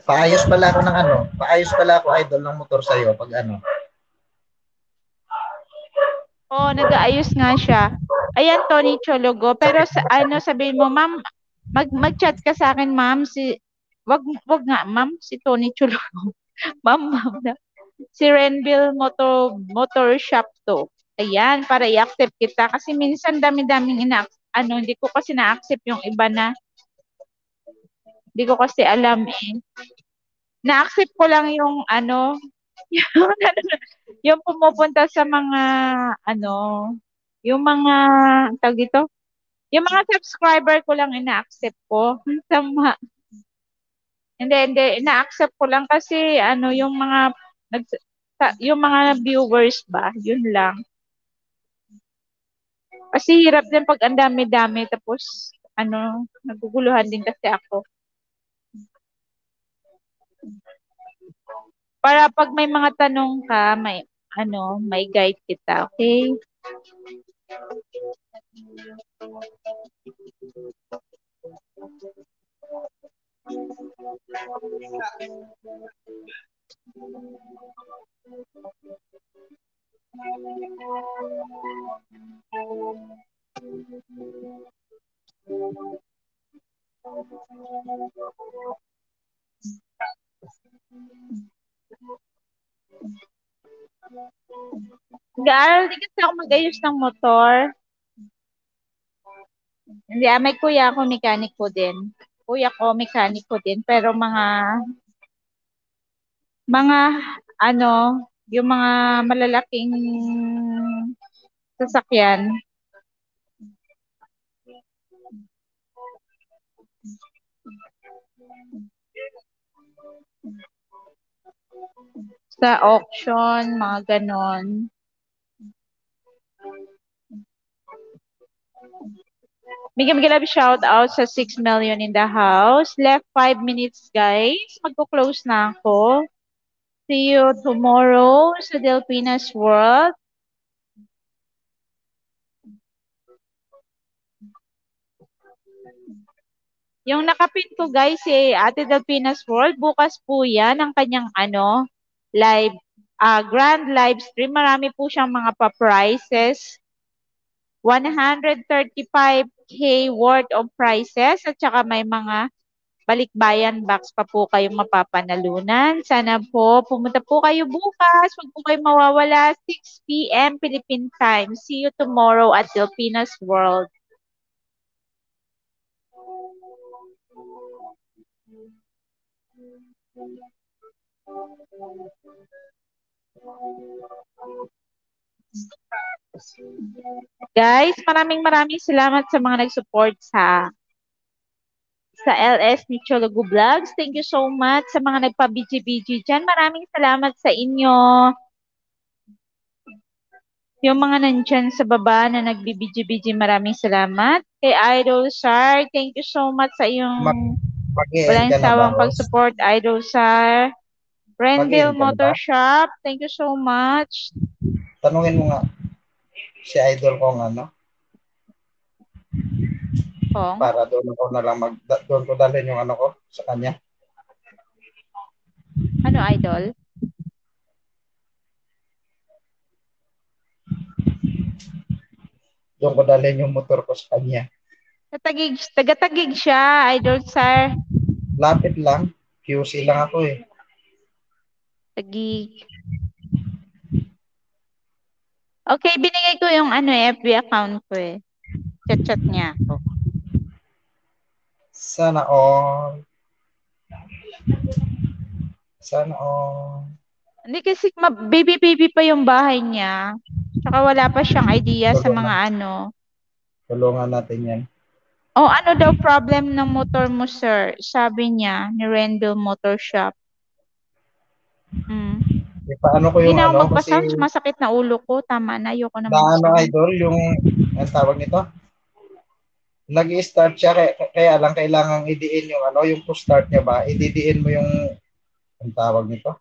Paayos pala ako ng ano, paayos pala ako idol ng motor sa'yo pag ano. Oh, nag-aayos nga siya. Ayan, Tony Chologo. Pero sa, ano, sabihin mo, ma'am, mag, mag-chat ka sa akin, ma'am. Si, wag, wag nga, ma'am, si Tony Chologo. Ma'am, ma'am. na- Si Renville Motor, Motor Shop to. Ayan, para i-accept kita. Kasi minsan dami-daming ina ano, hindi ko kasi na-accept yung iba na. Hindi ko kasi alam eh. Na-accept ko lang yung ano, yung, yung pumupunta sa mga ano, yung mga tawag dito, yung mga subscriber ko lang ina-accept ko. Tama. Hindi, hindi, ina-accept ko lang kasi ano, yung mga nag, yung mga viewers ba, yun lang. Kasi hirap din pag ang dami-dami tapos ano, naguguluhan din kasi ako. Para pag may mga tanong ka, may ano, may guide kita, okay? Nag-aaral din kasi ako mag-ayos ng motor. Hindi, ah, may kuya ako mekaniko din. Kuya ko mekaniko din, pero mga mga ano, yung mga malalaking sasakyan. Sa auction, mga ganon. Bigyan bigyan love shout out sa 6 million in the house. Left 5 minutes, guys. Magko-close na ako. See you tomorrow sa Delpina's World. Yung nakapin ko, guys, si Ate Delpina's World. Bukas po yan ang kanyang ano, live, ah grand live stream. Marami po siyang mga pa-prizes. 135k worth of prizes at saka may mga balikbayan box pa po kayong mapapanalunan. Sana po pumunta po kayo bukas. Huwag po kayo mawawala. 6 p.m. Philippine time. See you tomorrow at Filipinas World. Guys, maraming maraming salamat sa mga nag-support sa sa LS ni Chologo Vlogs. Thank you so much sa mga nagpa-BG-BG dyan. Maraming salamat sa inyo. Yung mga nandyan sa baba na nagbi-BG-BG, maraming salamat. Kay Idol Sar, thank you so much sa iyong walang sawang pag-support, Idol Sar. Rendell Mag-i-end ka na ba? Motor Shop, thank you so much. Tanungin mo nga si idol kong ano, Kong? para doon ako na lang mag doon ko dalhin yung ano ko sa kanya. Ano, Idol? Doon ko dalhin yung motor ko sa kanya. Tatagig, taga-tagig siya, Idol Sar. Lapit lang. QC lang ako eh. Tagig. Okay, binigay ko yung ano, eh, FB account ko eh. Chat-chat niya ako. Sana all. Sana all. Hindi kasi baby-baby pa yung bahay niya. Tsaka wala pa siyang idea sa mga ano. Tulungan natin yan. Oh, ano daw problem ng motor mo, sir? Sabi niya, ni Rendell Motor Shop. Hmm. Eh, paano ko Hindi yung na ako ano, magpasam, kasi sumasakit na ulo ko. Tama na, ayoko na ano magpasam. idol, yung, ang tawag nito? nag start siya, kaya, kaya lang kailangan idiin yung ano, yung push start niya ba, ididiin mo yung, ang tawag nito?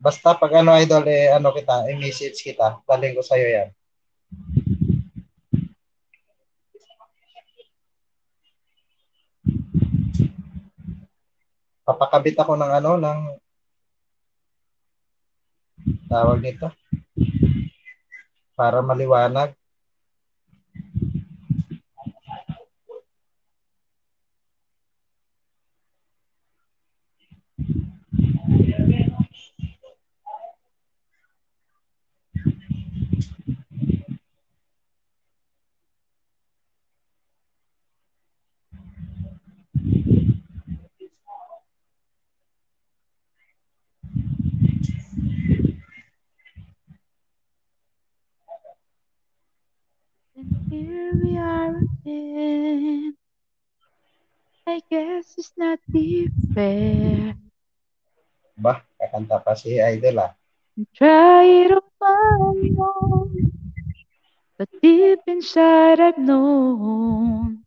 Basta pag ano idol, eh, ano kita, i-message kita, daling ko sa'yo yan. Papakabit ako ng ano, ng tawag nito, para maliwanag. I guess it's not fair. Ba, kakanta pa si Idol ah. Try find on, but deep inside I've known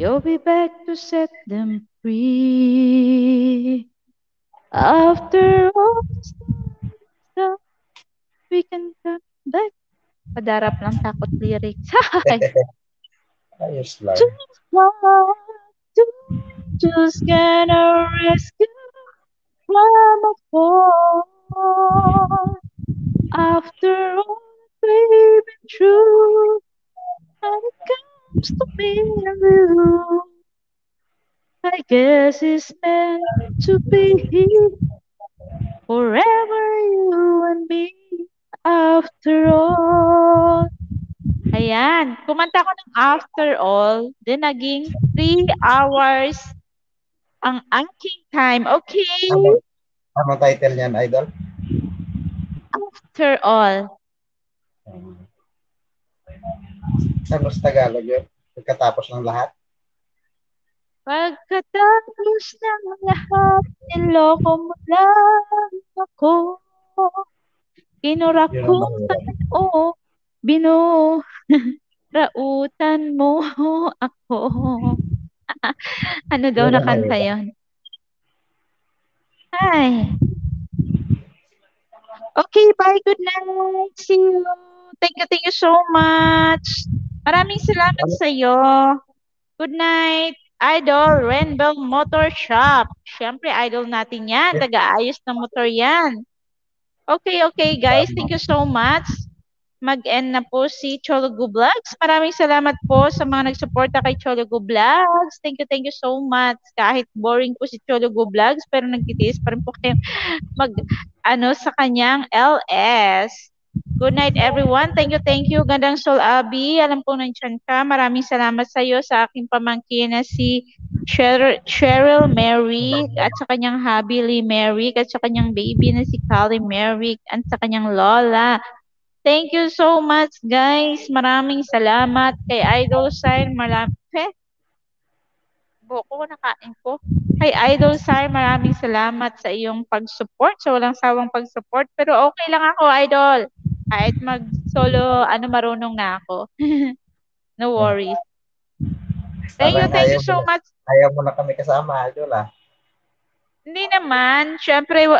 you'll be back to set them free. After all this time, we can come back. Padarap lang takot lyrics. Ayos lang. Just to, just gonna rescue from a fall. After all we've been through, when it comes to me and you, I guess it's meant to be forever you and me. After all. Ayan. Kumanta ko ng after all. Then naging 3 hours ang angking time. Okay. Ano, ano title niyan, Idol? After all. Ano sa Tagalog yun? Pagkatapos ng lahat? Pagkatapos ng lahat, niloko mo lang ako. Kinurakutan o binu rautan mo ako. ano daw na kanta yun? Ay. Okay, bye. Good night. See you. Thank you, thank you so much. Maraming salamat sa iyo. Good night. Idol, Renbel Motor Shop. Siyempre, idol natin yan. Taga-ayos ng motor yan. Okay, okay, guys. Thank you so much. Mag-end na po si Chologo Vlogs. Maraming salamat po sa mga nagsuporta kay Chologo Vlogs. Thank you, thank you so much. Kahit boring po si Chologo Vlogs, pero nagtitiis pa rin po kayo mag, ano, sa kanyang LS. Good night, everyone. Thank you, thank you. Gandang Sol Abi. Alam ko nandiyan ka. Maraming salamat sa iyo sa aking pamangkin na si Cheryl, Cheryl Merrick at sa kanyang hubby Lee Merrick at sa kanyang baby na si Callie Merrick at sa kanyang lola. Thank you so much, guys. Maraming salamat kay Idol Sign. Maram eh, buko nakain ko. Kay Idol Sign, maraming salamat sa iyong pag-support, sa walang sawang pag-support. Pero okay lang ako, Idol. Kahit mag-solo, ano, marunong na ako. no worries. Thank you, thank you so mo na- much. Ayaw mo na kami kasama, Idol ah. Hindi naman. Siyempre,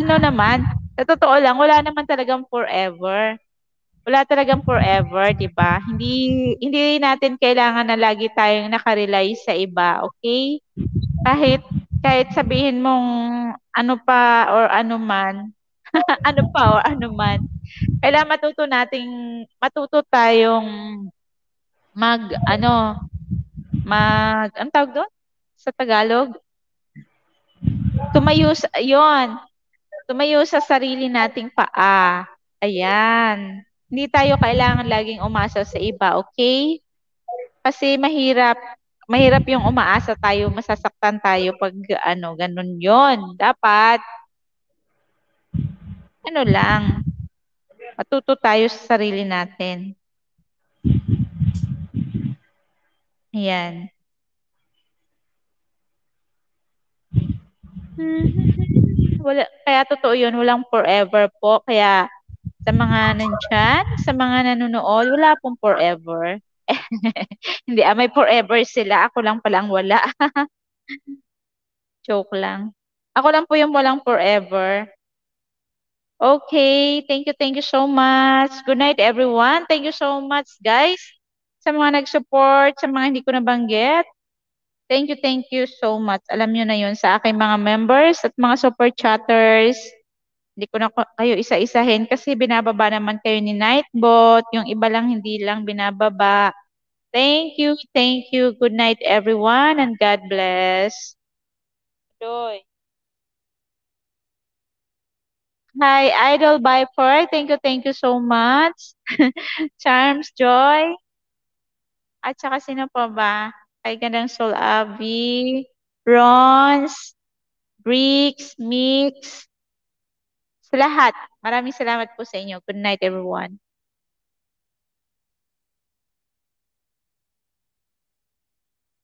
ano naman, sa totoo lang, wala naman talagang forever. Wala talagang forever, di ba? Hindi, hindi natin kailangan na lagi tayong nakarely sa iba, okay? Kahit, kahit sabihin mong ano pa or ano man, ano pa or ano man, kailangan matuto nating, matuto tayong mag, ano, mag, ang tawag doon? Sa Tagalog? Tumayo sa, yun, tumayo sa sarili nating paa. Ayan. Hindi tayo kailangan laging umasa sa iba, okay? Kasi mahirap, mahirap yung umaasa tayo, masasaktan tayo pag ano, ganun yon Dapat, ano lang, matuto tayo sa sarili natin. Ayan. Wala, kaya totoo yun, walang forever po. Kaya sa mga nandyan, sa mga nanonood, wala pong forever. Hindi, ah, may forever sila. Ako lang palang wala. Joke lang. Ako lang po yung walang forever. Okay, thank you, thank you so much. Good night, everyone. Thank you so much, guys, sa mga nag-support, sa mga hindi ko nabanggit. Thank you, thank you so much. Alam nyo na yun sa aking mga members at mga super chatters. Hindi ko na kayo isa-isahin kasi binababa naman kayo ni Nightbot. Yung iba lang hindi lang binababa. Thank you, thank you. Good night, everyone, and God bless. Joy. Hi, Idol Four. Thank you, thank you so much. Charms, Joy. At saka sino pa ba? Kay Gandang Soul Abby, Rons, Bricks, Mix, sa lahat. Maraming salamat po sa inyo. Good night, everyone.